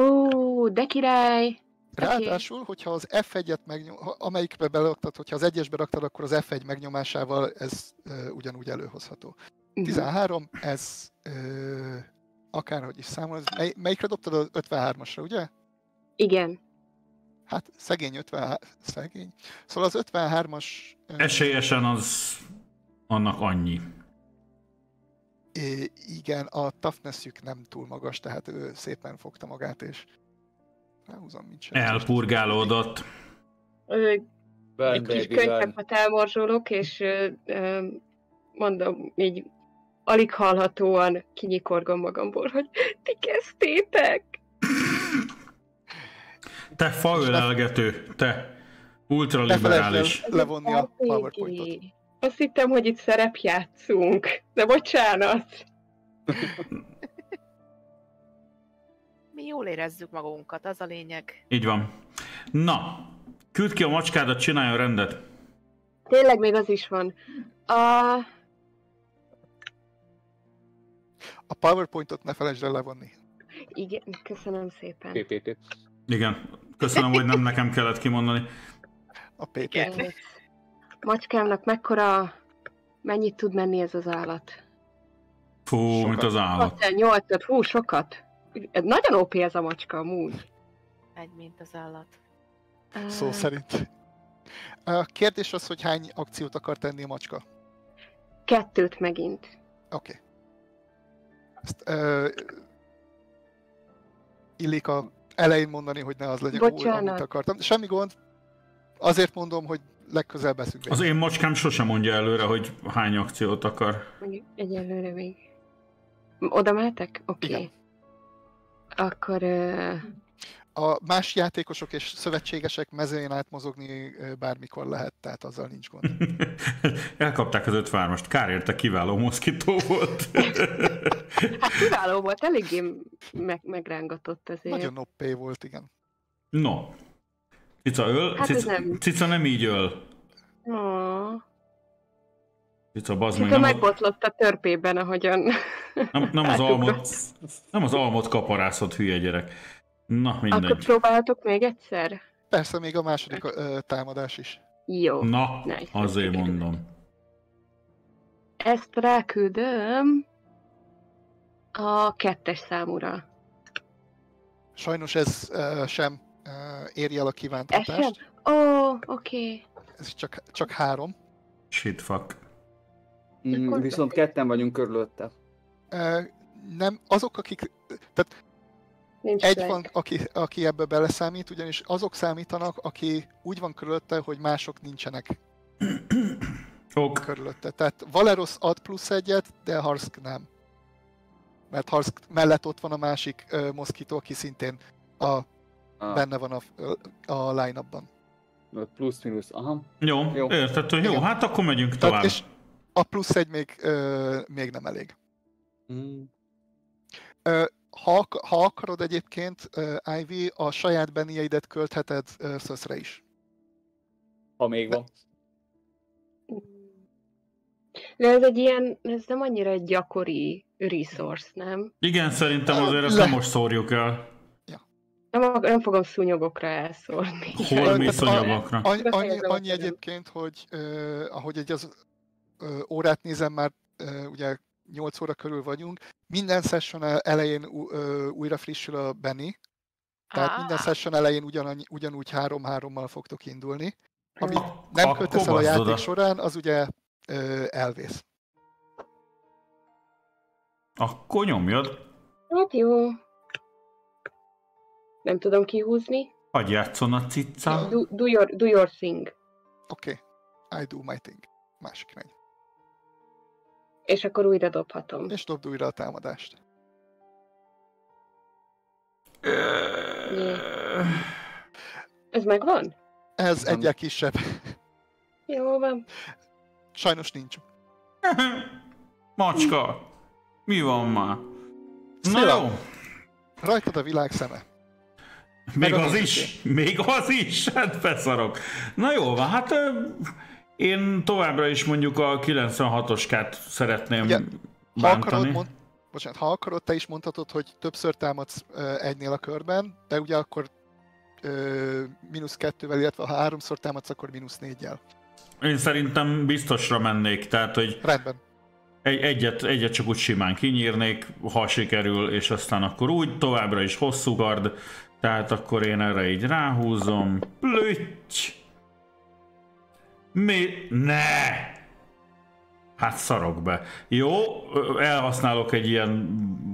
Ó, de király! Ráadásul, hogyha az F1-et megnyom, ha- amelyikbe beleoktad, hogyha az egyesbe raktad, akkor az F1 megnyomásával ez uh, ugyanúgy előhozható. Mhm. 13, ez uh, akárhogy is számol, ez mely, melyikre dobtad az 53-asra, ugye? Igen. Hát szegény 53, szegény. Szóval az 53-as ö, Esélyesen az annak annyi. É, igen, a toughnessjük nem túl magas, tehát ő szépen fogta magát, és ráhúzom, mint sem. Elpurgálódott. Egy könyveket elmorzsolok, és ö, ö, mondom, így alig hallhatóan kinyikorgom magamból, hogy ti kezdtétek. Te faölelgető, te ultraliberális. el levonni a. PowerPointot. Azt hittem, hogy itt szerep játszunk, de bocsánat. Mi jól érezzük magunkat, az a lényeg. Így van. Na, küld ki a macskádat, csináljon rendet. Tényleg még az is van. A... A PowerPointot ne felejtsd el levonni. Igen, köszönöm szépen. PPP. Igen. Köszönöm, hogy nem nekem kellett kimondani. A PP. Igen. Macskámnak mekkora... Mennyit tud menni ez az állat? Fú, Sokat. mint az állat. 8 hú, sokat. Nagyon OP ez a macska amúgy. Egy, mint az állat. Szó szerint. A kérdés az, hogy hány akciót akar tenni a macska. Kettőt megint. Oké. Okay. Ezt ö, illik a elején mondani, hogy ne az legyen, Bocsánat. amit akartam. Semmi gond. Azért mondom, hogy legközelebb beszünk. Az én macskám sosem mondja előre, hogy hány akciót akar. Egyelőre még. Oda mehetek? Oké. Igen. Akkor... Uh, A más játékosok és szövetségesek mezőjén átmozogni bármikor lehet, tehát azzal nincs gond. Elkapták az 53-ast. Kár érte, kiváló moszkító volt. hát kiváló volt, eléggé meg, megrángatott azért. Nagyon OP volt, igen. no. Cica öl. Hát ez Cica, nem. Cica nem így öl. Oh. Cica, bazd meg, nem, a- megbotlott a törpében, ahogyan... nem, nem, az almot, nem az almot kaparászott, hülye gyerek. Na, Akkor mindegy. próbálhatok még egyszer? Persze még a második ö, támadás is. Jó. Na, Nice. azért mondom. Ezt ráküldöm a kettes számúra. Sajnos ez ö, sem ö, éri el a kívánt Ez sem? hatást. Ó, oh, oké. Okay. Ez csak, csak három. Shit, fuck. Mm, Akkor- viszont ketten vagyunk körülötte. Ö, nem, azok, akik, tehát Nincs egy van, aki, aki ebbe beleszámít, ugyanis azok számítanak, aki úgy van körülötte, hogy mások nincsenek Ok. körülötte. Tehát Valeros ad plusz egyet, de Harsk nem. Mert Harsk mellett ott van a másik uh, moszkító, aki szintén a, Ah, benne van a, a line-upban. Plusz-minusz, aha. Jó, Jó. Hogy jó, Igen. hát akkor megyünk Tehát, tovább. és a plusz egy még, uh, még nem elég. Mm. Ö, ha, ha akarod egyébként, uh, Ivy, a saját bennieidet költheted szöszre is. Ha még van. De ez egy ilyen, ez nem annyira egy gyakori resource, nem? Igen, szerintem azért ezt nem most szórjuk el. Nem, nem fogom szúnyogokra elszólni. Hol Tehát mi a- szonyogokra? Annyi, annyi, annyi egyébként, hogy uh, ahogy egy az órát nézem, már ugye 8 óra körül vagyunk, minden session el- elején újra frissül a Benny, tehát minden Ah, session elején ugyanannyi, ugyanúgy 3-3-mal fogtok indulni. Ami Ak- nem akkor kötesz el a játék oda. során, az ugye uh, elvész. Akkor nyomjad. Hát jó. Nem tudom kihúzni. Hagyj játszon a cica. Do, do, your, do your thing. Oké, okay. I do my thing. Másik irány. És akkor újra dobhatom. És dobd újra a támadást. Ez megvan? Ez Nem. egyel kisebb. Jó van. Sajnos nincs. Macska. Mi van már? Na jó. Rajtad a világ szeme. Még az nézőké. is? Még az is? Hát beszarok. Na jó van, hát ö, én továbbra is mondjuk a 96-oskát szeretném Igen. Ha akarod, mond, bocsánat, ha akarod, te is mondhatod, hogy többször támadsz ö, egynél a körben, de ugye akkor ö, mínusz kettővel, illetve ha háromszor támadsz, akkor mínusz négyel. Én szerintem biztosra mennék, tehát hogy Rendben. egy, egyet, egyet csak úgy simán kinyírnék, ha sikerül, és aztán akkor úgy továbbra is hosszú gard, tehát akkor én erre így ráhúzom. Plüty! Mi? Ne! Hát szarok be. Jó, elhasználok egy ilyen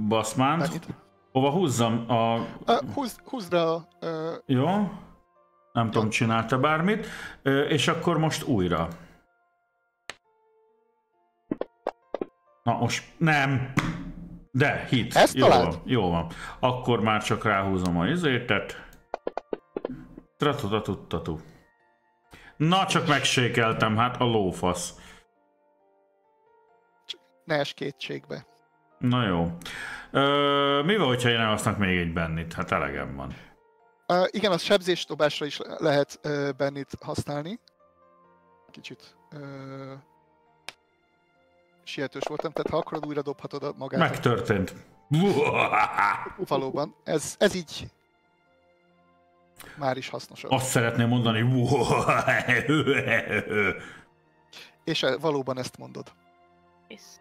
baszmánt. Mennyit? Hova húzzam? A... Ö, húzd, húzd rá a... Jó. Nem tudom, csinálta bármit. És akkor most újra. Na most nem. De, hit. Ezt jó találd? van, jó van. Akkor már csak ráhúzom a izétet. Tratutatuttatú. Na, csak megsékeltem, hát a lófasz. ne es kétségbe. Na jó. Ö, mi van, hogyha én elhasználok még egy bennit? Hát elegem van. Uh, igen, a sebzésdobásra is lehet uh, bennit használni. Kicsit uh, sietős voltam, tehát ha akarod, újra dobhatod magát. Megtörtént. Valóban. Ez, ez így már is hasznosabb. Azt szeretném mondani. És e- valóban ezt mondod.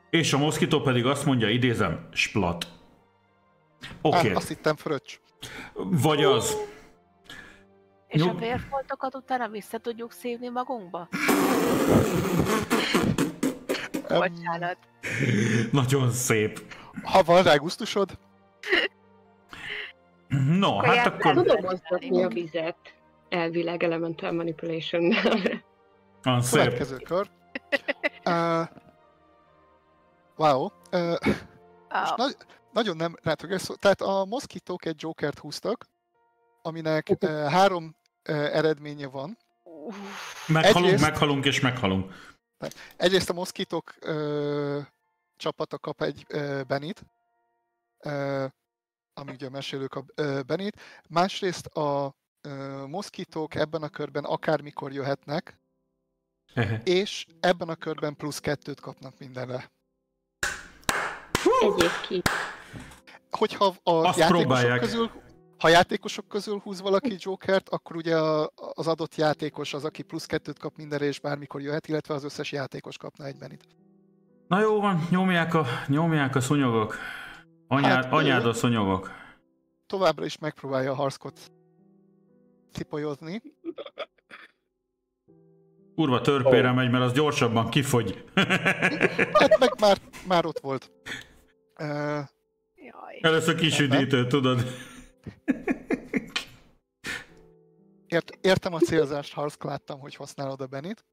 És a moszkító pedig azt mondja, idézem, splat. Oké, Okay. okay. Azt hittem fröccs. vagy az. És a vérfoltokat utána vissza tudjuk szívni magunkba? Bocsánat. Nagyon szép. Ha van rá gusztusod, No, Akkor hát akkor Tudom mozgatni a vizet. Elvileg Elemental manipulation van szép. következő kör. Uh, wow. Uh, Ah, nagy, nagyon nem rátok. Tehát a moszkitók egy jokert húztak, aminek uh, három uh, eredménye van. Meghalunk, Egyrészt- meghalunk és meghalunk. Egyrészt a moszkitók ö, csapata kap egy ö, Benit, ö, ami ugye a mesélő kap ö, Benit. Másrészt a moszkitók ebben a körben akármikor jöhetnek, és ebben a körben plusz kettőt kapnak mindenre. Egyéb ki. Hogyha a Azt játékosok próbálják. közül ha a játékosok közül húz valaki Jokert, akkor ugye a, az adott játékos az, aki plusz kettőt kap mindenre, és bármikor jöhet, illetve az összes játékos kapna egy Benit. Na jó van, nyomják a, nyomják a szúnyogok. Anyád, Hát, anyád a szúnyogok. továbbra is megpróbálja a harckot cipolyozni. Kurva törpére megy, mert az gyorsabban kifogy. Hát meg már, már ott volt. Uh, jaj. Először kisüdítő, tudod. ért, értem a célzást, Harsk, láttam, hogy használod a Benit.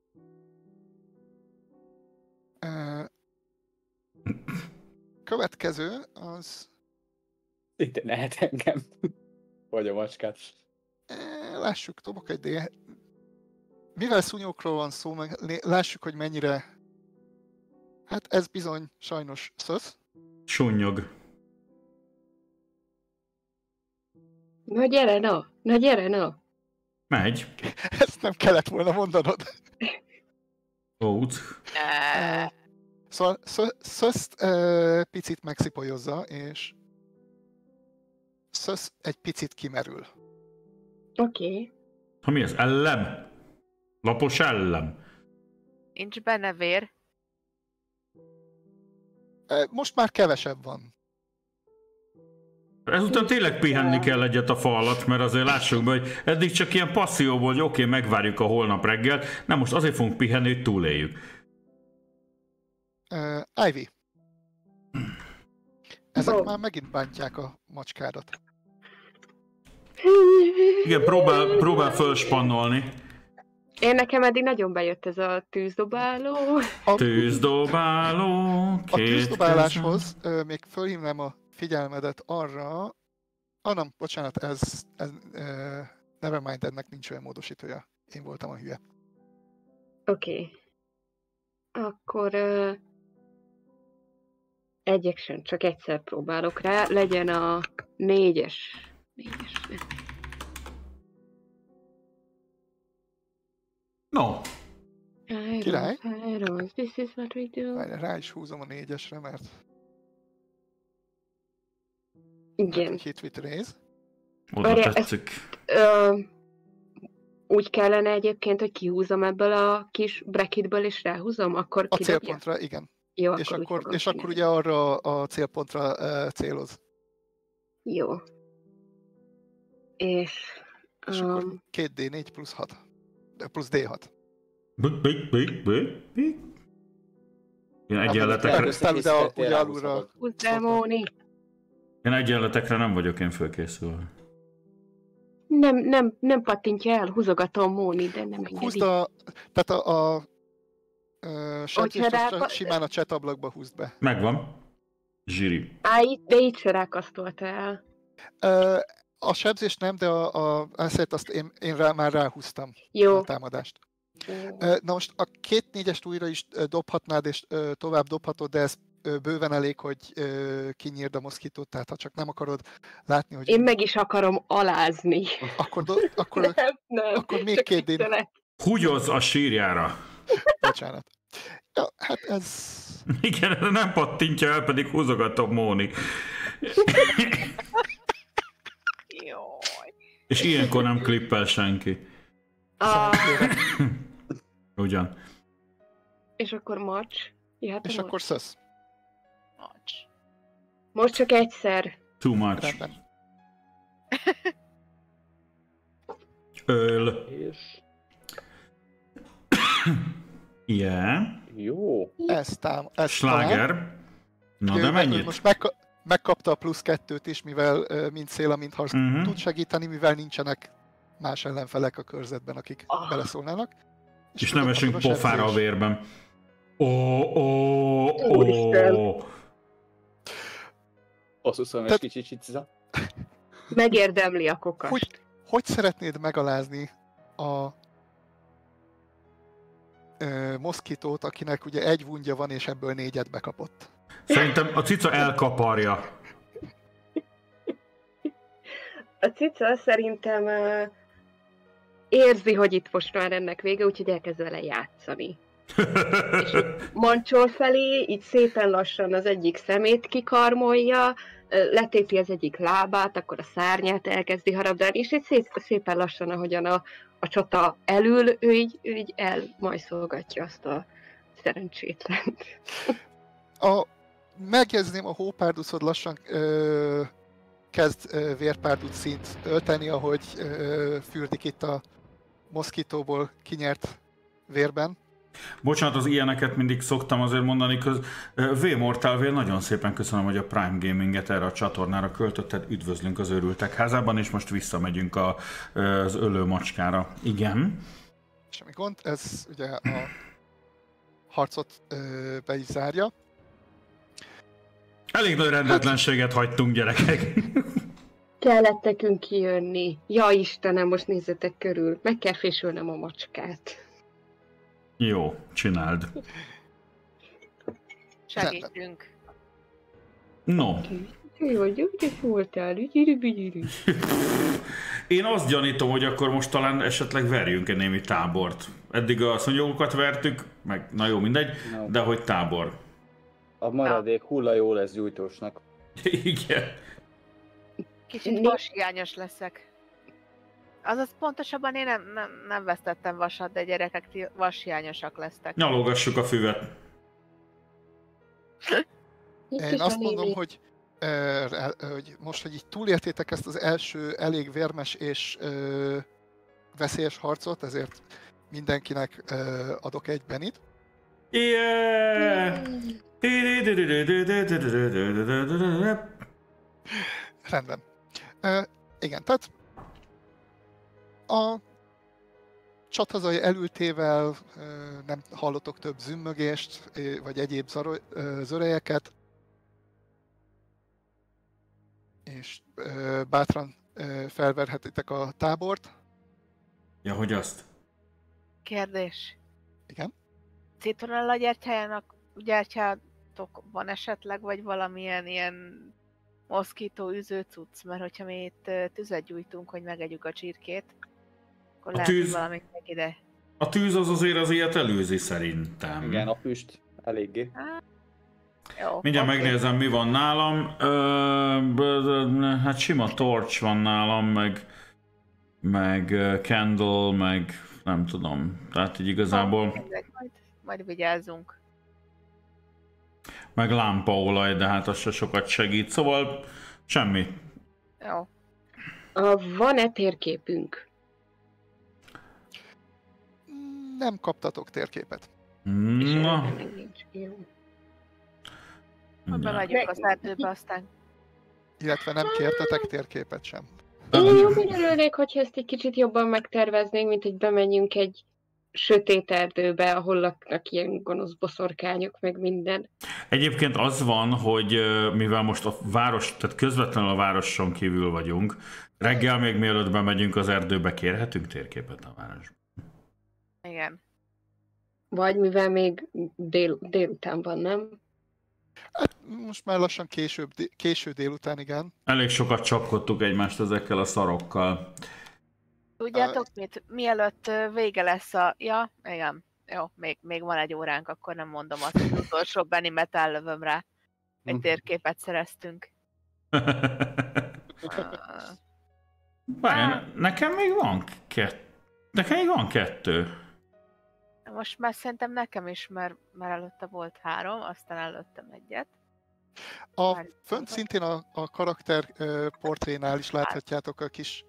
Uh, következő az... Itt lehet engem. Vagy a macskát. Lássuk, dobok egy D. Mivel szúnyókról van szó, meg lássuk, hogy mennyire... Hát ez bizony sajnos szösz. Sunnyog. Na gyere, na! Na gyere, na! Megy. Ezt nem kellett volna mondanod. Út. Szóval szö- szöszt uh, picit megszipolyozza, és Szösz egy picit kimerül. Oké. Okay. Ha mi ez? Ellem? Lapos ellem? Nincs benne vér. Most már kevesebb van. Ezután tényleg pihenni kell egyet a fa alatt, mert azért lássuk be, hogy eddig csak ilyen passzióból, hogy oké, okay, megvárjuk a holnap reggel, nem most azért fogunk pihenni, hogy túléljük. Uh, Ivy. Ezek Ó. már megint bántják a macskádat. Igen, próbál, próbál fölspannolni. Én nekem eddig nagyon bejött ez a tűzdobáló. A, Tűzdobáló, a tűzdobáláshoz ö, még fölhívnám a figyelmedet arra, ah nem, bocsánat, ez, ez ö, Nevermind, ennek nincs olyan módosítója. Én voltam a hülye. Oké. Okay. Akkor uh, egy action, csak egyszer próbálok rá. Legyen a négyes. Négyes. ne. No, Irons, Király. Irons, this is what we do. Várj, Rá is húzom a négyesre, mert Igen. hit with raise. oda tetszik. Ö, úgy kellene egyébként, hogy kihúzom ebből a kis bracketből és ráhúzom, akkor A kidobja? célpontra, igen. Jó, És akkor, és akkor ugye arra a célpontra ö, céloz. Jó. És... És akkor Um, 2D4 plusz 6. Plusz D6. Bik, bik, bik, bik, bik. Én Hát, egyenletekre, elkezdtem, de a- ugye alulra- én egyenletekre nem vagyok én fölkészülve. Nem, nem, nem pattintja el, húzogatom Móni, de nem engedi. Húzd a, tehát a, a ö, sebzést rá- azt csak simán a chat ablakba húzd be. Megvan. Zsiri. Á, de itt se rákasztolta el. Ö, a sebzést nem, de a, a eszét azt én, én rá, már ráhúztam Jó. a támadást. Ö, Na most a két négyest újra is dobhatnád, és tovább dobhatod, de ez bőven elég, hogy kinyírd a moszkitót, tehát ha csak nem akarod látni, hogy Én meg is akarom alázni. akkor, do, akkor Nem, nem. akkor még két D- viccelek. Húgyoz a sírjára. bocsánat. Ja, hát ez... Igen, nem pattintja el, pedig húzogatom Móni. Jaj. És ilyenkor nem klippel senki. Ah. Ugyan. és akkor macs. Jöhet És macs? akkor szösz. Macs. Most csak egyszer. Too much. Rendben. Öl. És Yeah. jó. Ez tám, ez. Sláger. Na de meg- mennyit? Most megka- megkapta a plusz kettőt is, mivel mind szél, mind harc Mhm. tud segíteni, mivel nincsenek más ellenfelek a körzetben, akik Ah. beleszólnának. És akkor nem esünk pofára a vérben. Ó, ó, ó. Egy Tehát- kicsit cica. Megérdemli a kokast. Hogy, hogy szeretnéd megalázni a ö, moszkitót, akinek ugye egy vundja van, és ebből négyet bekapott? Szerintem a cica elkaparja. A cica szerintem uh, érzi, hogy itt most már ennek vége, úgyhogy elkezd vele játszani. És mancsol felé, így szépen lassan az egyik szemét kikarmolja, letépi az egyik lábát, akkor a szárnyát elkezdi harabdálni, és így szép, szépen lassan, ahogyan a, a csata elül, ő így, ő így elmajszolgatja azt a szerencsétlent. A, megjegyezném, a hópárduszod lassan ö, kezd ö, vérpárdut szint ölteni, ahogy ö, fürdik itt a moszkitóból kinyert vérben. Bocsánat, az ilyeneket mindig szoktam azért mondani, köz... V Mortal Vél, nagyon szépen köszönöm, hogy a Prime Gaminget erre a csatornára költötted. Üdvözlünk az őrültek házában, és most visszamegyünk a, az ölő macskára. Igen. Semmi gond, ez ugye a harcot ö, be is zárja. Elég nagy rendetlenséget hagytunk, gyerekek. Kellett nekünk kijönni. Ja Istenem, most nézzetek körül. Meg kell fésülnem a macskát. Jó, csináld. Segítünk. No, Jó, jó, de voltál, ügyiri. én azt gyanítom, hogy akkor most talán esetleg verjünk egy némi tábort. Eddig a szonyogokat vertük, meg na jó, mindegy, No. de hogy tábor. A maradék hulla jó lesz gyújtósnak. Igen. Kicsit vashiányos leszek. Azaz pontosabban én nem, nem, nem vesztettem vasat, de gyerekek ti vashiányosak lesztek. Nyalogassuk a füvet. Én azt mondom, hogy, ö, re- hogy most, hogy így túléltétek ezt az első elég vérmes és ö, veszélyes harcot, ezért mindenkinek ö, adok egy benit. Yeah! Rendben. Ö, igen, tehát a csatazai elültével nem hallotok több zümmögést, vagy egyéb zörejeket, és bátran felverhetitek a tábort. Ja, hogy azt? Kérdés. Igen. Citronella gyertyájának gyertyátok van esetleg, vagy valamilyen ilyen moszkító üző cucc? Mert hogyha mi itt tüzet gyújtunk, hogy megegyük a csirkét, akkor A lehet, tűz- valamit meg ide. A tűz az azért az ilyet előzi szerintem. Igen, a füst eléggé. Jó, Mindjárt oké. megnézem, mi van nálam. Ö, hát sima torch van nálam, meg, meg candle, meg nem tudom. Tehát így igazából, Majd, majd vigyázzunk. meg lámpaolaj, de hát az se sokat segít. Szóval semmi. Jó. Van-e térképünk? Nem kaptatok térképet. Na. Jó. Ha mindjárt. bemegyünk az erdőbe, aztán Illetve nem kértetek térképet sem. Én jobban örülnék, hogyha ezt egy kicsit jobban megterveznénk, mint hogy bemenjünk egy sötét erdőbe, ahol laknak ilyen gonosz boszorkányok, meg minden. Egyébként az van, hogy mivel most a város, tehát közvetlenül a városon kívül vagyunk, reggel még mielőtt bemegyünk az erdőbe, kérhetünk térképet a városba. Igen. Vagy mivel még dél, délután van, nem? Hát most már lassan később, késő délután, igen. Elég sokat csapkodtuk egymást ezekkel a szarokkal. Tudjátok mit? Mielőtt vége lesz a... Ja, igen. Jó, még, még van egy óránk, akkor nem mondom azt, hogy utolsó Benny Metal lövöm rá. Egy Hm. térképet szereztünk. Várj, nekem még van kettő. Nekem még van kettő. Most már szerintem nekem is, mert, mert előtte volt három, aztán előttem egyet. A, Már- fönt szintén a, a karakter ö, portrénál is láthatjátok a kis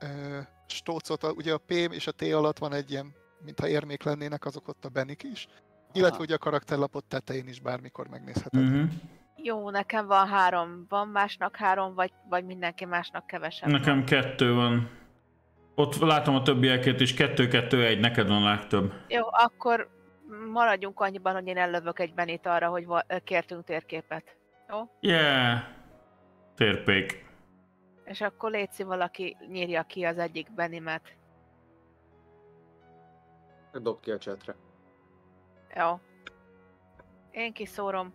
ö, stócot. A, ugye a P és a T alatt van egy ilyen, mintha érmék lennének, azok ott a Benik is. Illetve Aha. ugye a karakterlapot tetején is bármikor megnézheted. Uh-huh. Jó, nekem van három. Van másnak három, vagy, vagy mindenki másnak kevesebb? Nekem van? kettő van. Ott látom a többieket is, kettő-kettő-egy, neked van a legtöbb. Jó, akkor maradjunk annyiban, hogy én ellövök egy benit arra, hogy kértünk térképet. Yeah! Térpék. És akkor létszi valaki nyírja ki az egyik benimet. Dob ki a chatre. Jó. Én kiszórom.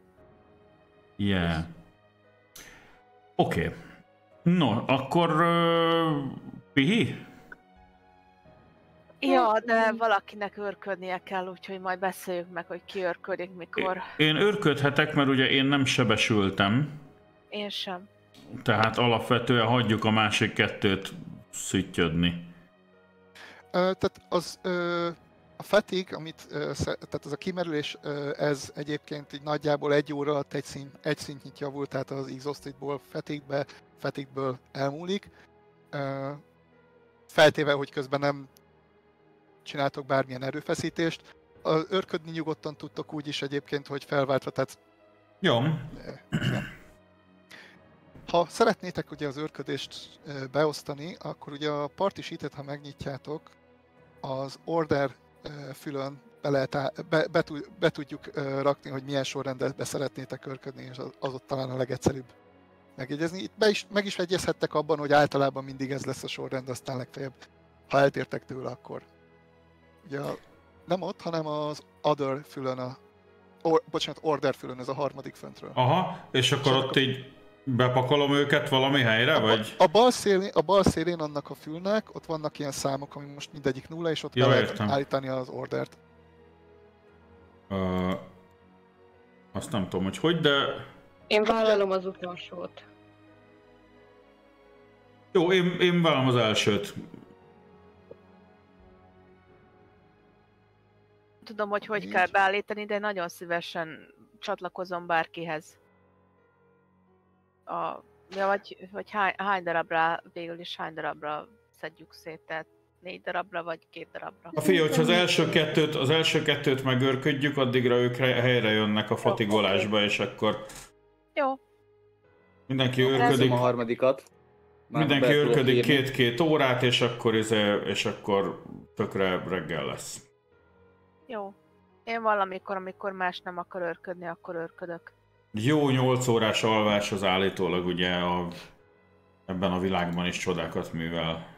Yeah. Oké. Okay. No, akkor... Uh, pihi? Ja, de valakinek őrködnie kell, úgyhogy majd beszéljük meg, hogy ki őrködik, mikor. Én őrködhetek, mert ugye én nem sebesültem, Én sem. tehát alapvetően hagyjuk a másik kettőt szüttyödni. Ö, tehát az ö, a fatigue, amit, ö, sze- tehát az a kimerülés, ö, ez egyébként így nagyjából egy óra alatt egy, szint, egy szintnyit javult, tehát az exhaustedból fatigue-be, elmúlik. Ö, feltéve, hogy közben nem csináltok bármilyen erőfeszítést. Örködni nyugodtan tudtok úgy is egyébként, hogy felváltva, tehát Jó. Ha szeretnétek ugye az őrködést ö, beosztani, akkor ugye a party sheet ha megnyitjátok, az order fülön be, lehet á- be, be, be tudjuk rakni, hogy milyen sorrendben be szeretnétek őrködni, és az, az ott talán a legegyszerűbb megjegyezni. Itt be is, meg is egyezhettek abban, hogy általában mindig ez lesz a sorrend, aztán legfeljebb, ha eltértek tőle, akkor ugye a, nem ott, hanem az other fülön a or, bocsánat, order fülön, ez a harmadik föntről. Aha, és akkor ott így bepakolom őket valami helyre, A, vagy? a, bal szélén, a bal szélén annak a fülnek, ott vannak ilyen számok, ami most mindegyik nulla, és ott Ja, be lehet értem. állítani az ordert. Uh, azt nem tudom, hogy hogy, de... Én vállalom az utolsót. Jó, én, én vállalom az elsőt. Tudom, hogy hogy Így. kell beállítani, de nagyon szívesen csatlakozom bárkihez. A, ja, vagy, vagy hány, hány darabra, végül is hány darabra szedjük szét, tehát négy darabra, vagy két darabra. A fiú, hogyha az első kettőt, az első kettőt megörködjük, addigra ők re- helyre jönnek a fatigolásba, és akkor Jó, mindenki Jó, őrködik, a harmadikat. Már mindenki őrködik két-két órát, és akkor, izé- és akkor tökre reggel lesz. Jó. Én valamikor, amikor más nem akar örködni, akkor örködök. Jó 8 órás alvás az állítólag ugye a, ebben a világban is csodákat művel.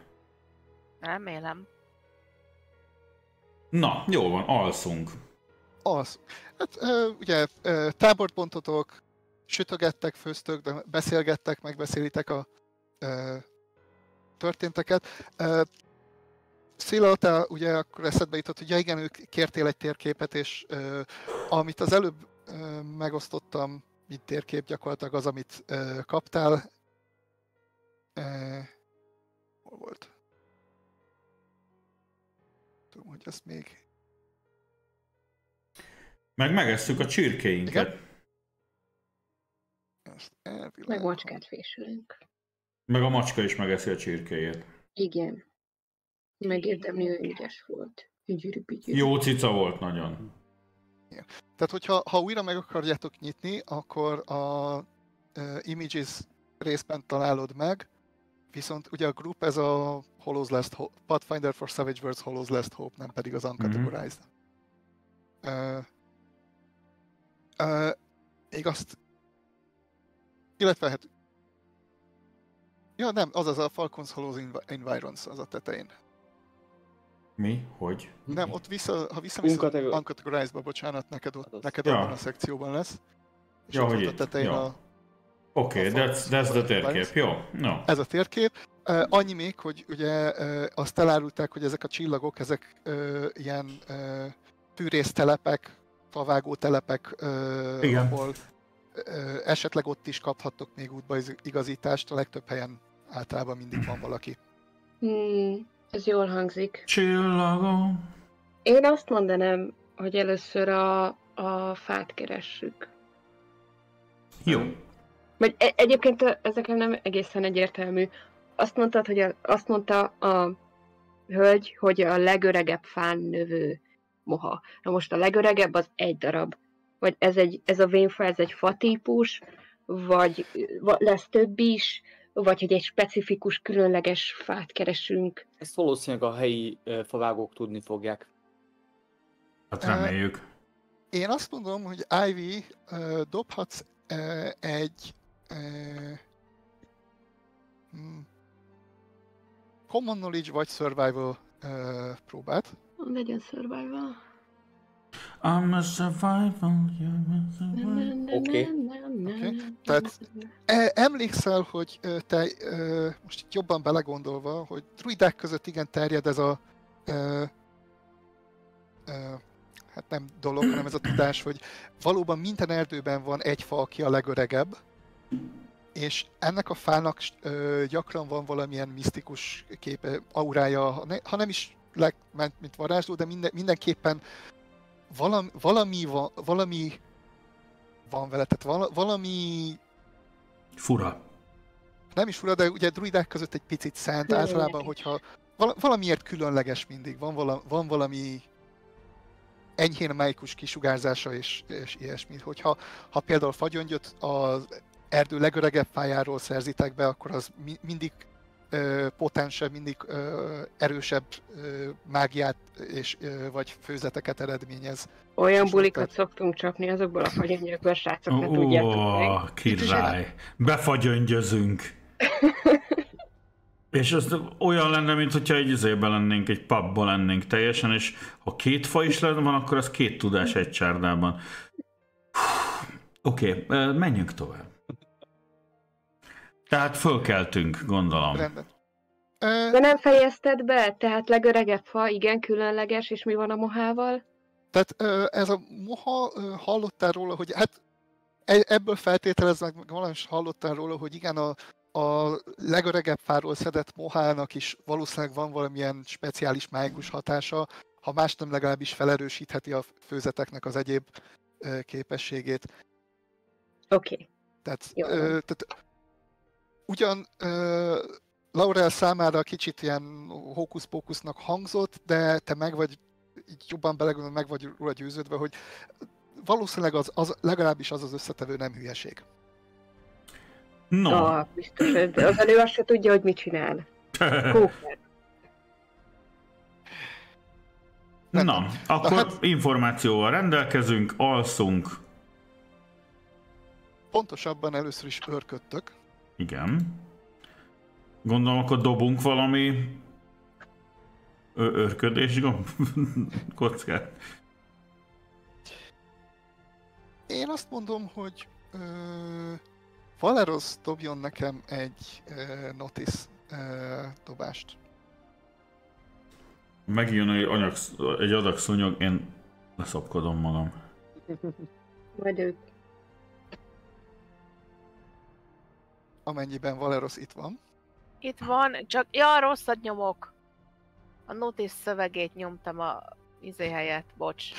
Remélem. Na, jó van, alszunk. Az. Hát ugye tábort bontotok, sütögettek, főztök, de beszélgettek, megbeszélitek a ö, történteket. Ö, Szila, te ugye akkor eszedbe jutott, hogy ja igen, ők kértél egy térképet, és ö, amit az előbb ö, megosztottam, mint térkép gyakorlatilag az, amit ö, kaptál. Ö, hol volt? Tudom, hogy ezt még Meg megesszük a csirkéinket. Ezt. Meg macskát fésülünk. Meg a macska is megeszi a csirkéjét. Igen. Megérdemli, hogy ügyes volt. Ügyűrű, ügyűrű. Jó cica volt nagyon. Tehát, hogyha ha újra meg akarjátok nyitni, akkor a uh, Images részben találod meg, viszont ugye a group ez a Hollows Last Hope, Pathfinder for Savage Worlds Hollows Last Hope, nem pedig az Uncategorized. Uh, uh, még azt... Illetve hát... Ja, nem, az az a Falcons Hollows Envi- Environs, az a tetején. Mi? Hogy? Nem, ott vissza, ha visszamész Uncategor- Uncategorized-ba, bocsánat, neked, ott, Az- neked Ja. abban a szekcióban lesz. És Ja, ott hogy volt a tetején Ja. a, Oké, okay, A that's, that's the térkép. Jó, no. ez a térkép. Uh, annyi még, hogy ugye uh, azt elárulták, hogy ezek a csillagok, ezek uh, ilyen uh, fűrésztelepek, favágó telepek, uh, Igen. ahol uh, esetleg ott is kaphattok még útba igazítást, a legtöbb helyen általában mindig van valaki. Hmm, ez jól hangzik. Csillagom. Én azt mondanám, hogy először a, a fát keressük. Jó. Vagy e- egyébként ez nekem nem egészen egyértelmű. Azt mondtad, hogy a, azt mondta a hölgy, hogy a legöregebb fán növő moha. Na most a legöregebb az egy darab. Vagy ez, egy, ez a vénfa, ez egy fa típus, vagy lesz több is, vagy hogy egy specifikus, különleges fát keresünk. Ezt valószínűleg a helyi favágók tudni fogják. Hát reméljük. Én azt mondom, hogy Ivy dobhatsz egy hmm, Common Knowledge vagy Survival próbát. Legyen survival. I'm a survival, you're a survival. Oké. Tehát- E, emlékszel, hogy ö, te ö, most itt jobban belegondolva, hogy druidák között igen terjed ez a hát nem dolog, hanem ez a tudás, hogy valóban minden erdőben van egy fa, aki a legöregebb, és ennek a fának ö, gyakran van valamilyen misztikus képe, aurája, ha, ne, ha nem is leg, mint varázsló, de minden, mindenképpen valami, valami, van, valami van vele, tehát vala, valami Fura. nem is fura, de ugye druidák között egy picit szent általában, hogyha val- valamiért különleges mindig, van, vala, van valami enyhén májkus kisugárzása és, és ilyesmi. Hogyha ha például fagyöngyöt az erdő legöregebb fájáról szerzitek be, akkor az mi, mindig ö, potensebb, mindig ö, erősebb ö, mágiát és, ö, vagy főzeteket eredményez. Olyan És bulikat szoktunk csapni azokból a fagyanyagokból, srácok, ne tudjátok meg. Király. Befagyöngyözünk. És ez olyan lenne, mint hogyha egy izében lennénk, egy pubban lennénk teljesen, és ha két fa is lenne, van, akkor az két tudás egy csárdában. Oké, okay, menjünk tovább. Tehát fölkeltünk, gondolom. Rendben. Ö, De nem fejezted be? Tehát legöregebb fa, igen, különleges, és mi van a mohával? Tehát ö, ez a moha, ö, hallottál róla, hogy hát e- ebből feltételeznek, meg valami is hallottál róla, hogy igen, a, a legöregebb fáról szedett mohának is valószínűleg van valamilyen speciális mágikus hatása, ha más nem legalábbis felerősítheti a főzeteknek az egyéb képességét. Oké. Okay. Tehát, Jó. ö, tehát ugyan ö, Laurel számára kicsit ilyen hókusz-pókusznak hangzott, de te meg vagy, így jobban belegondolva, meg vagy róla győződve, hogy valószínűleg az, az, legalábbis az az összetevő nem hülyeség. No, Ah, biztos, az a nő azt se tudja, hogy mit csinál. Kófer. na, akkor hát- információval rendelkezünk, alszunk. Pontosabban először is örködtök. Igen. Gondolom, akkor dobunk valami örködés gomb- kockát. Én azt mondom, hogy ö, Valeros dobjon nekem egy ö, notice ö, dobást. Megjön egy, anyag, egy adag szúnyog, én leszopkodom magam. Majd ők. Amennyiben Valeros itt van. Itt van, csak... Ja, rosszat nyomok. A notice szövegét nyomtam a izé helyett, bocs.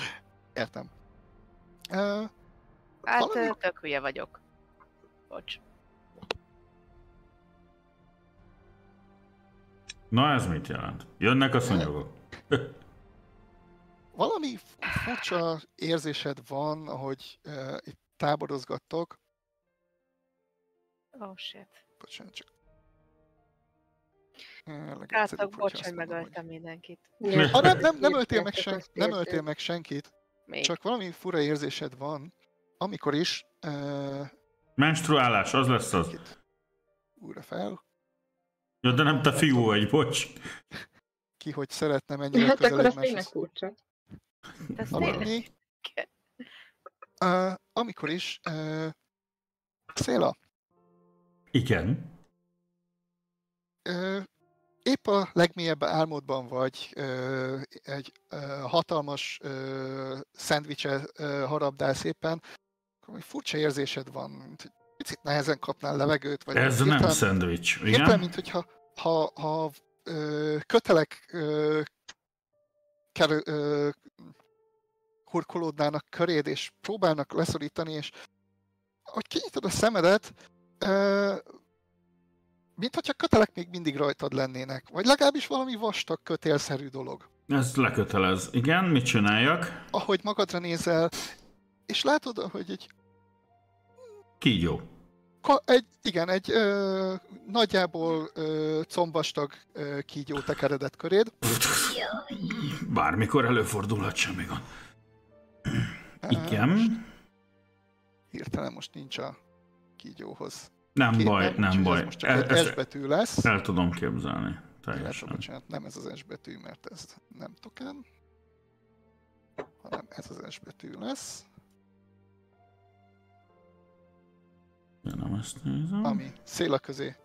Értem. Ö, Hát Valami- tök hülye vagyok. Bocs. Na ez mit jelent? Jönnek a szúnyogok. valami furcsa érzésed van, ahogy ö, itt táborozgattok. Oh shit. Bocsánat, csak... Hogyha bocs, hogy megöltem mindenkit. Ha nem, nem, nem, öltél meg sen, nem öltél meg senkit, Még. csak valami fura érzésed van, amikor is uh, Menstruálás, az lesz az. újra fel, Ja, de nem te fiú vagy, bocs. ki hogy szeretne mennyire Hát akkor közel tényleg egymáshoz tényleg... haladni. Uh, amikor is uh, Széla, Igen. uh, épp a legmélyebb álmodban vagy, uh, egy uh, hatalmas uh, szendvicse uh, harabdál szépen, akkor furcsa érzésed van, mint hogy picit nehezen kapnál levegőt, vagy Ez nem hirtelen- szendvics, Hirtelen, igen? mint hogyha ha, ha ö, kötelek ö, kerül, ö, hurkolódnának köréd, és próbálnak leszorítani, és ahogy kinyitod a szemedet, ö, mint hogyha kötelek még mindig rajtad lennének, vagy legalábbis valami vastag kötélszerű dolog. Ez lekötelez. Igen, mit csináljak? Ahogy magadra nézel, és látod, hogy egy Kígyó. Ka- egy, igen, egy ö, nagyjából ö, combvastag ö, kígyó tekeredett köréd. Bármikor előfordulhat semmi gond. Igen. Hirtelen most nincs a kígyóhoz. Nem Két baj, nem ez baj. most csak E- egy Ezt S betű lesz. el tudom képzelni. Teljesen. bocsánat, nem ez az S betű, mert ez nem token, hanem ez az S betű lesz, Ja, nem ezt nézem. ami széla közé,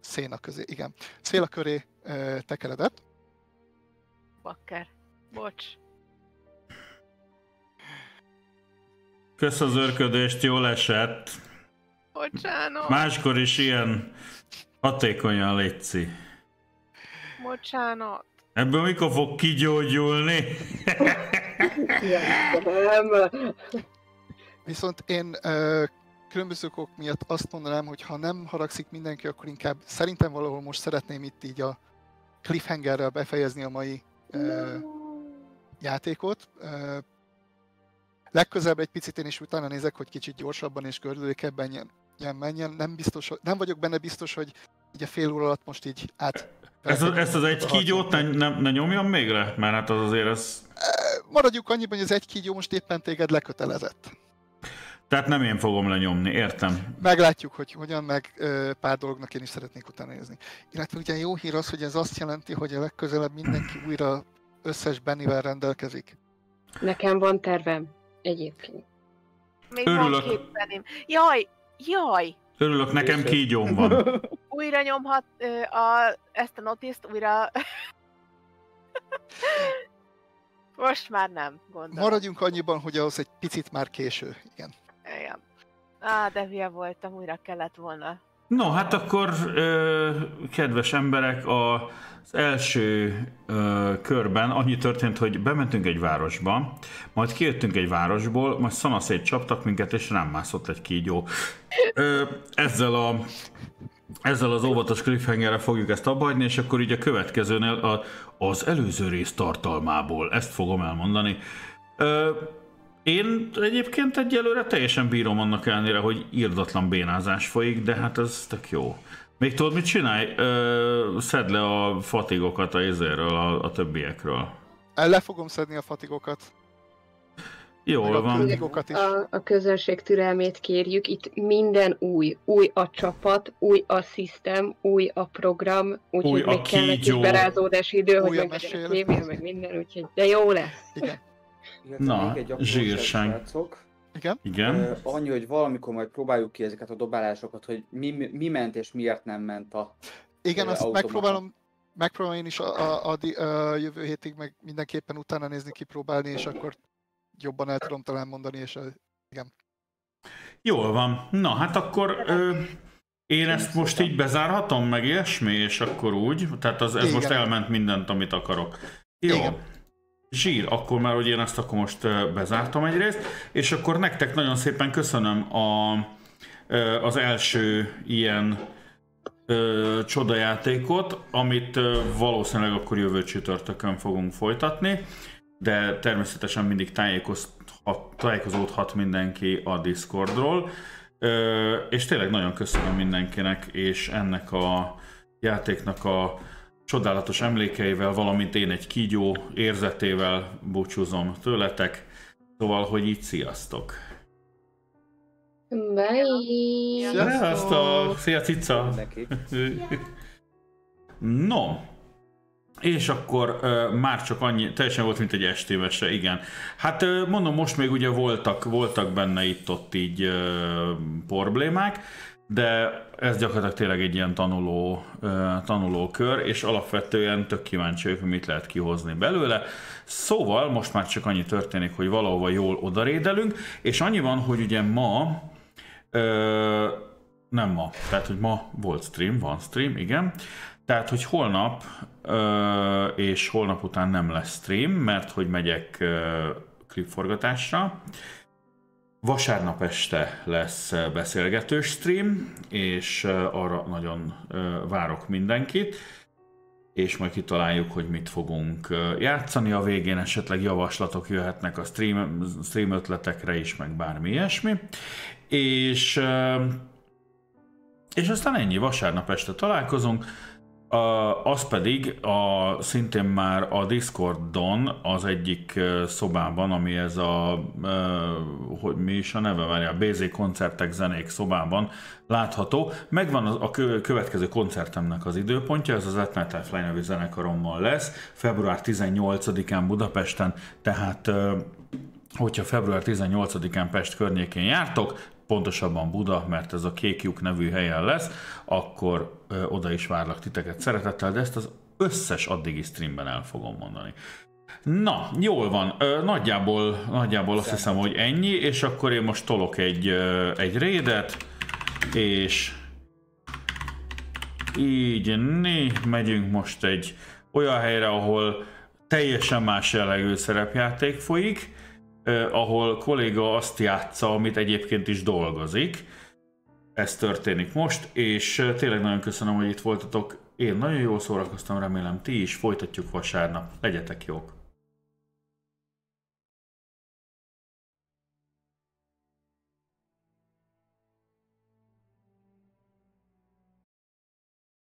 széna közé, igen, széla köré ö, tekeredett. Bakker. Bocs. Kösz az örködést, jól esett. Bocsánat. Máskor is ilyen hatékonyan létszi. Bocsánat. Ebből mikor fog kigyógyulni? Nem. Viszont én ö, különböző okok miatt azt mondanám, hogy ha nem haragszik mindenki, akkor inkább szerintem valahol most szeretném itt így a cliffhangerrel befejezni a mai ö, játékot. Ö, legközelebb egy picit én is utána nézek, hogy kicsit gyorsabban és gördülékebben ilyen menjen. Nem, biztos, hogy- nem vagyok benne biztos, hogy így a fél óra alatt most így át... Ez az, ezt az egy kígyót ne, ne, ne nyomjam még le? Mert hát az azért ez... Maradjuk annyiban, hogy az egy kígyó most éppen téged lekötelezett. Tehát nem én fogom lenyomni, értem. Meglátjuk, hogy hogyan, meg ö, pár dolognak én is szeretnék utána nézni. Illetve ugye jó hír az, hogy ez azt jelenti, hogy a legközelebb mindenki újra összes Bennivel rendelkezik. Nekem van tervem. Egyébként. Még Örülök. van két. Jaj, jaj. Örülök, nekem kígyóm van. Újra nyomhat ö, a, ezt a notiszt, újra... Most már nem, gondolom. Maradjunk annyiban, hogy ahhoz egy picit már késő. Igen. Igen. Á, de hülye voltam, újra kellett volna No, hát akkor, ö, kedves emberek, a, az első ö, körben annyi történt, hogy bementünk egy városba, majd kijöttünk egy városból, majd szanaszét csaptak minket, és rám mászott egy kígyó. Ö, ezzel a ezzel az óvatos cliffhangerre fogjuk ezt abbahagyni, és akkor így a következőnél a, az előző rész tartalmából, ezt fogom elmondani. Ö, én egyébként egyelőre teljesen bírom annak ellenére, hogy írdatlan bénázás folyik, de hát ez tök jó. Még tudod, mit csinálj? Ö, szedd le a fatigokat a izéről, a, a többiekről. Le fogom szedni a fatigokat. Meg Jól a van. Is. A, a közönség türelmét kérjük, itt minden új. Új a csapat, új a szisztem, új a program, úgyhogy a még kell egy berázódási idő, hogy Új a a mesélő. kémia, meg minden, úgyhogy de jó lesz. Igen. Na, még egy zsírság. srácok. Igen. Igen. Ö, annyi, hogy valamikor majd próbáljuk ki ezeket a dobálásokat, hogy mi, mi, ment és miért nem ment a... Igen, azt automata. megpróbálom, megpróbálom én is a, a, a, a jövő hétig meg mindenképpen utána nézni, kipróbálni, és akkor jobban el tudom talán mondani, és ö, Jól van. Na, hát akkor ö, én ezt most így bezárhatom, meg ilyesmi, és akkor úgy, tehát az, ez Igen. most elment mindent, amit akarok. Jó. Igen. Zsír, akkor már, hogy én ezt akkor most bezártam egyrészt, és akkor nektek nagyon szépen köszönöm a, az első ilyen ö, csodajátékot, amit ö, valószínűleg akkor jövő csütörtökön fogunk folytatni, de természetesen mindig tájékozódhat mindenki a Discordról, ö, és tényleg nagyon köszönöm mindenkinek, és ennek a játéknak a csodálatos emlékeivel, valamint én egy kígyó érzetével búcsúzom tőletek, szóval, hogy így sziasztok! Bye! Sziasztok! Szia cica! No, és akkor ö, már csak annyi, teljesen volt, mint egy estévese, igen. Hát ö, mondom, most még ugye voltak, voltak benne itt-ott így ö, problémák, de ez gyakorlatilag tényleg egy ilyen tanuló, ö, tanuló kör, és alapvetően tök kíváncsi vagyok, hogy mit lehet kihozni belőle. Szóval most már csak annyi történik, hogy valahova jól odarédelünk, és annyi van, hogy ugye ma Ö, nem ma. Tehát, hogy ma volt stream, van stream, igen. Tehát, hogy holnap ö, és holnap után nem lesz stream, mert hogy megyek ö, klipforgatásra. Vasárnap este lesz beszélgetős stream, és arra nagyon várok mindenkit és majd kitaláljuk, hogy mit fogunk játszani. A végén esetleg javaslatok jöhetnek a stream, stream ötletekre is, meg bármi ilyesmi. És, és aztán ennyi, vasárnap este találkozunk. Az pedig a, szintén már a Discordon az egyik szobában, ami ez a, hogy mi is a neve, várja, a BZ koncertek zenék szobában látható. Megvan a kö- következő koncertemnek az időpontja, ez az At Fly nevű zenekarommal lesz, február 18-án Budapesten, tehát hogyha február 18-án Pest környékén jártok, pontosabban Buda, mert ez a Kék nevű helyen lesz, akkor ö, oda is várlak titeket szeretettel, de ezt az összes addigi streamben el fogom mondani. Na, jól van. Ö, nagyjából, nagyjából azt hiszem, hogy ennyi, és akkor én most tolok egy, ö, egy rédet, és így né, megyünk most egy olyan helyre, ahol teljesen más jellegű szerepjáték folyik, ahol kolléga azt játsza, amit egyébként is dolgozik. Ez történik most, és tényleg nagyon köszönöm, hogy itt voltatok. Én nagyon jól szórakoztam, remélem ti is. Folytatjuk vasárnap. Legyetek jók!